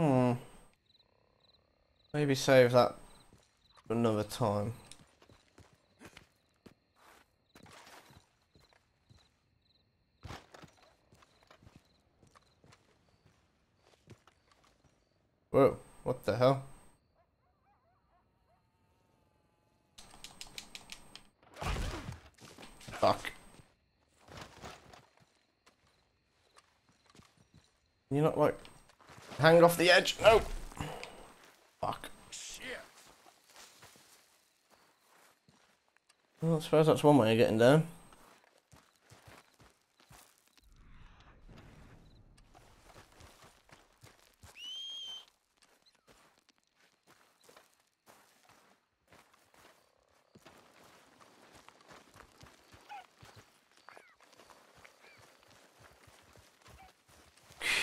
Hmm. Maybe save that for another time. Whoa, what the hell? Fuck. You're not like hang off the edge. No. Fuck. Well, I suppose that's one way of getting down.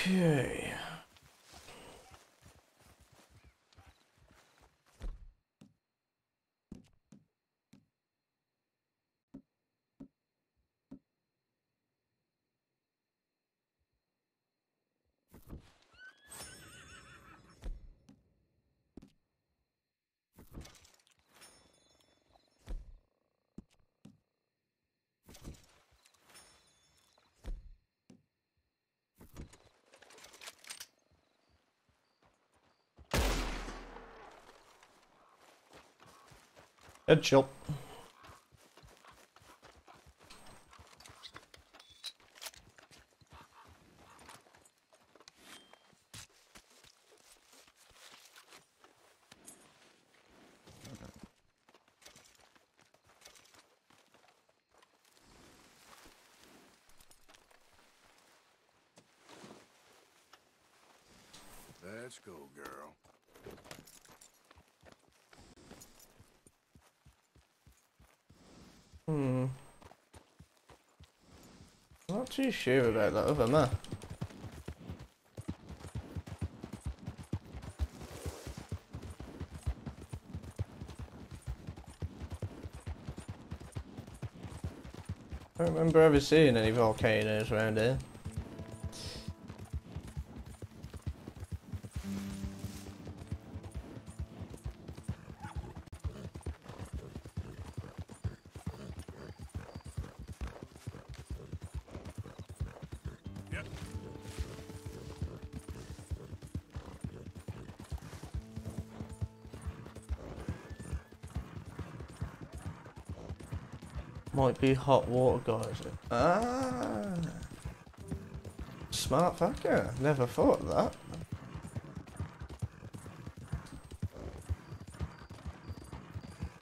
Okay. Head chill. Let's go, girl. Too sure about that other map. I don't remember ever seeing any volcanoes around here. Be hot water geyser. Ah. Smart fucker. Never thought of that.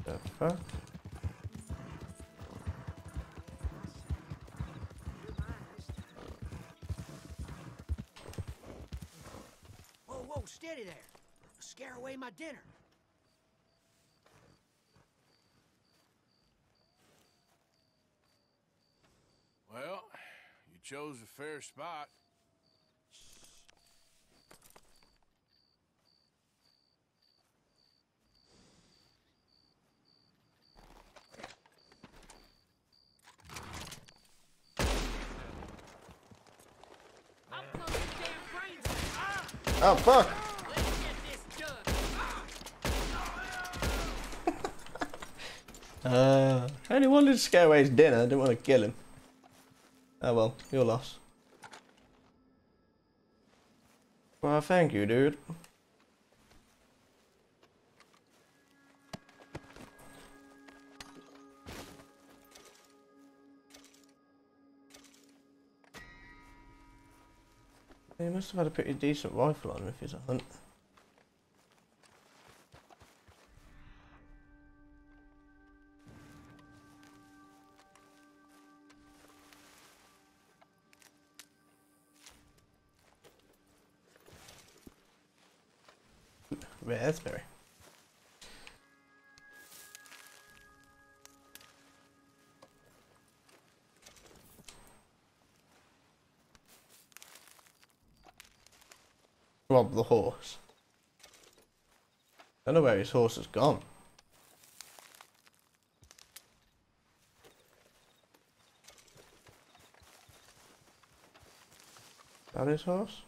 The fuck? Whoa, whoa, steady there. Scare away my dinner. Well, you chose a fair spot. Oh fuck! Uh, I only wanted to scare away his dinner. I didn't want to kill him. Oh well, your loss. Well, thank you, dude. Have had a pretty decent rifle on him if he's a Rob the horse. Don't know where his horse has gone. That his horse?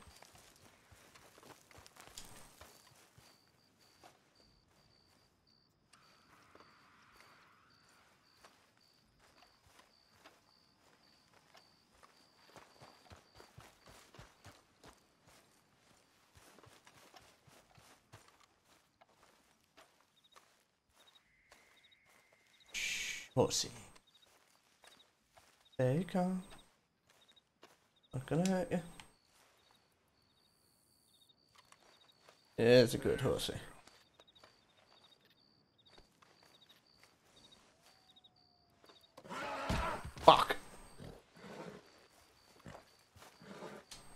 Horsey. There you go. Not gonna hurt you. Yeah, it's a good horsey. Fuck.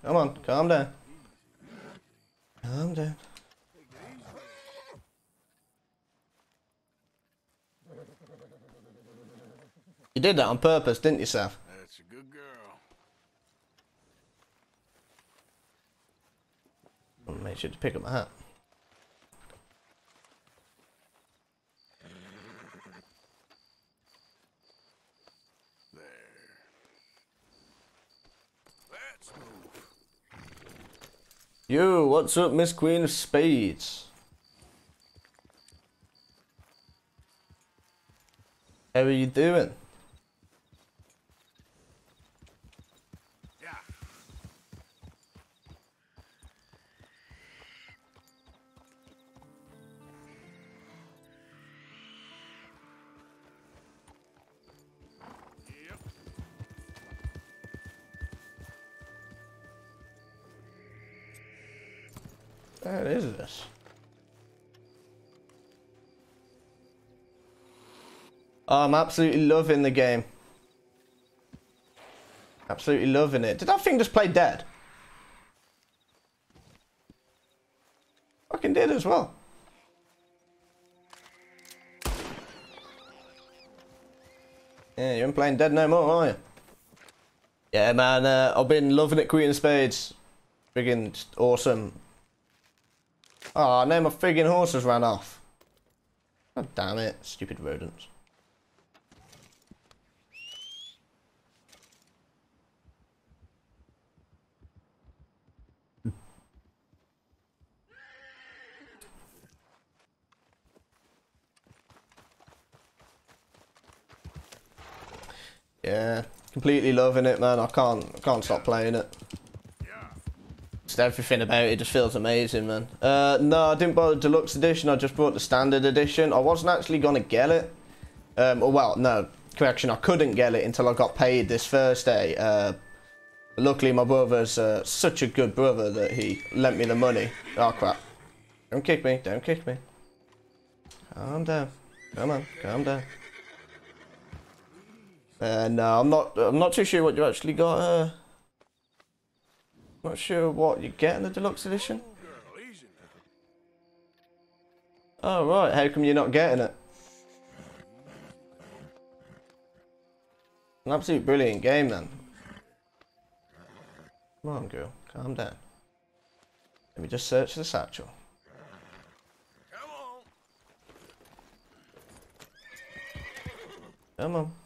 Come on, calm down. Calm down. You did that on purpose, didn't you, Seth? That's a good girl. Oh, I'll make sure to pick up my hat. Let's move. Yo, what's up, Miss Queen of Spades? How are you doing? I'm absolutely loving the game. Absolutely loving it. Did that thing just play dead? Fucking did as well. Yeah, you ain't playing dead no more, are you? Yeah, man, uh, I've been loving it, Queen of Spades. Friggin' awesome. Oh, now my friggin' horse has ran off. God damn it, stupid rodents. Yeah, completely loving it, man. I can't, can't stop playing it. Just everything about it just feels amazing, man. Uh, no, I didn't buy the deluxe edition. I just bought the standard edition. I wasn't actually gonna get it. Um, well, no, correction. I couldn't get it until I got paid this Thursday. Uh, luckily, my brother's uh, such a good brother that he lent me the money. Oh crap! Don't kick me! Don't kick me! Calm down. Come on, calm down. Uh, no, I'm not. I'm not too sure what you actually got. Uh, not sure what you get in the deluxe edition. Oh right, how come you're not getting it? An absolute brilliant game then. Come on, girl, calm down. Let me just search the satchel. Come on. Come on.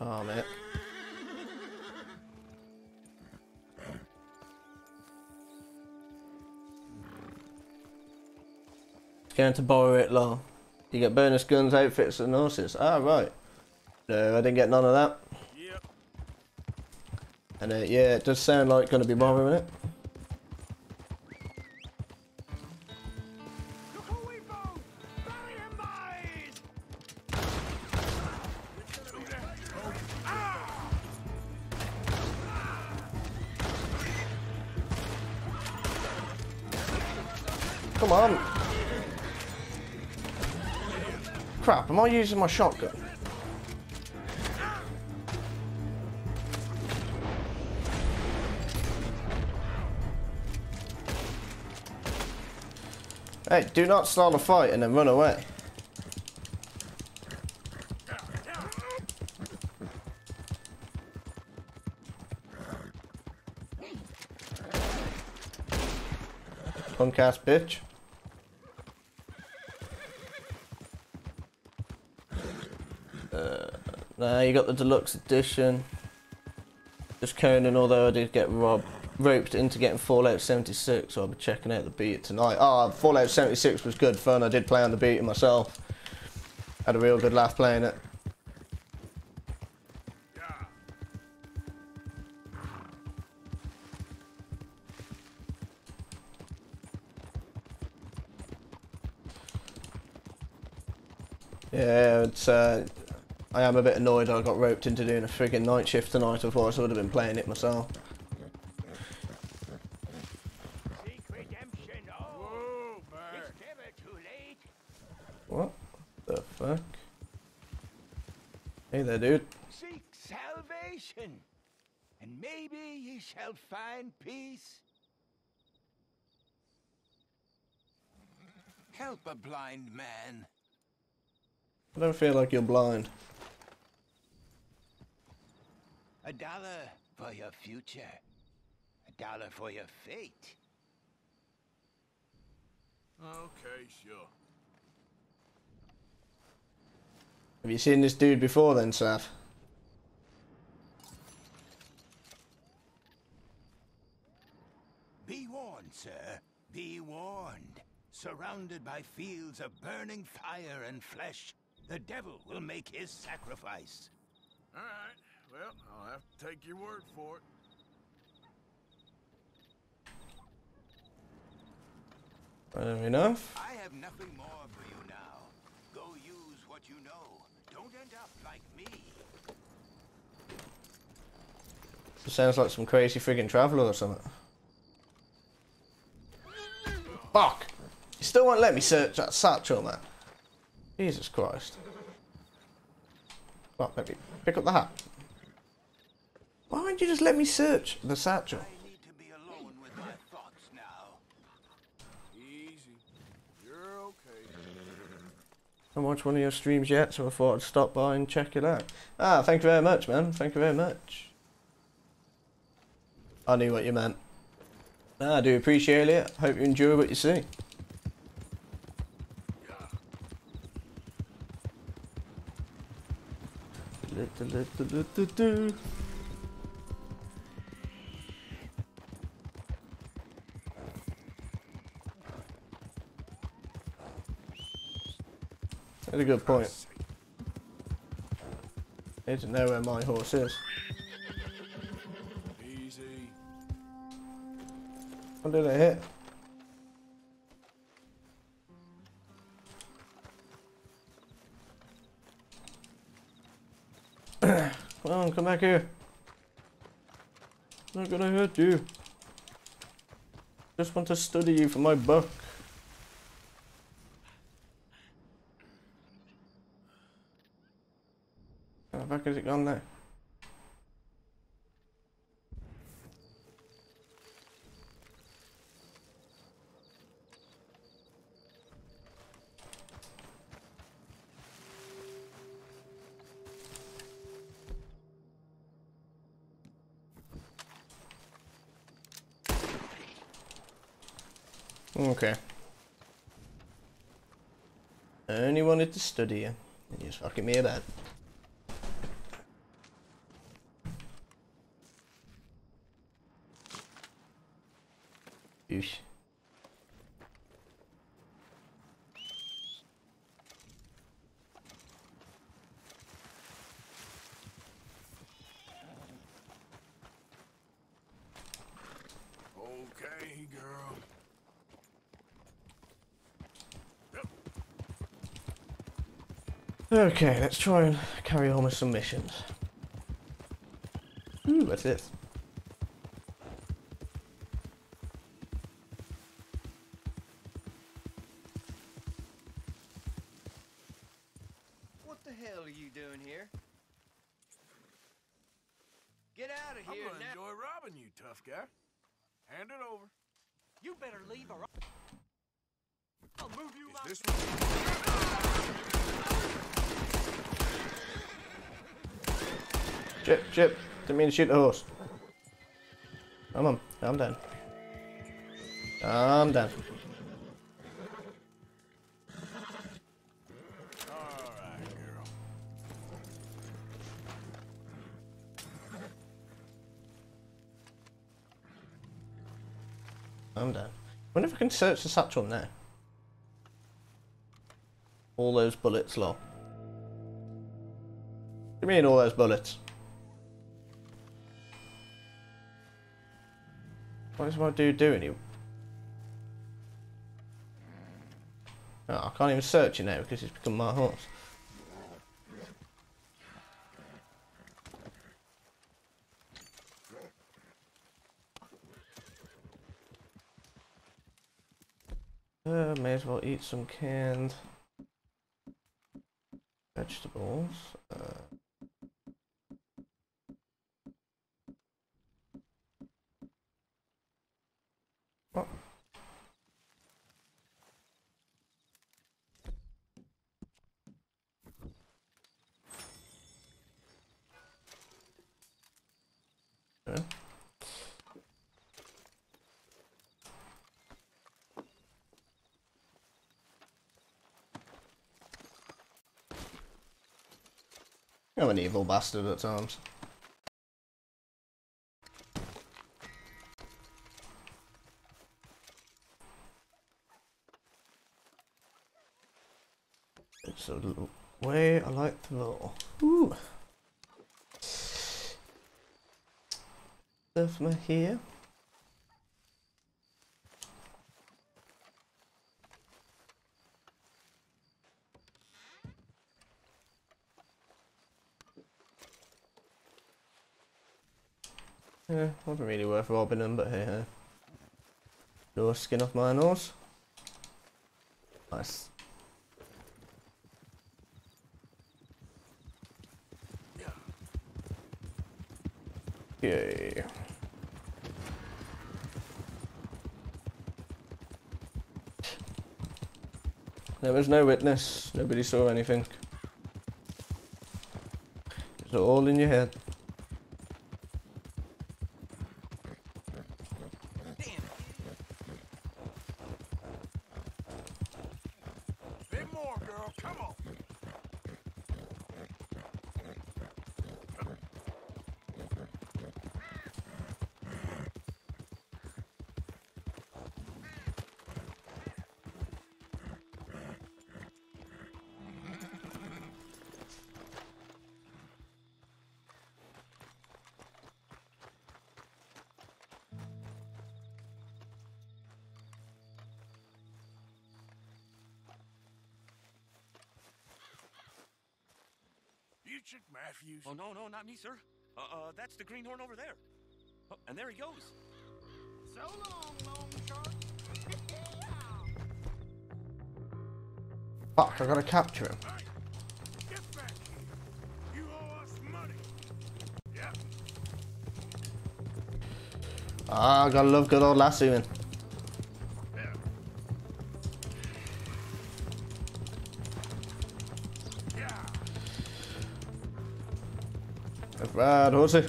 Oh man. going to borrow it, lol. You get bonus guns, outfits, and horses. Ah, right. No, I didn't get none of that. Yep. And uh, yeah, it does sound like going to be borrowing it. Using my shotgun? Hey, do not start a fight and then run away. Punk ass bitch. Nah, you got the deluxe edition. Just Conan, although I did get robbed, roped into getting Fallout 76, so I'll be checking out the beta tonight. Oh, Fallout 76 was good fun. I did play on the beta myself. Had a real good laugh playing it. A bit annoyed I got roped into doing a friggin' night shift tonight, otherwise I would have been playing it myself. What the fuck? Hey there, dude. Seek salvation, and maybe ye shall find peace. Help a blind man. I don't feel like you're blind. A dollar for your future. A dollar for your fate. Okay, sure. Have you seen this dude before then, Saf? Be warned, sir. Be warned. Surrounded by fields of burning fire and flesh, the devil will make his sacrifice. All right. Well, I'll have to take your word for it. Fair enough. I have nothing more for you now. Go use what you know. Don't end up like me. Sounds like some crazy friggin' traveller or something. Fuck! You still won't let me search that satchel, man. Jesus Christ. Well, maybe pick up the hat. Why won't you just let me search the satchel? Easy. You're okay. I haven't watched one of your streams yet, so I thought I'd stop by and check it out. Ah, thank you very much, man. Thank you very much. I knew what you meant. Ah, I do appreciate it. Hope you enjoy what you see. That's a good point. Need to know where my horse is. Easy. What did I hit? Come on, come back here. Not gonna hurt you. Just want to study you for my book. Fuck has it gone now? Okay. Only wanted to study you. And just fucking me about. douche. Okay, girl. Okay, let's try and carry on with some missions. Ooh, what's this? Didn't shoot the horse. Come on, calm down. Calm down. Calm down. wonder if I can search the satchel now. All those bullets, lol. What do you mean all those bullets? What is my dude doing? He... Oh, I can't even search it now because it's become my horse. Uh, may as well eat some canned vegetables. An evil bastard at times. It's a little way I like the law. Ooh. From here. Yeah, wasn't really worth robbing them, but hey hey. Door skin off my nose. Nice. Yay. There was no witness, nobody saw anything. It's all in your head. The greenhorn over there. Oh, and there he goes. So long, long shark. Fuck, I gotta capture him. Get back here. You owe us money. Yeah. Ah, gotta love good old lassoing. Right, horsey.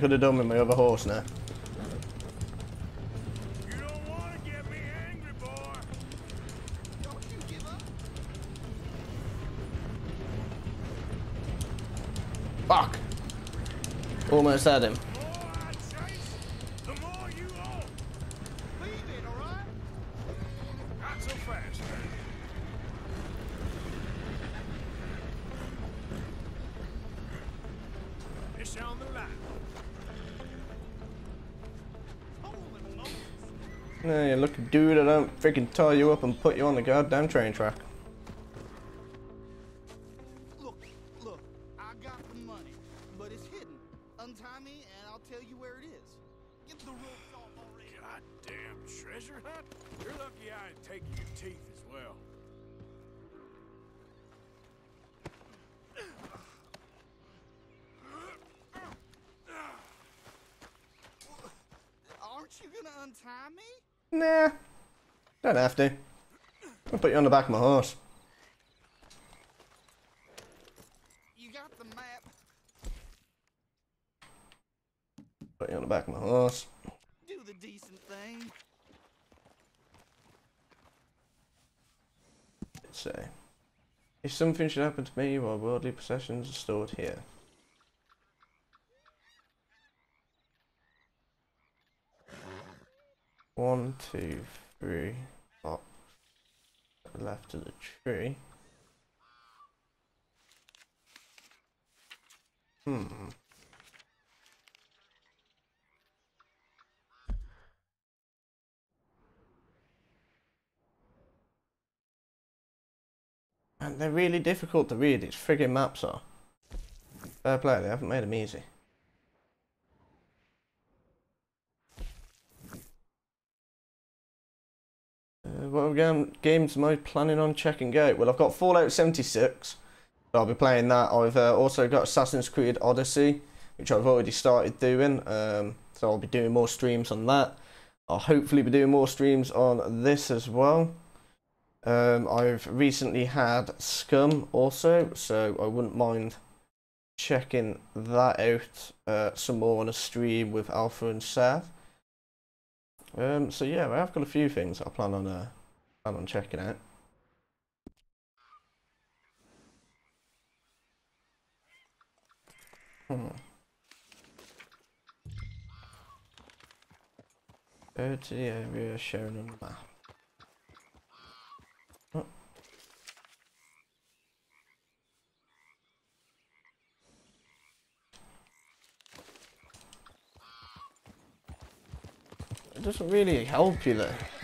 I really could have done with my other horse now. You don't want to get me angry, boy. Don't you give up. Fuck. Almost had him. Freaking tie you up and put you on the goddamn train track. Back my horse. You got the map. Put you on the back of my horse. Do the decent thing. Let's say. If something should happen to me while worldly possessions are stored here. One, box of the tree. Hmm. And they're really difficult to read, these friggin' maps are. Fair play, they haven't made them easy. Uh, game, games am I planning on checking out? Well, I've got Fallout 76. I'll be playing that. I've uh, also got Assassin's Creed Odyssey, which I've already started doing. Um, so I'll be doing more streams on that. I'll hopefully be doing more streams on this as well. Um, I've recently had Scum also, so I wouldn't mind checking that out uh, some more on a stream with Alpha and Seth. Um, so yeah, I've got a few things I plan on uh, plan on checking out. Hmm. Go to the area shown on the map. Oh. It doesn't really help you though.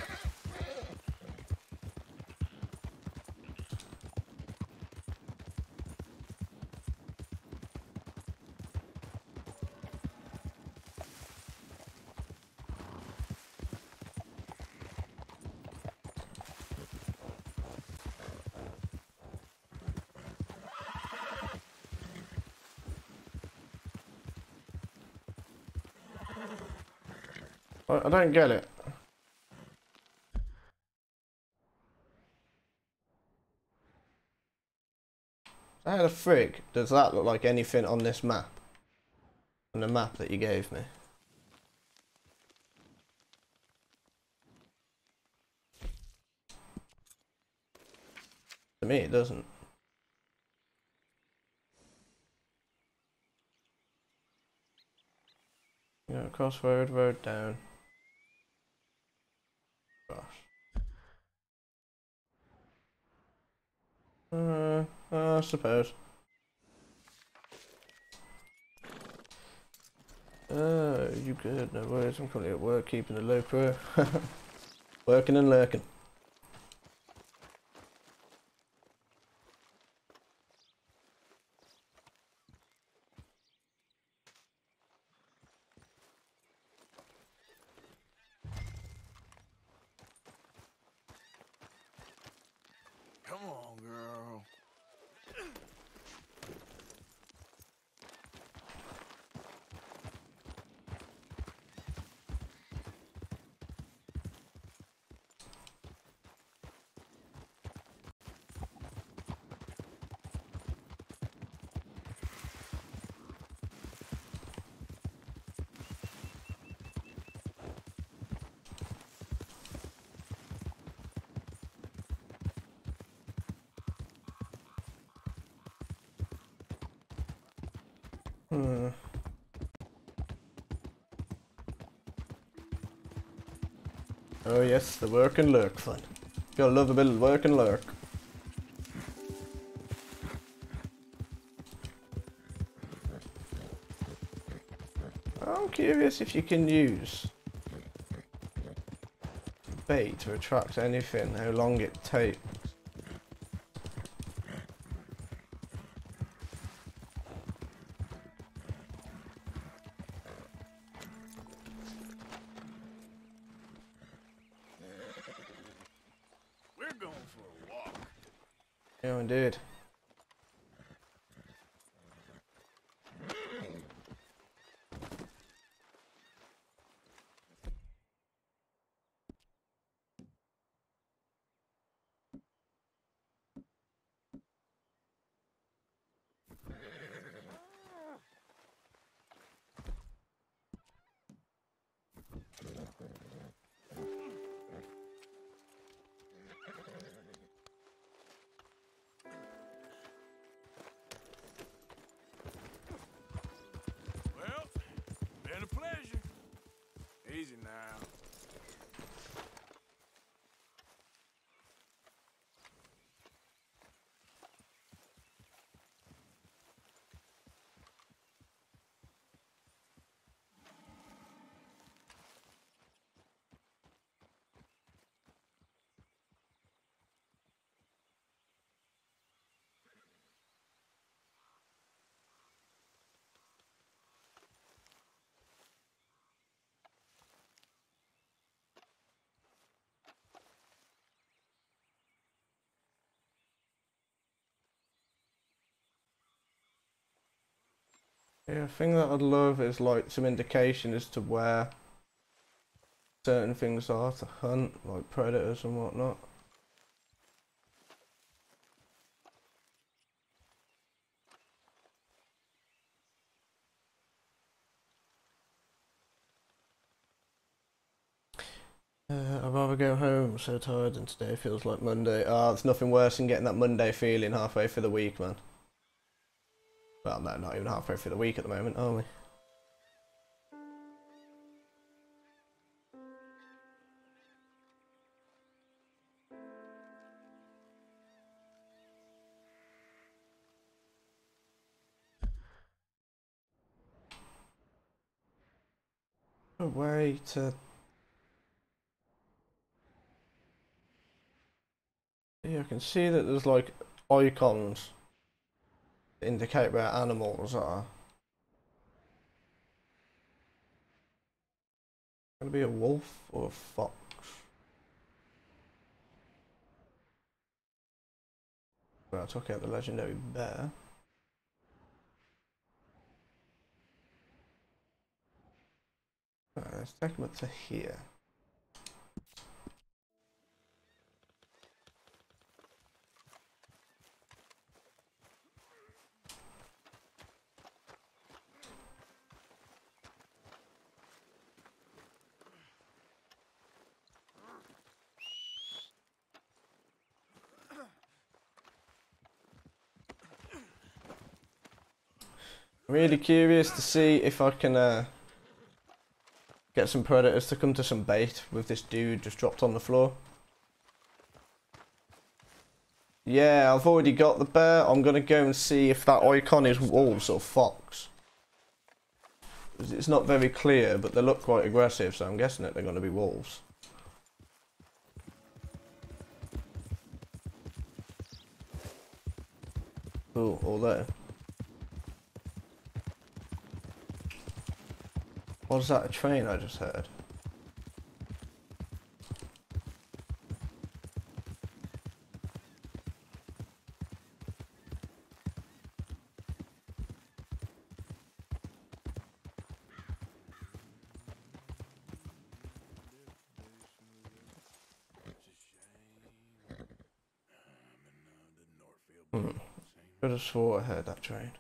I don't get it. How the frig does that look like anything on this map? On the map that you gave me? To me it doesn't. You Yeah, crossroad, road down. Uh, I suppose. Oh, you good? No worries. I'm currently at work, keeping a low pro. Working and lurking. Oh yes, the work and lurk fun. Gotta love a bit of work and lurk. I'm curious if you can use bait to attract anything, how long it takes. Yeah, a thing that I'd love is like some indication as to where certain things are to hunt, like predators and whatnot. Uh, I'd rather go home, I'm so tired and today feels like Monday. Ah, it's nothing worse than getting that Monday feeling halfway through the week, man. Well, no, not even halfway through the week at the moment, are we? A way to Yeah, I can see that there's like icons indicate where animals are. Gonna be a wolf or a fox? Well, I took out the legendary bear. Alright, let's take him up to here. Really curious to see if I can uh, get some predators to come to some bait with this dude just dropped on the floor. Yeah, I've already got the bear. I'm gonna go and see if that icon is wolves or fox. It's not very clear, but they look quite aggressive, so I'm guessing that they're gonna be wolves. Oh, all Was that a train I just heard? Hmm. Could have swore I heard that train.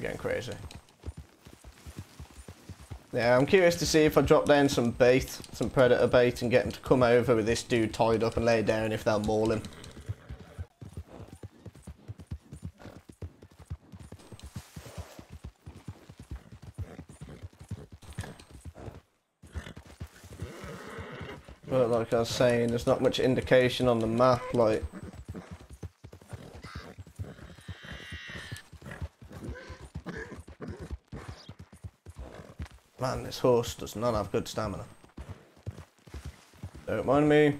Getting going crazy. Yeah, I'm curious to see if I drop down some bait, some predator bait, and get him to come over with this dude tied up and lay down if they'll maul him. But like I was saying, there's not much indication on the map, like, Man, this horse does not have good stamina. Don't mind me.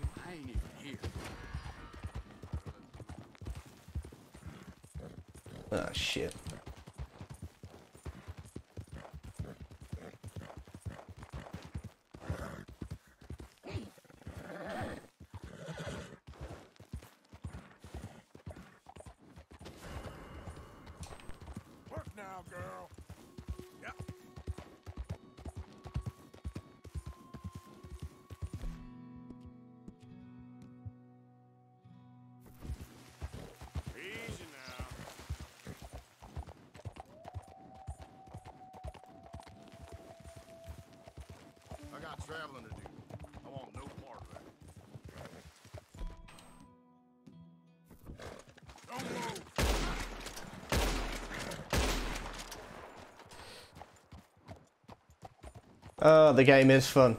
Oh, the game is fun.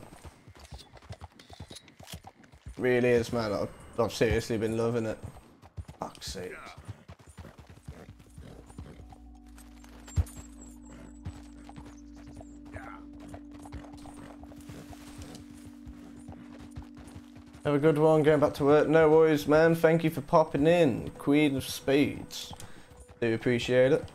Really is, man. I've, I've seriously been loving it. Fuck's sake. Have a good one, going back to work. No worries, man. Thank you for popping in. Queen of Spades. Do appreciate it.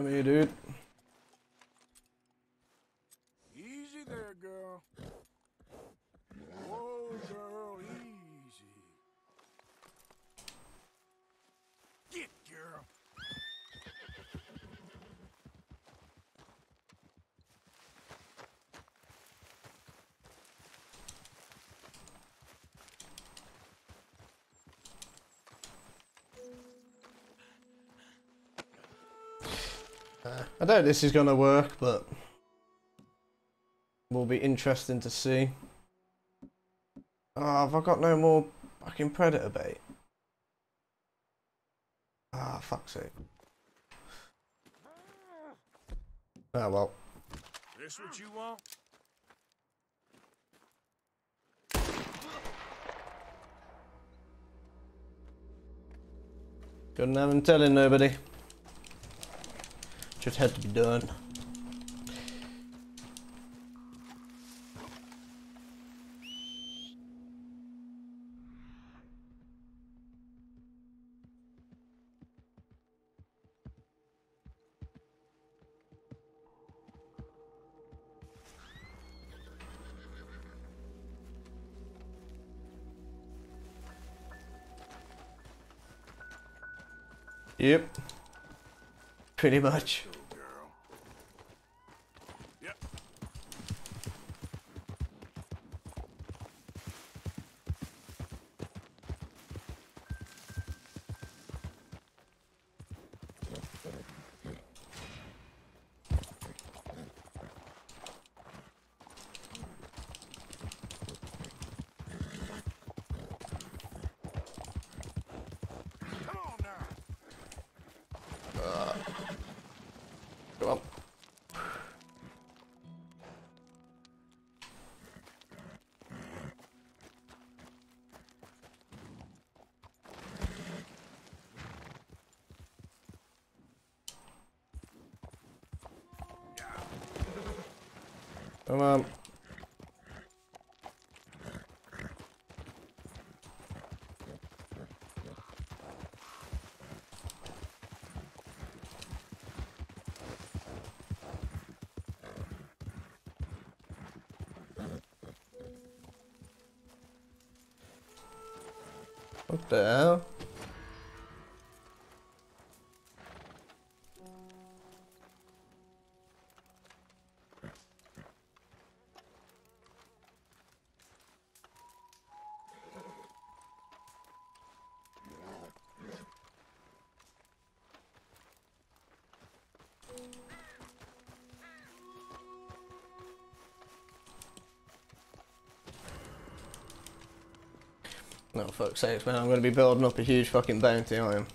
Here we do. I doubt this is gonna work, but will be interesting to see. Oh, have I got no more fucking predator bait? Ah, fuck's sake. Oh well. This what you want? Couldn't have him telling nobody. Just had to be done. Yep. Pretty much. Fuck's sakes, man. I'm going to be building up a huge fucking bounty on him.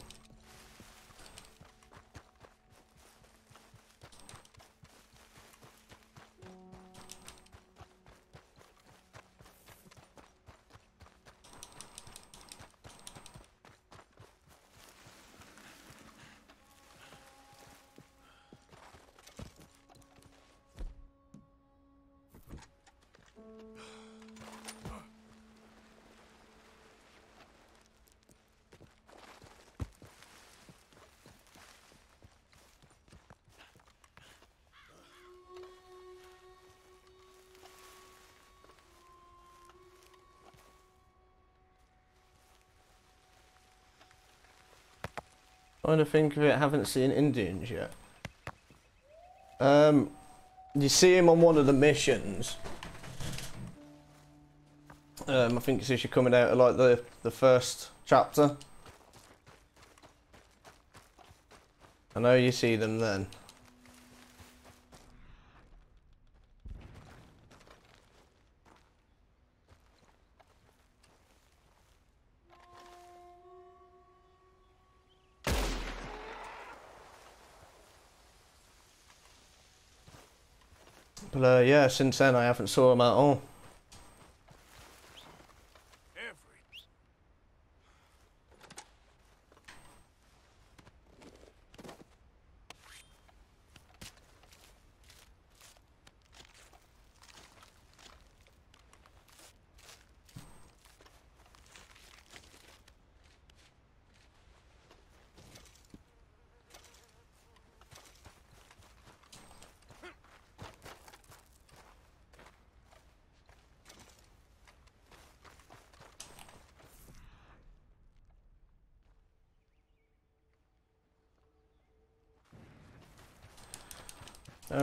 Trying to think of it, haven't seen Indians yet. Um, you see him on one of the missions. Um, I think it's actually coming out of like the, the first chapter. I know you see them then. Yeah, since then I haven't saw him at all.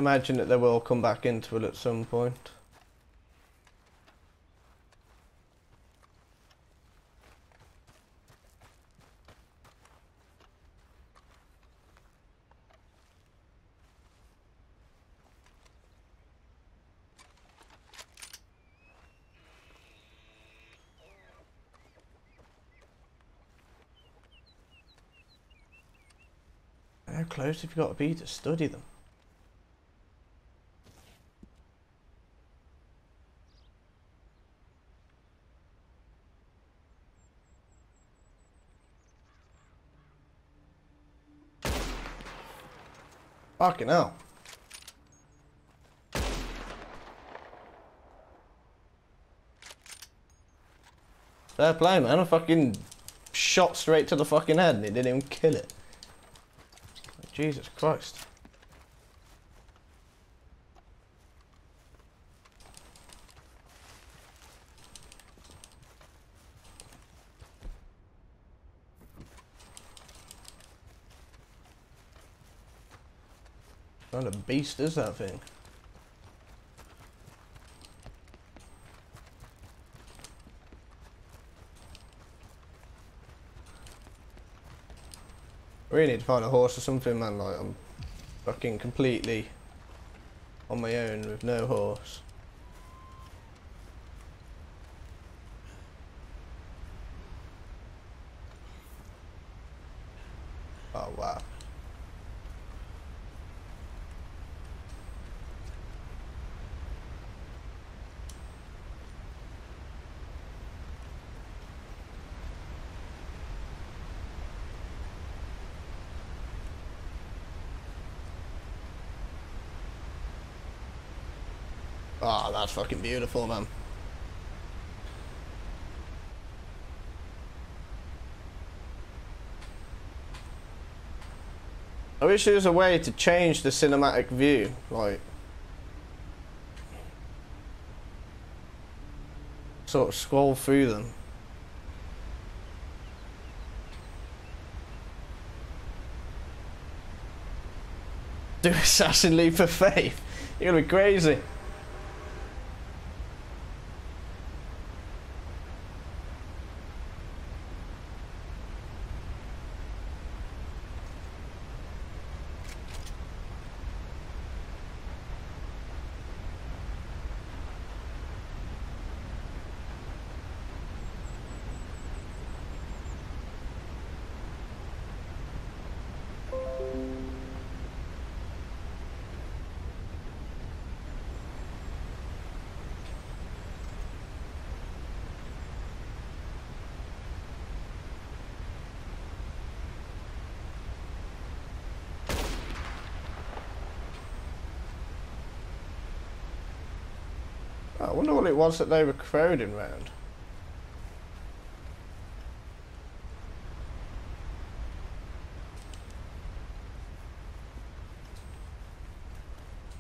Imagine that they will come back into it at some point. How close have you got to be to study them? Fucking hell. Fair play, man. I fucking shot straight to the fucking head and it didn't even kill it. Jesus Christ. Beast is that thing? I really need to find a horse or something, man. Like, I'm fucking completely on my own with no horse. Oh, wow. Oh, that's fucking beautiful, man. I wish there was a way to change the cinematic view, like sort of scroll through them. Do Assassin Leap of Faith? You're gonna be crazy. I wonder what it was that they were crowding round.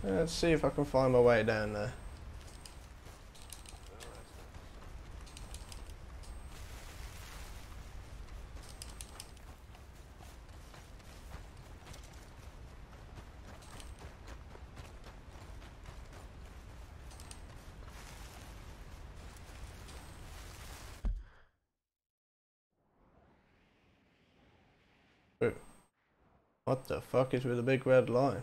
Let's see if I can find my way down there. Wait, What the fuck is with the big red line?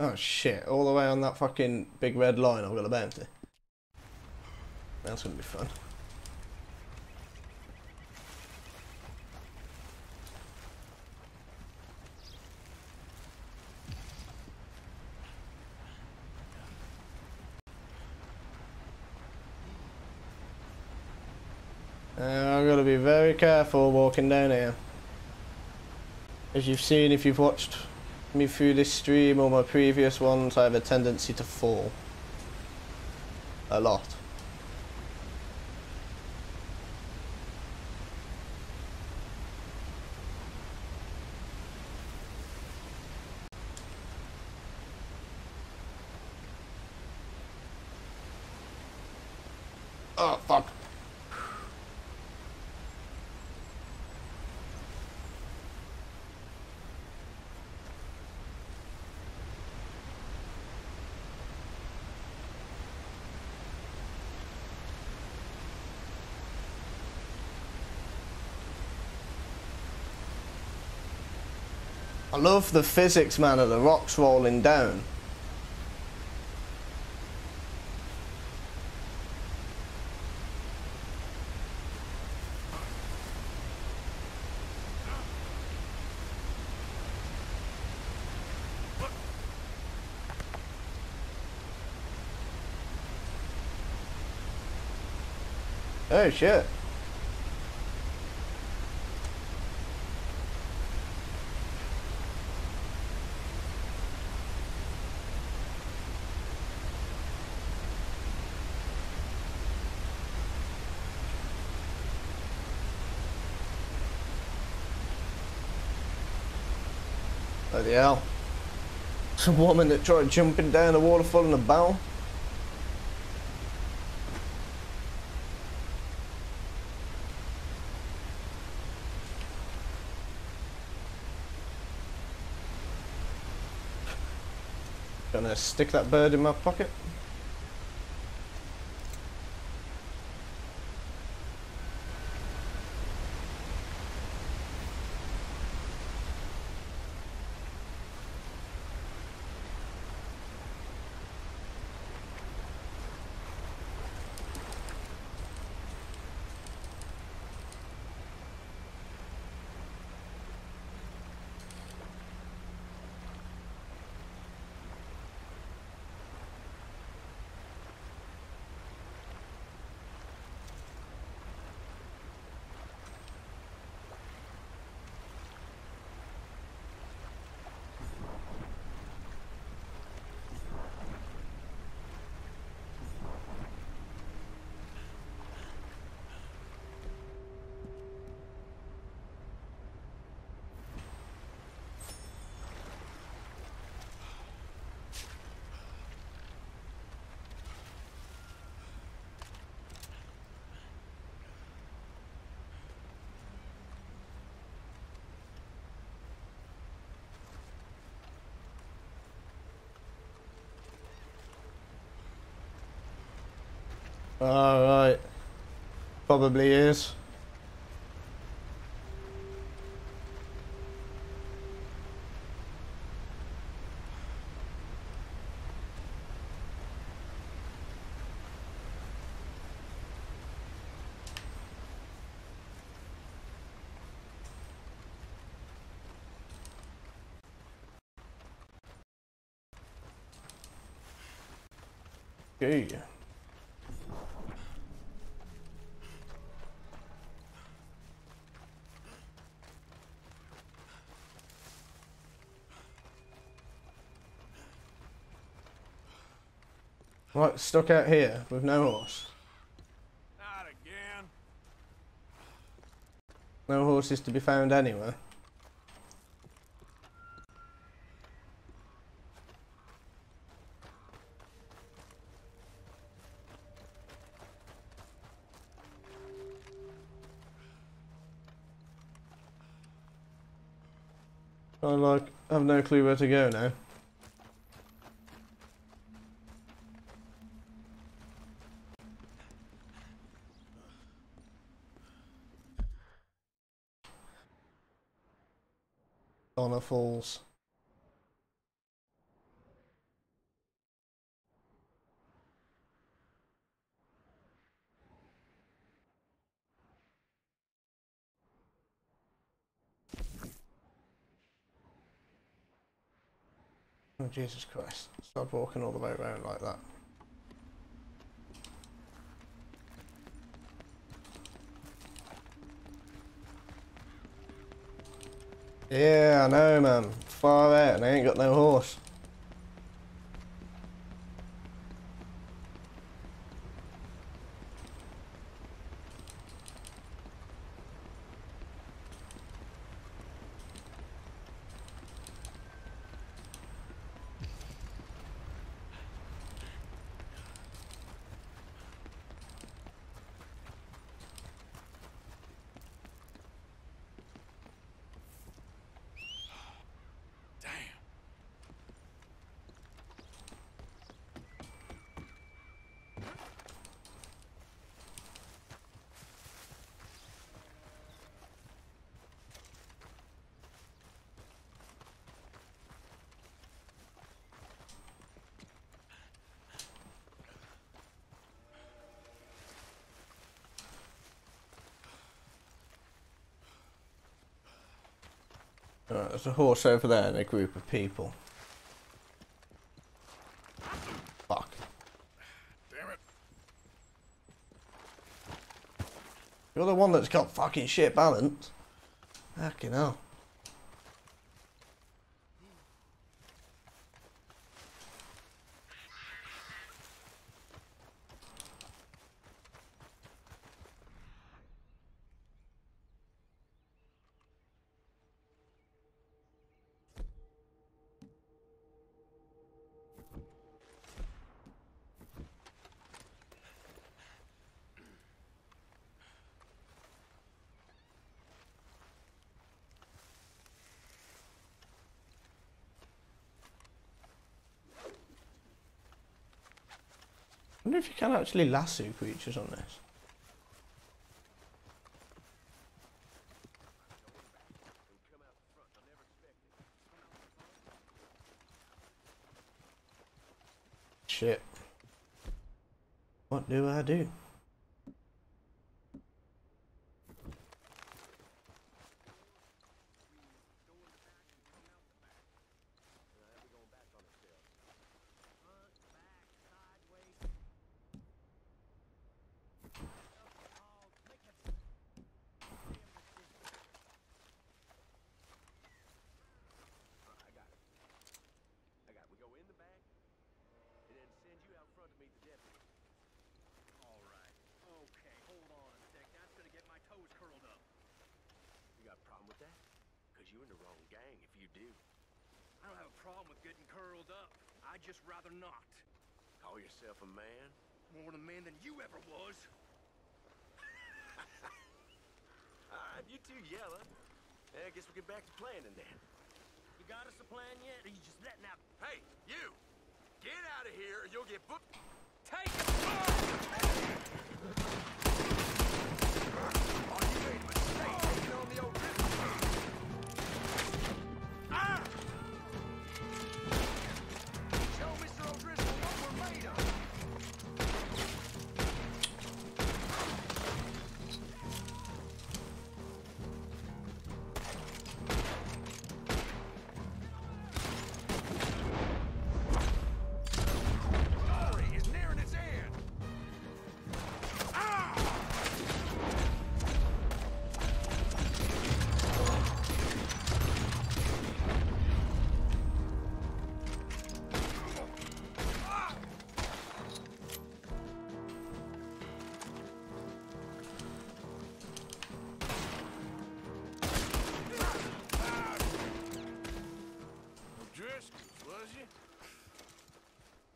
Oh shit, all the way on that fucking big red line I've got a bounty. That's gonna be fun. Uh, I've got to be very careful walking down here. As you've seen if you've watched me through this stream or my previous ones, I have a tendency to fall. A lot. I love the physics, man, of the rocks rolling down. Oh shit. Bloody hell. Some woman that tried jumping down a waterfall in a barrel. Gonna stick that bird in my pocket. Probably is. Okay. Right, stuck out here with no horse. Not again. No horses to be found anywhere. I like have no clue where to go now. Jesus Christ. Stop walking all the way around like that. Yeah, I know man. Far out and I ain't got no horse. A horse over there and a group of people. Fuck. Damn it. You're the one that's got fucking shit balance. Fucking hell. Wonder if you can actually lasso creatures on this. Shit. What do I do?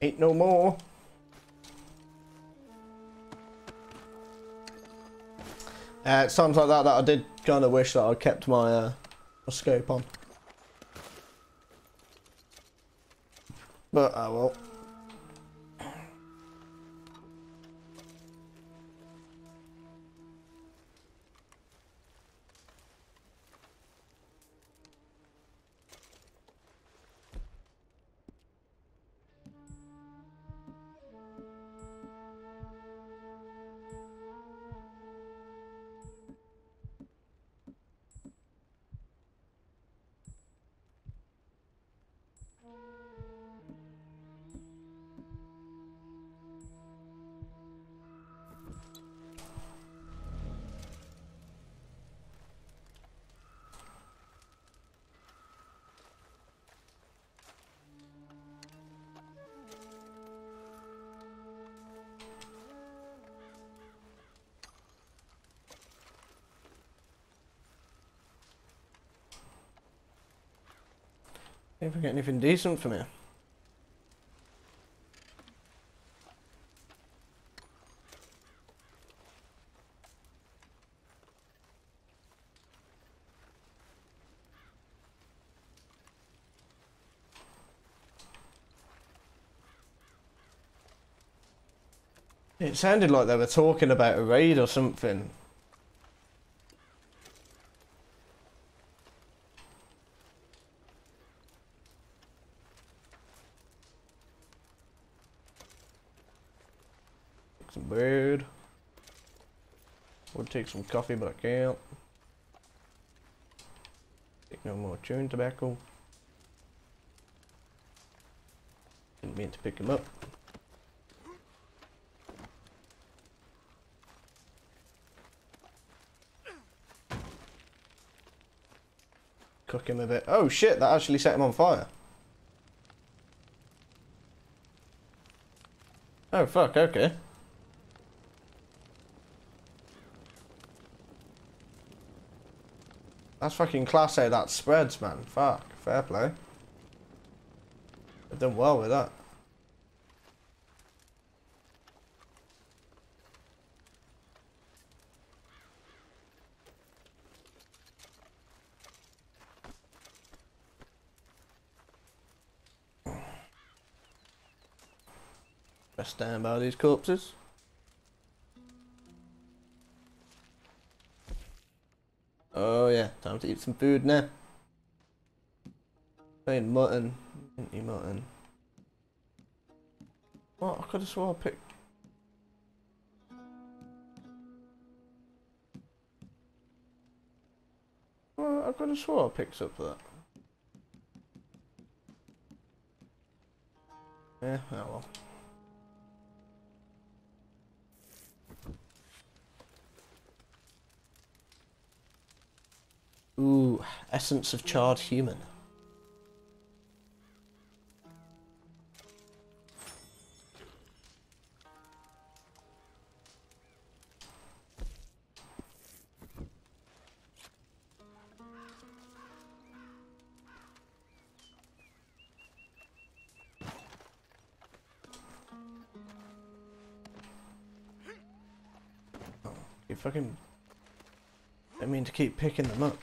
Ain't no more. Uh, times like that that I did kind of wish that I kept my, uh, my scope on. But, oh well. See if we get anything decent from here. It sounded like they were talking about a raid or something. Take some bread. Would take some coffee, but I can't. Take no more chewing tobacco. Didn't mean to pick him up. Cook him a bit. Oh shit, that actually set him on fire. Oh fuck, okay. That's fucking class A that spreads, man. Fuck, fair play. I've done well with that. Down by these corpses. Time to eat some food now. Made mutton. Didn't mutton. What? I could have swore I picked. Well, I could have swore I picked up that. Yeah, oh well. Ooh, essence of charred human. You fucking... I mean to keep picking them up.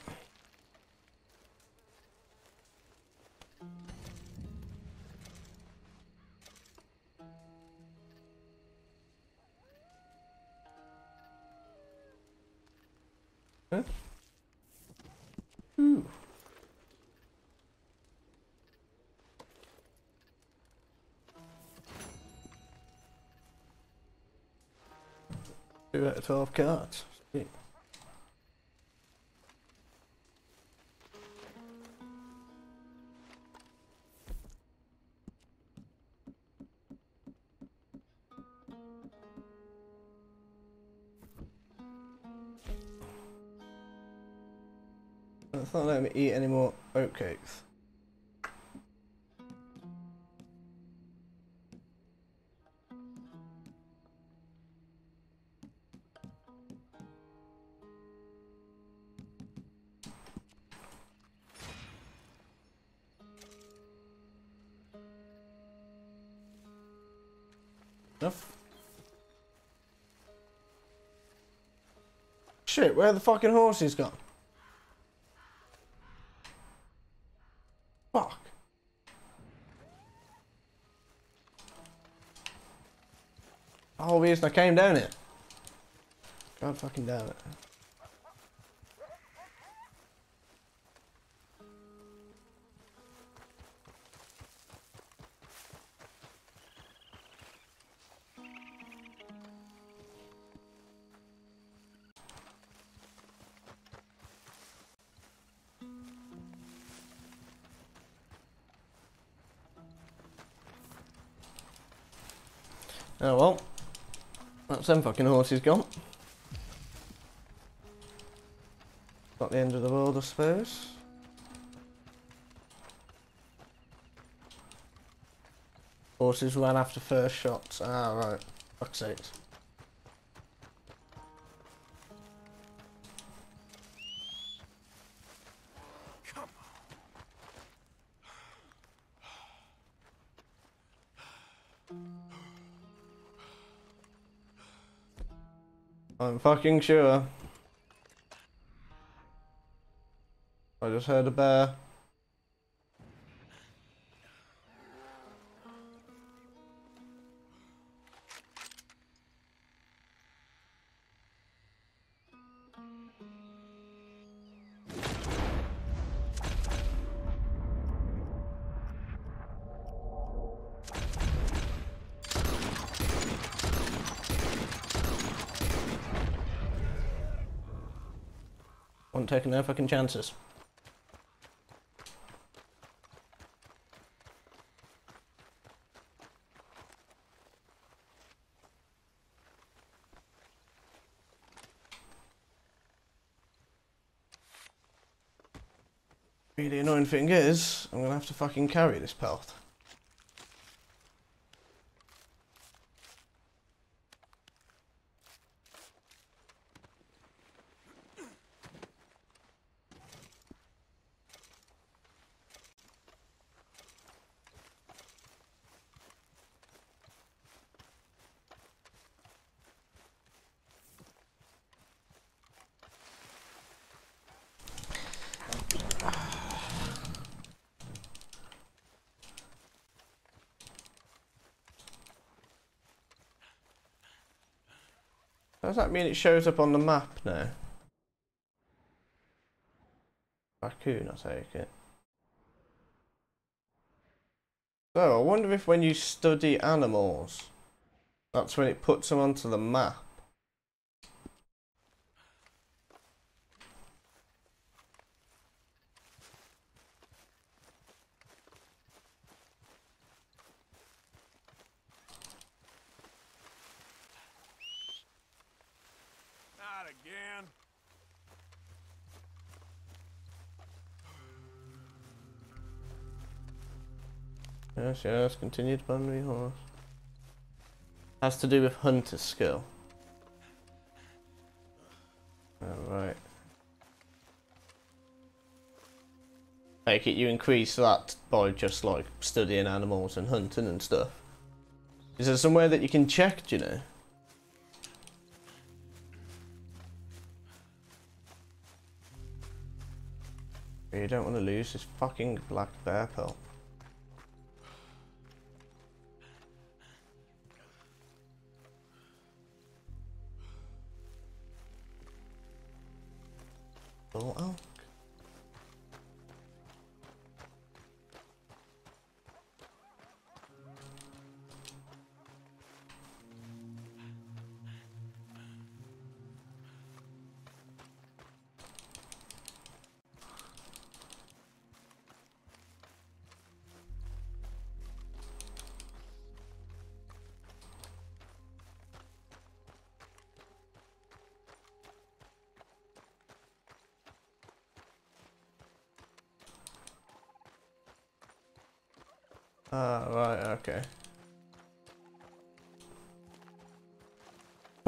Two out of twelve cards. Sweet. It's not letting me eat any more oatcakes. Where the fucking horses gone? Fuck. Oh, reason I came down it. God fucking damn it. Them fucking horses gone. Not the end of the world, I suppose. Horses ran after first shots. Ah, right. Fuck's sakes. I'm fucking sure. I just heard a bear. Taking no fucking chances. Really annoying thing is, I'm gonna have to fucking carry this pelt. That mean it shows up on the map now? Raccoon, I take it. So, I wonder if when you study animals, that's when it puts them onto the map. Yes, yes, continued boundary horse. Has to do with hunter skill. Alright. Take it you increase that by just like studying animals and hunting and stuff. Is there somewhere that you can check, do you know? You don't want to lose this fucking black bear pelt.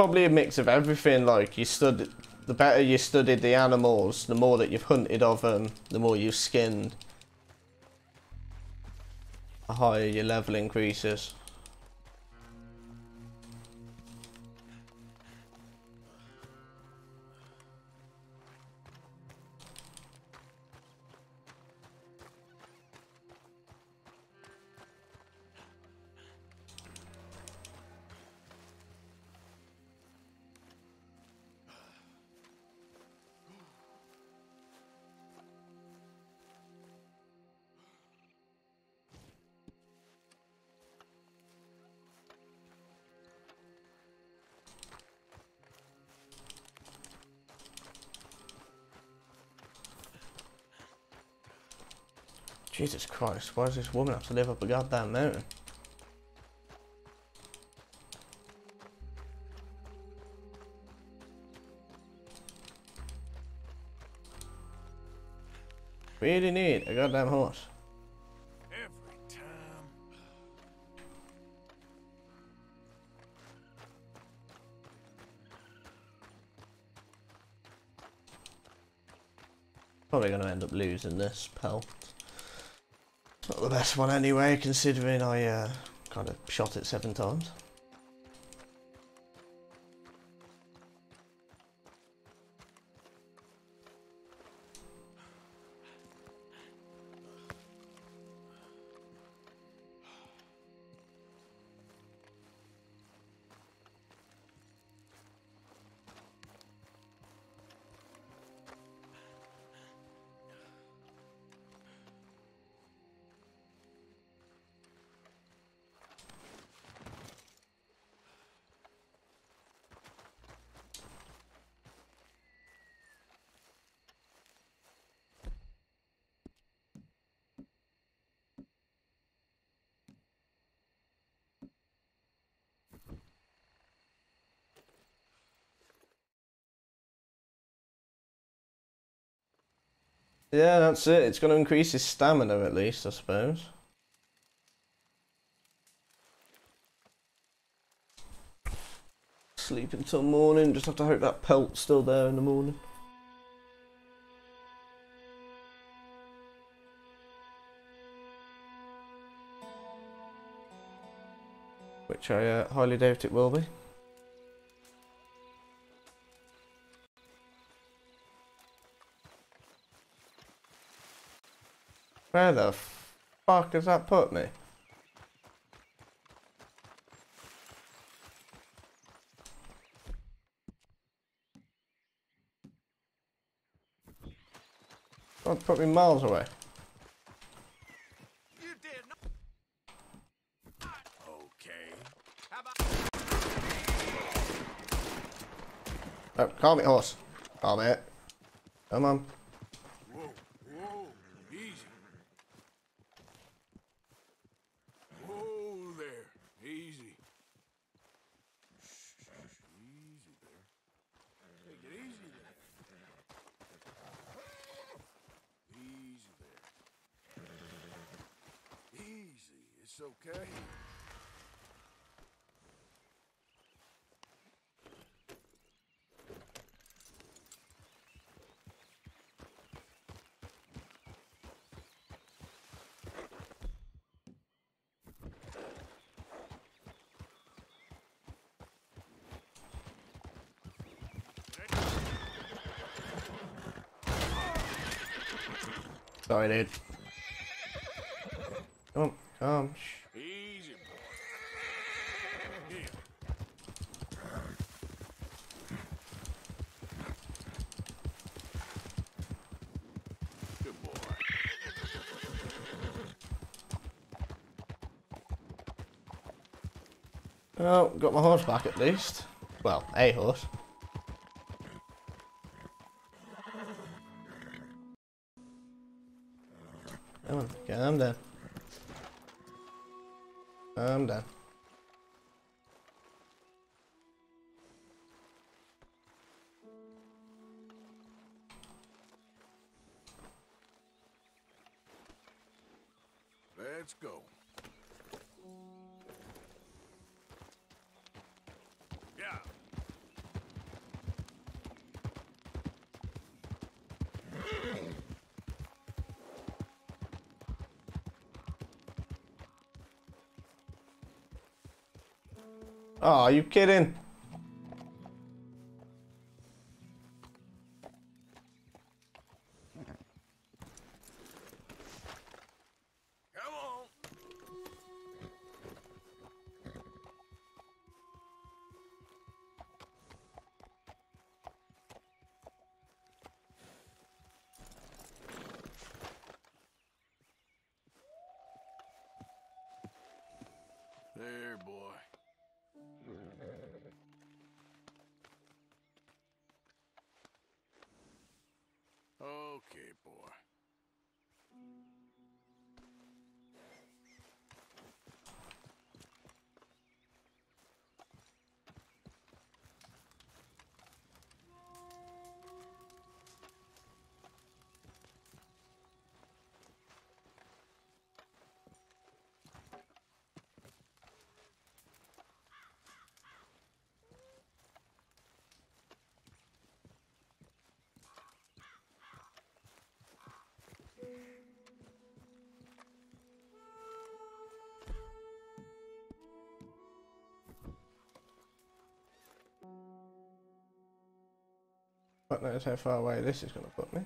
Probably a mix of everything, like, you stud the better you studied the animals, the more that you've hunted of them, the more you've skinned, the higher your level increases. Christ, why does this woman have to live up a goddamn mountain? Really need a goddamn horse. Probably gonna end up losing this pelt. The best one anyway, considering I uh, kind of shot it seven times. Yeah, that's it. It's going to increase his stamina at least, I suppose. Sleep until morning. Just have to hope that pelt's still there in the morning. Which I uh, highly doubt it will be. Where the fuck does that put me? Don't put me miles away. Oh, calm it, horse. Calm it. Come on. Sorry, dude. Come. Shh. Easy, boy. Good boy. Oh, got my horse back at least. Well, a horse. On, Oh, are you kidding? Knows how far away this is going to put me.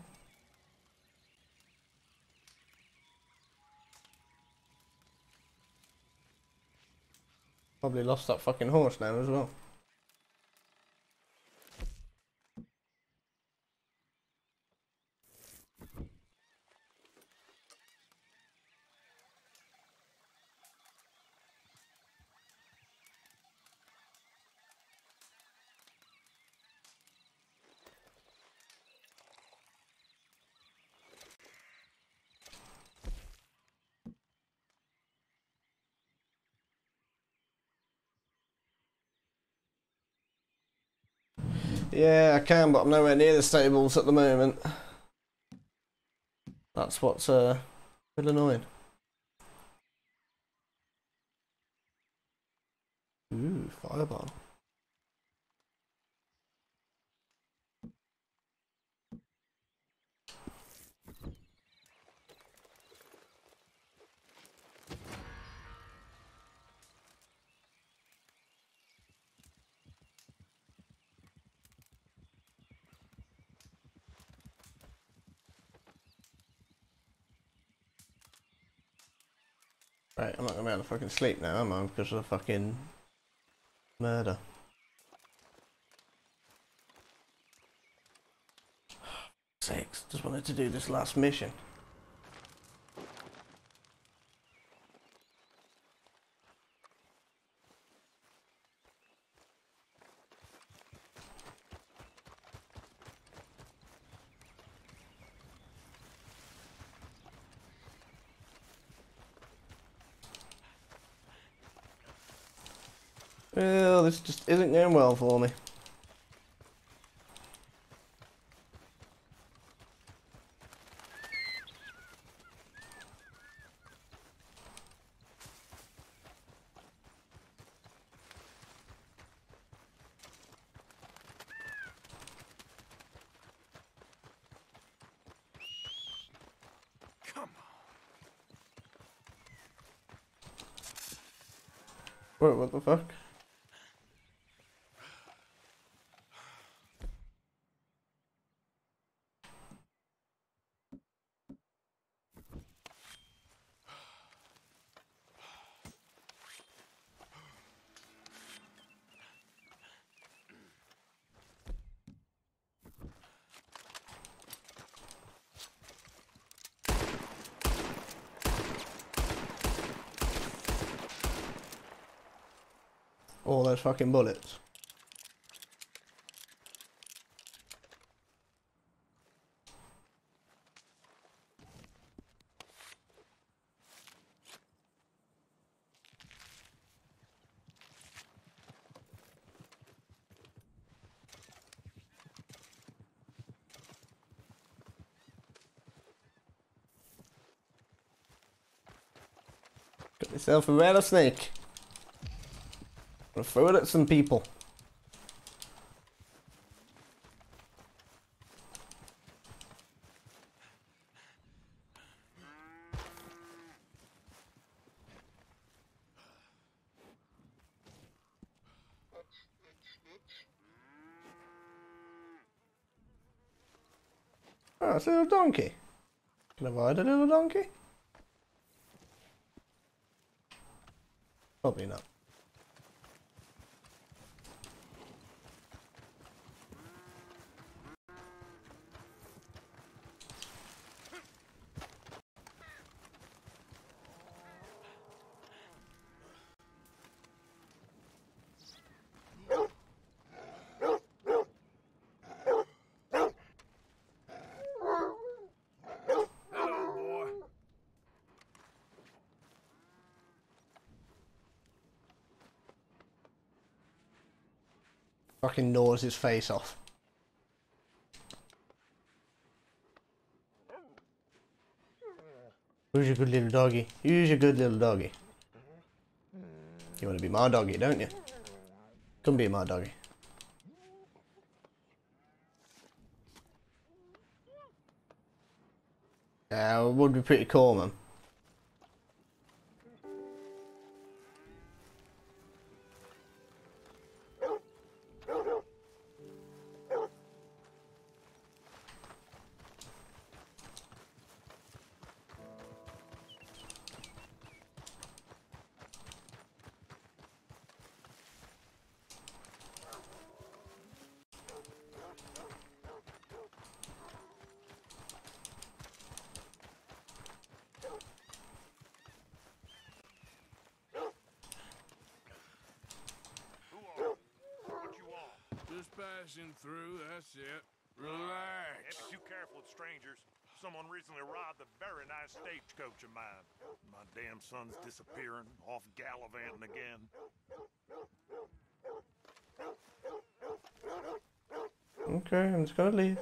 Probably lost that fucking horse now as well. Yeah, I can, but I'm nowhere near the stables at the moment. That's what's uh, a bit annoying. Ooh, fireball. Right, I'm not sleep now, am I? Because of the fucking murder. Six. Just wanted to do this last mission. Well, this just isn't going well for me. Come Wait, what the fuck? All those fucking bullets. Got yourself a rattlesnake. Gonna throw it at some people. Oh, it's a little donkey. Can I ride a little donkey? Probably not. Fucking gnaws his face off. Who's your good little doggy? Who's your good little doggy? You want to be my doggy, don't you? Come be my doggy. Yeah, it would be pretty cool, man. Friend!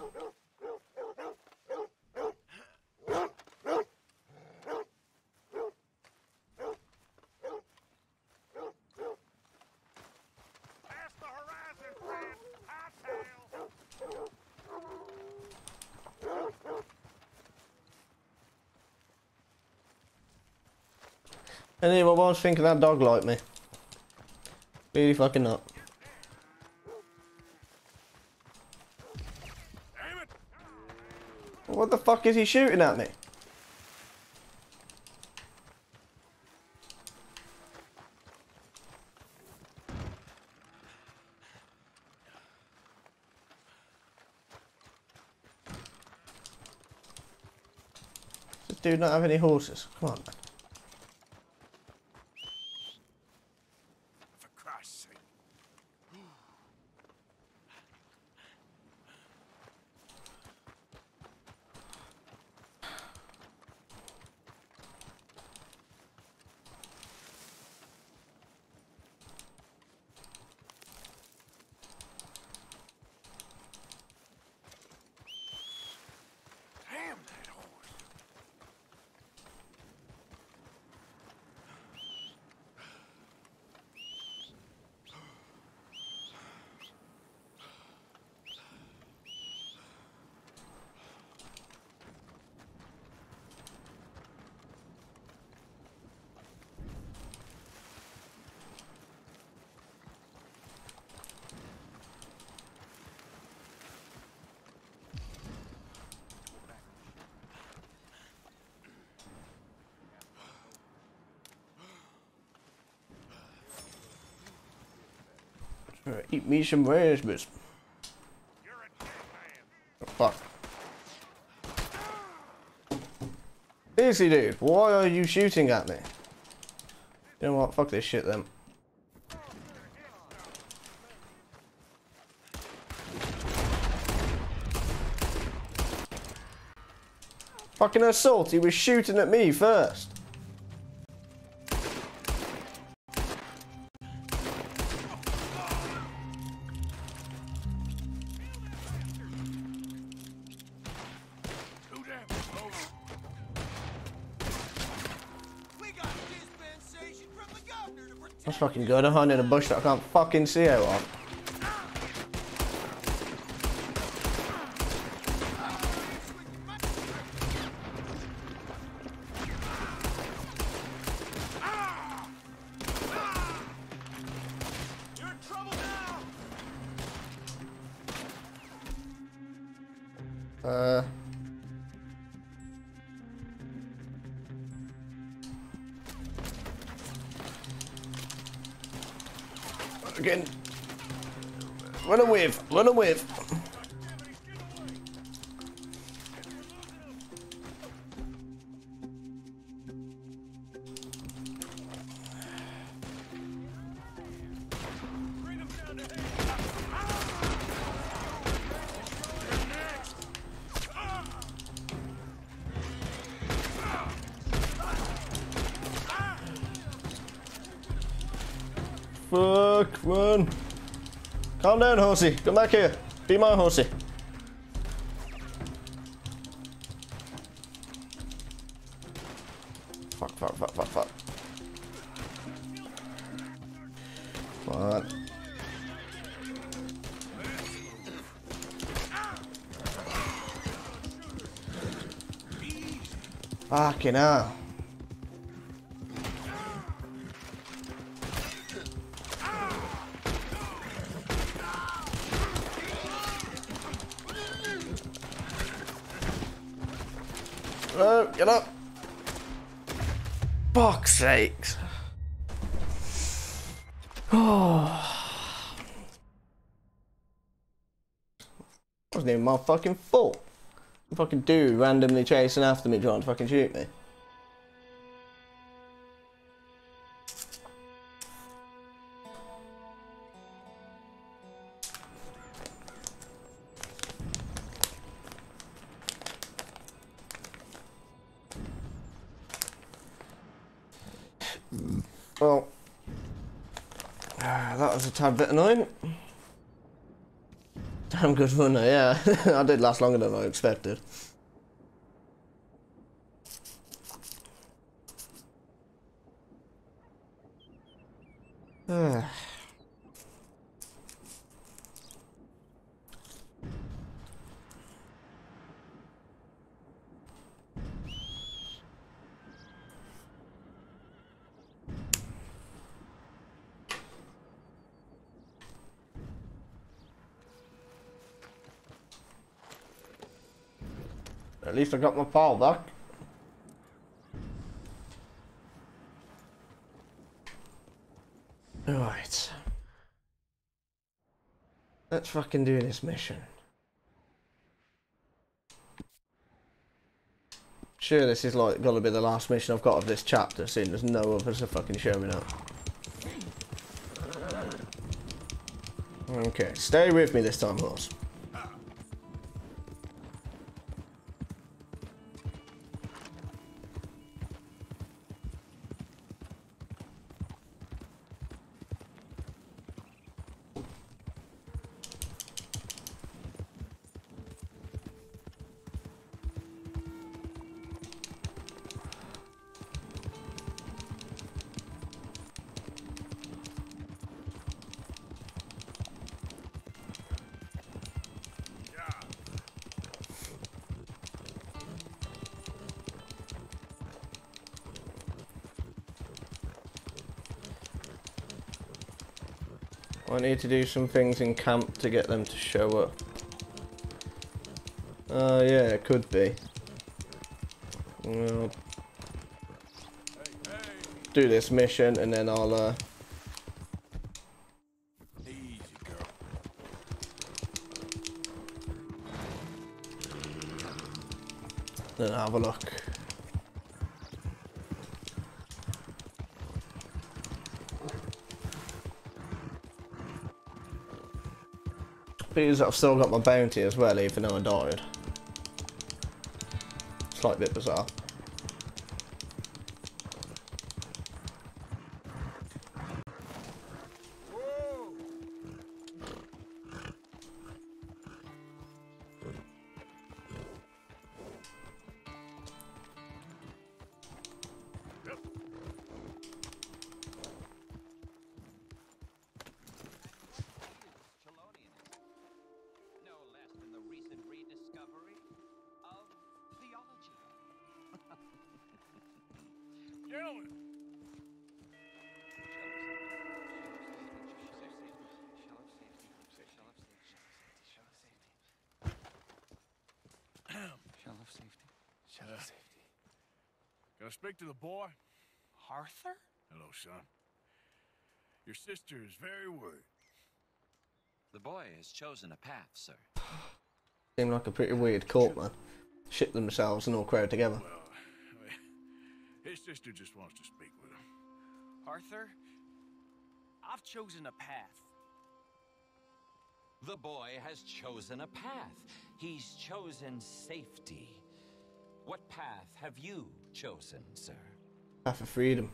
Hightail! Anyway, I was thinking that dog liked me. Really fucking not. fuck is he shooting at me? Does dude not have any horses? Come on. Me some raspberries. Oh, fuck. Easy, dude. Why are you shooting at me? You know what? Fuck this shit then. Fucking assault. He was shooting at me first. Fucking good. I'm in a bush that I can't fucking see out of. Uh. Again. Run a wave. Run a Calm down, horsey. Come back here. Be my horsey. Fuck, fuck, fuck, fuck, fuck. On. Fucking hell. Fucking fault. Fucking dude randomly chasing after me trying to fucking shoot me. Well, that was a tad bit annoying. Damn good though, yeah. I did last longer than I expected. Least I got my pal back. Alright. Let's fucking do this mission. Sure, this is like gonna be the last mission I've got of this chapter, seeing there's no others are fucking showing up. Okay, stay with me this time, horse. Need to do some things in camp to get them to show up. Oh uh, yeah, it could be. Well, do this mission and then I'll uh, then have a look. Because I've still got my bounty as well, even though I died. Slight bit bizarre. Speak to the boy? Arthur? Hello, son. Your sister is very worried. The boy has chosen a path, sir. Seem like a pretty weird cult, man. Ship themselves and all crowd together. Well, his sister just wants to speak with him. Arthur, I've chosen a path. The boy has chosen a path. He's chosen safety. What path have you chosen, sir? Path of freedom.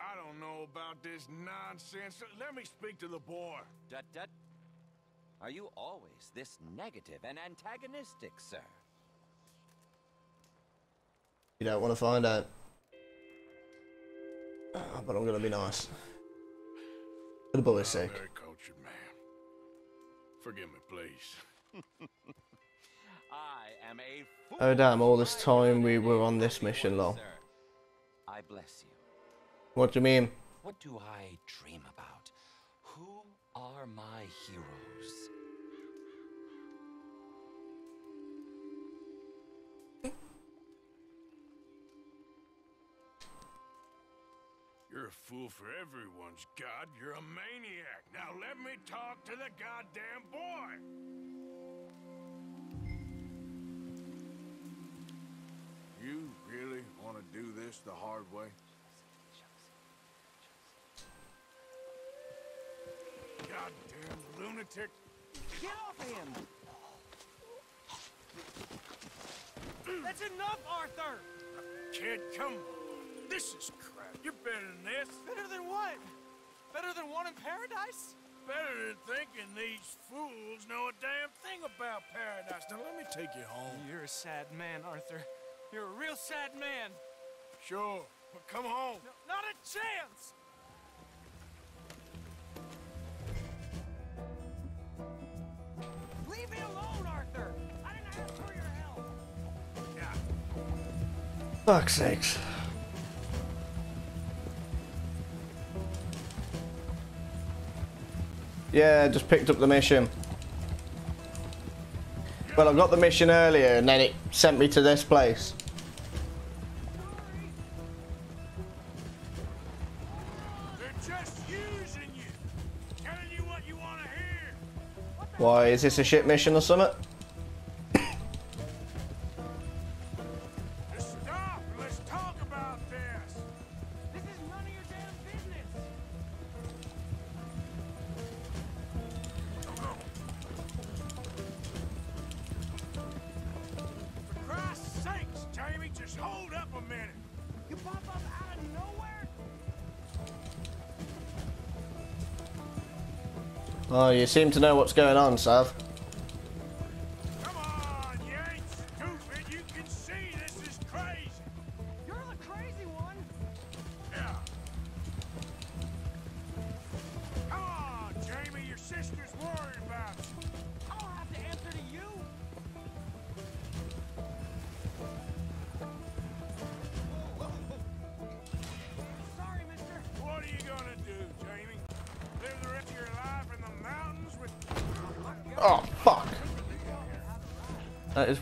I don't know about this nonsense. Let me speak to the boy. Dut dut. Are you always this negative and antagonistic, sir? You don't want to find out. Oh, but I'm gonna be nice. For the boy's sake. Very cultured man. Forgive me, please. I am a fool. Oh damn, all this time we were on this mission, lol. I bless you. What do you mean? What do I dream about? Who are my heroes? You're a fool for everyone's god. You're a maniac. Now let me talk to the goddamn boy. You really want to do this the hard way? Goddamn lunatic. Get off him! That's enough, Arthur! Kid, come on. This is crap. You're better than this. Better than what? Better than one in paradise? Better than thinking these fools know a damn thing about paradise. Now let me take you home. You're a sad man, Arthur. You're a real sad man. Sure, but come home. No, not a chance! Leave me alone, Arthur! I didn't ask for your help! Yeah. Fuck's sakes. Yeah, just picked up the mission. Well, I got the mission earlier and then it sent me to this place. Why, is this a ship mission or something? seem to know what's going on, Sav.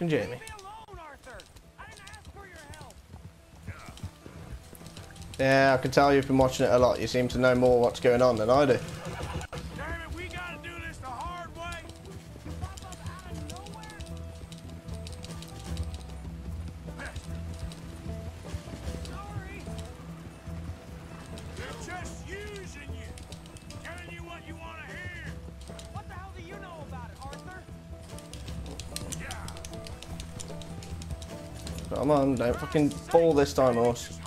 fucking Jamie. Yeah, I can tell you've been watching it a lot. You seem to know more what's going on than I do. fucking fall this time, horse.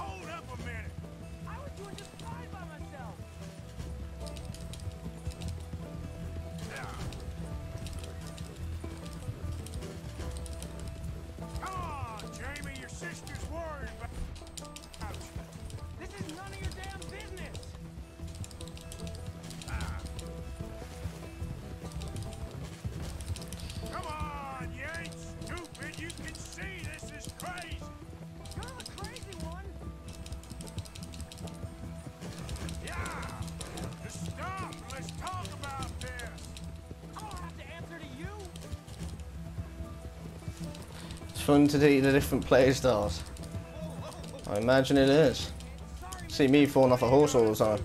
to the different playstyles. I imagine it is. See me falling off a horse all the time.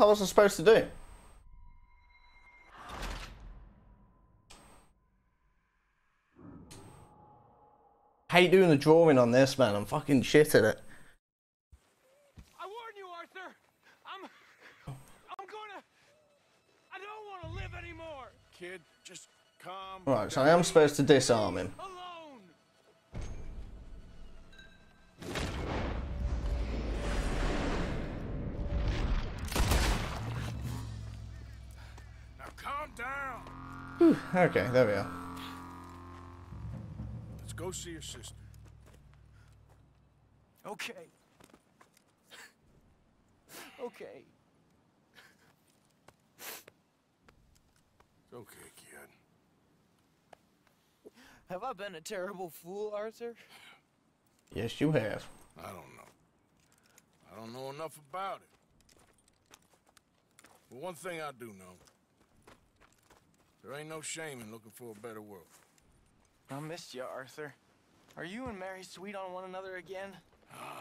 hell was I supposed to do? Hate doing the drawing on this, man. I'm fucking shit at it. I warn you, Arthur. I'm... I'm gonna... I don't want to live anymore. Kid, just calm... Right, so I am supposed to disarm him. Okay, there we are. Let's go see your sister. Okay. okay. It's okay, kid. Have I been a terrible fool, Arthur? Yes, you have. I don't know. I don't know enough about it. But one thing I do know. There ain't no shame in looking for a better world. I missed you, Arthur. Are you and Mary sweet on one another again? Oh,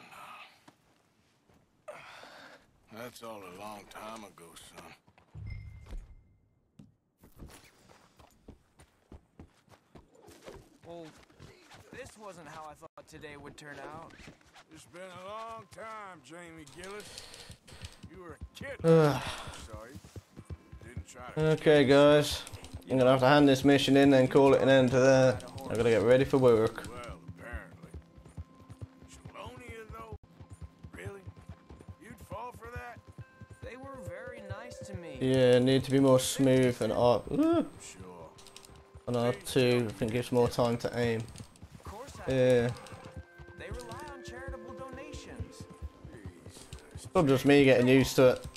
no. That's all a long time ago, son. Well, this wasn't how I thought today would turn out. It's been a long time, Jamie Gillis. You were a kid. Ugh. Sorry. Didn't try to Okay, guys. I'm gonna have to hand this mission in and call it an end to there. I gotta get ready for work. Well, apparently. Chelonia, though? Really? You'd fall for that? They were very nice to me. Yeah, need to be more smooth and R. Ooh. Sure. And R2, I think gives more time to aim. Yeah. They rely on charitable donations. Or just me getting used to it.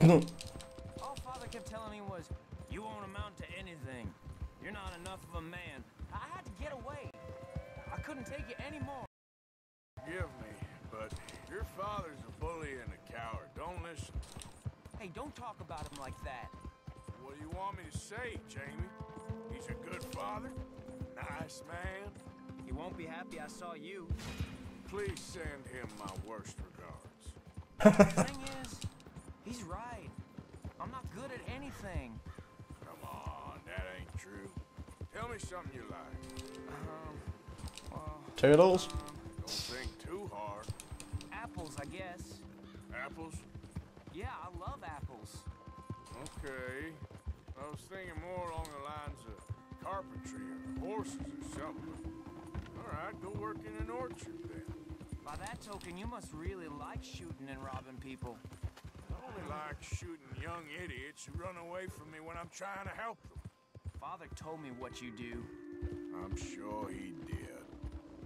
All Father kept telling me was, you won't amount to anything. You're not enough of a man. I had to get away. I couldn't take it anymore. Forgive me, but your father's a bully and a coward. Don't listen. Hey, don't talk about him like that. What do you want me to say, Jamie? He's a good father, nice man. He won't be happy I saw you. Please send him my worst regards. the thing is, he's right. I'm not good at anything. Come on, that ain't true. Tell me something you like. Um, well, Turtles? Don't think too hard. apples, I guess. Apples? Yeah, I love apples. Okay. I was thinking more along the lines of carpentry or horses or something. All right, go work in an orchard then. By that token, you must really like shooting and robbing people. Only like shooting young idiots who run away from me when I'm trying to help them. Father told me what you do. I'm sure he did.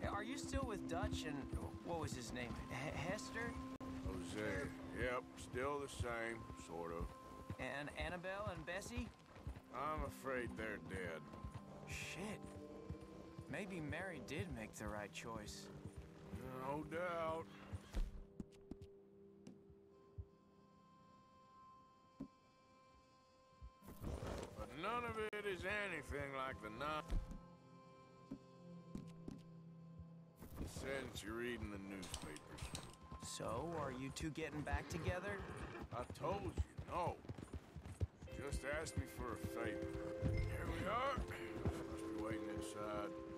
Hey, Are you still with Dutch and what was his name? H- Hester Jose. Yep, still the same, sort of. and Annabelle and Bessie? I'm afraid they're dead. Shit. Maybe Mary did make the right choice. No doubt. None of it is anything like the non. Since you're reading the newspapers. So, are you two getting back together? I told you, no. Just asked me for a favor. Here we are. Must be waiting inside.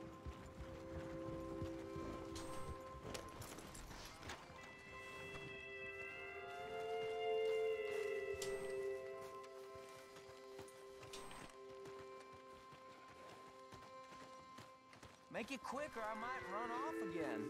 Make it quick or I might run off again.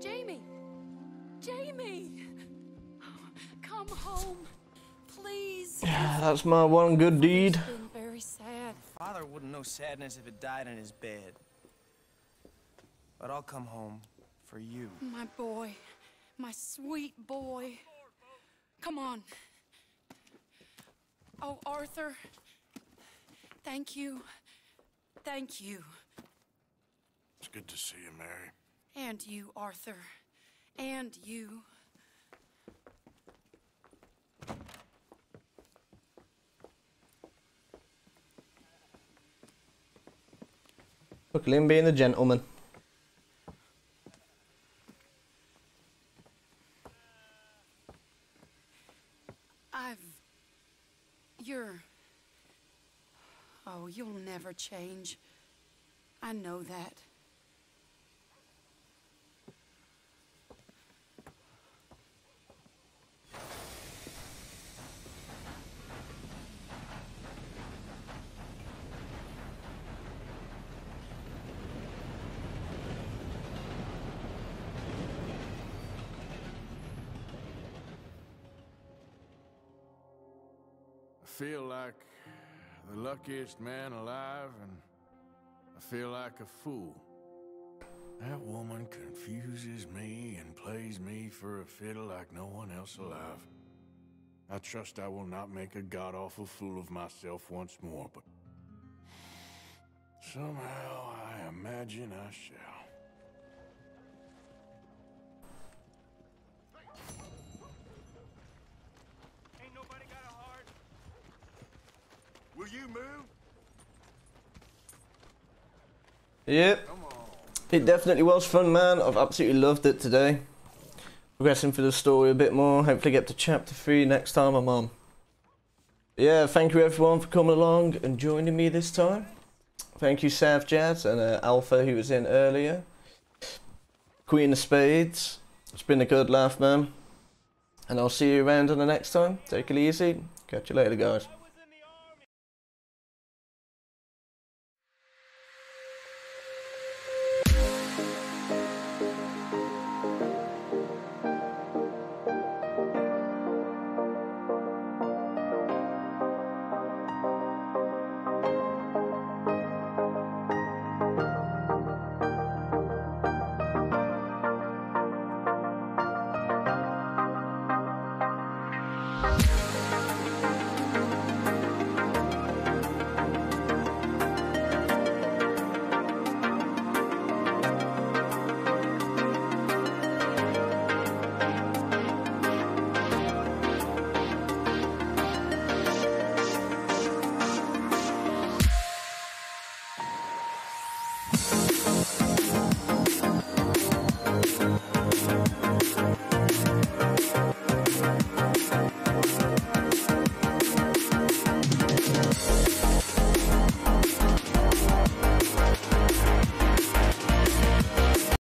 Jamie! Jamie! Come home, please. Yeah, that's my one good deed. Very sad. Father wouldn't know sadness if it died in his bed. But I'll come home for you. My boy, my sweet boy. Come on. Oh, Arthur. Thank you. Thank you. It's good to see you, Mary. And you, Arthur. And you. Look at him being the gentleman. You'll never change. I know that. I feel like the luckiest man alive, and I feel like a fool. That woman confuses me and plays me for a fiddle like no one else alive. I trust I will not make a god-awful fool of myself once more, but somehow I imagine I shall. Will you move? Yep. It definitely was fun, man. I've absolutely loved it today. Progressing through the story a bit more. Hopefully get to chapter 3 next time I'm on. Yeah, thank you everyone for coming along and joining me this time. Thank you Sav Jazz and uh, Alpha who was in earlier. Queen of Spades. It's been a good laugh, man. And I'll see you around on the next time. Take it easy. Catch you later, guys.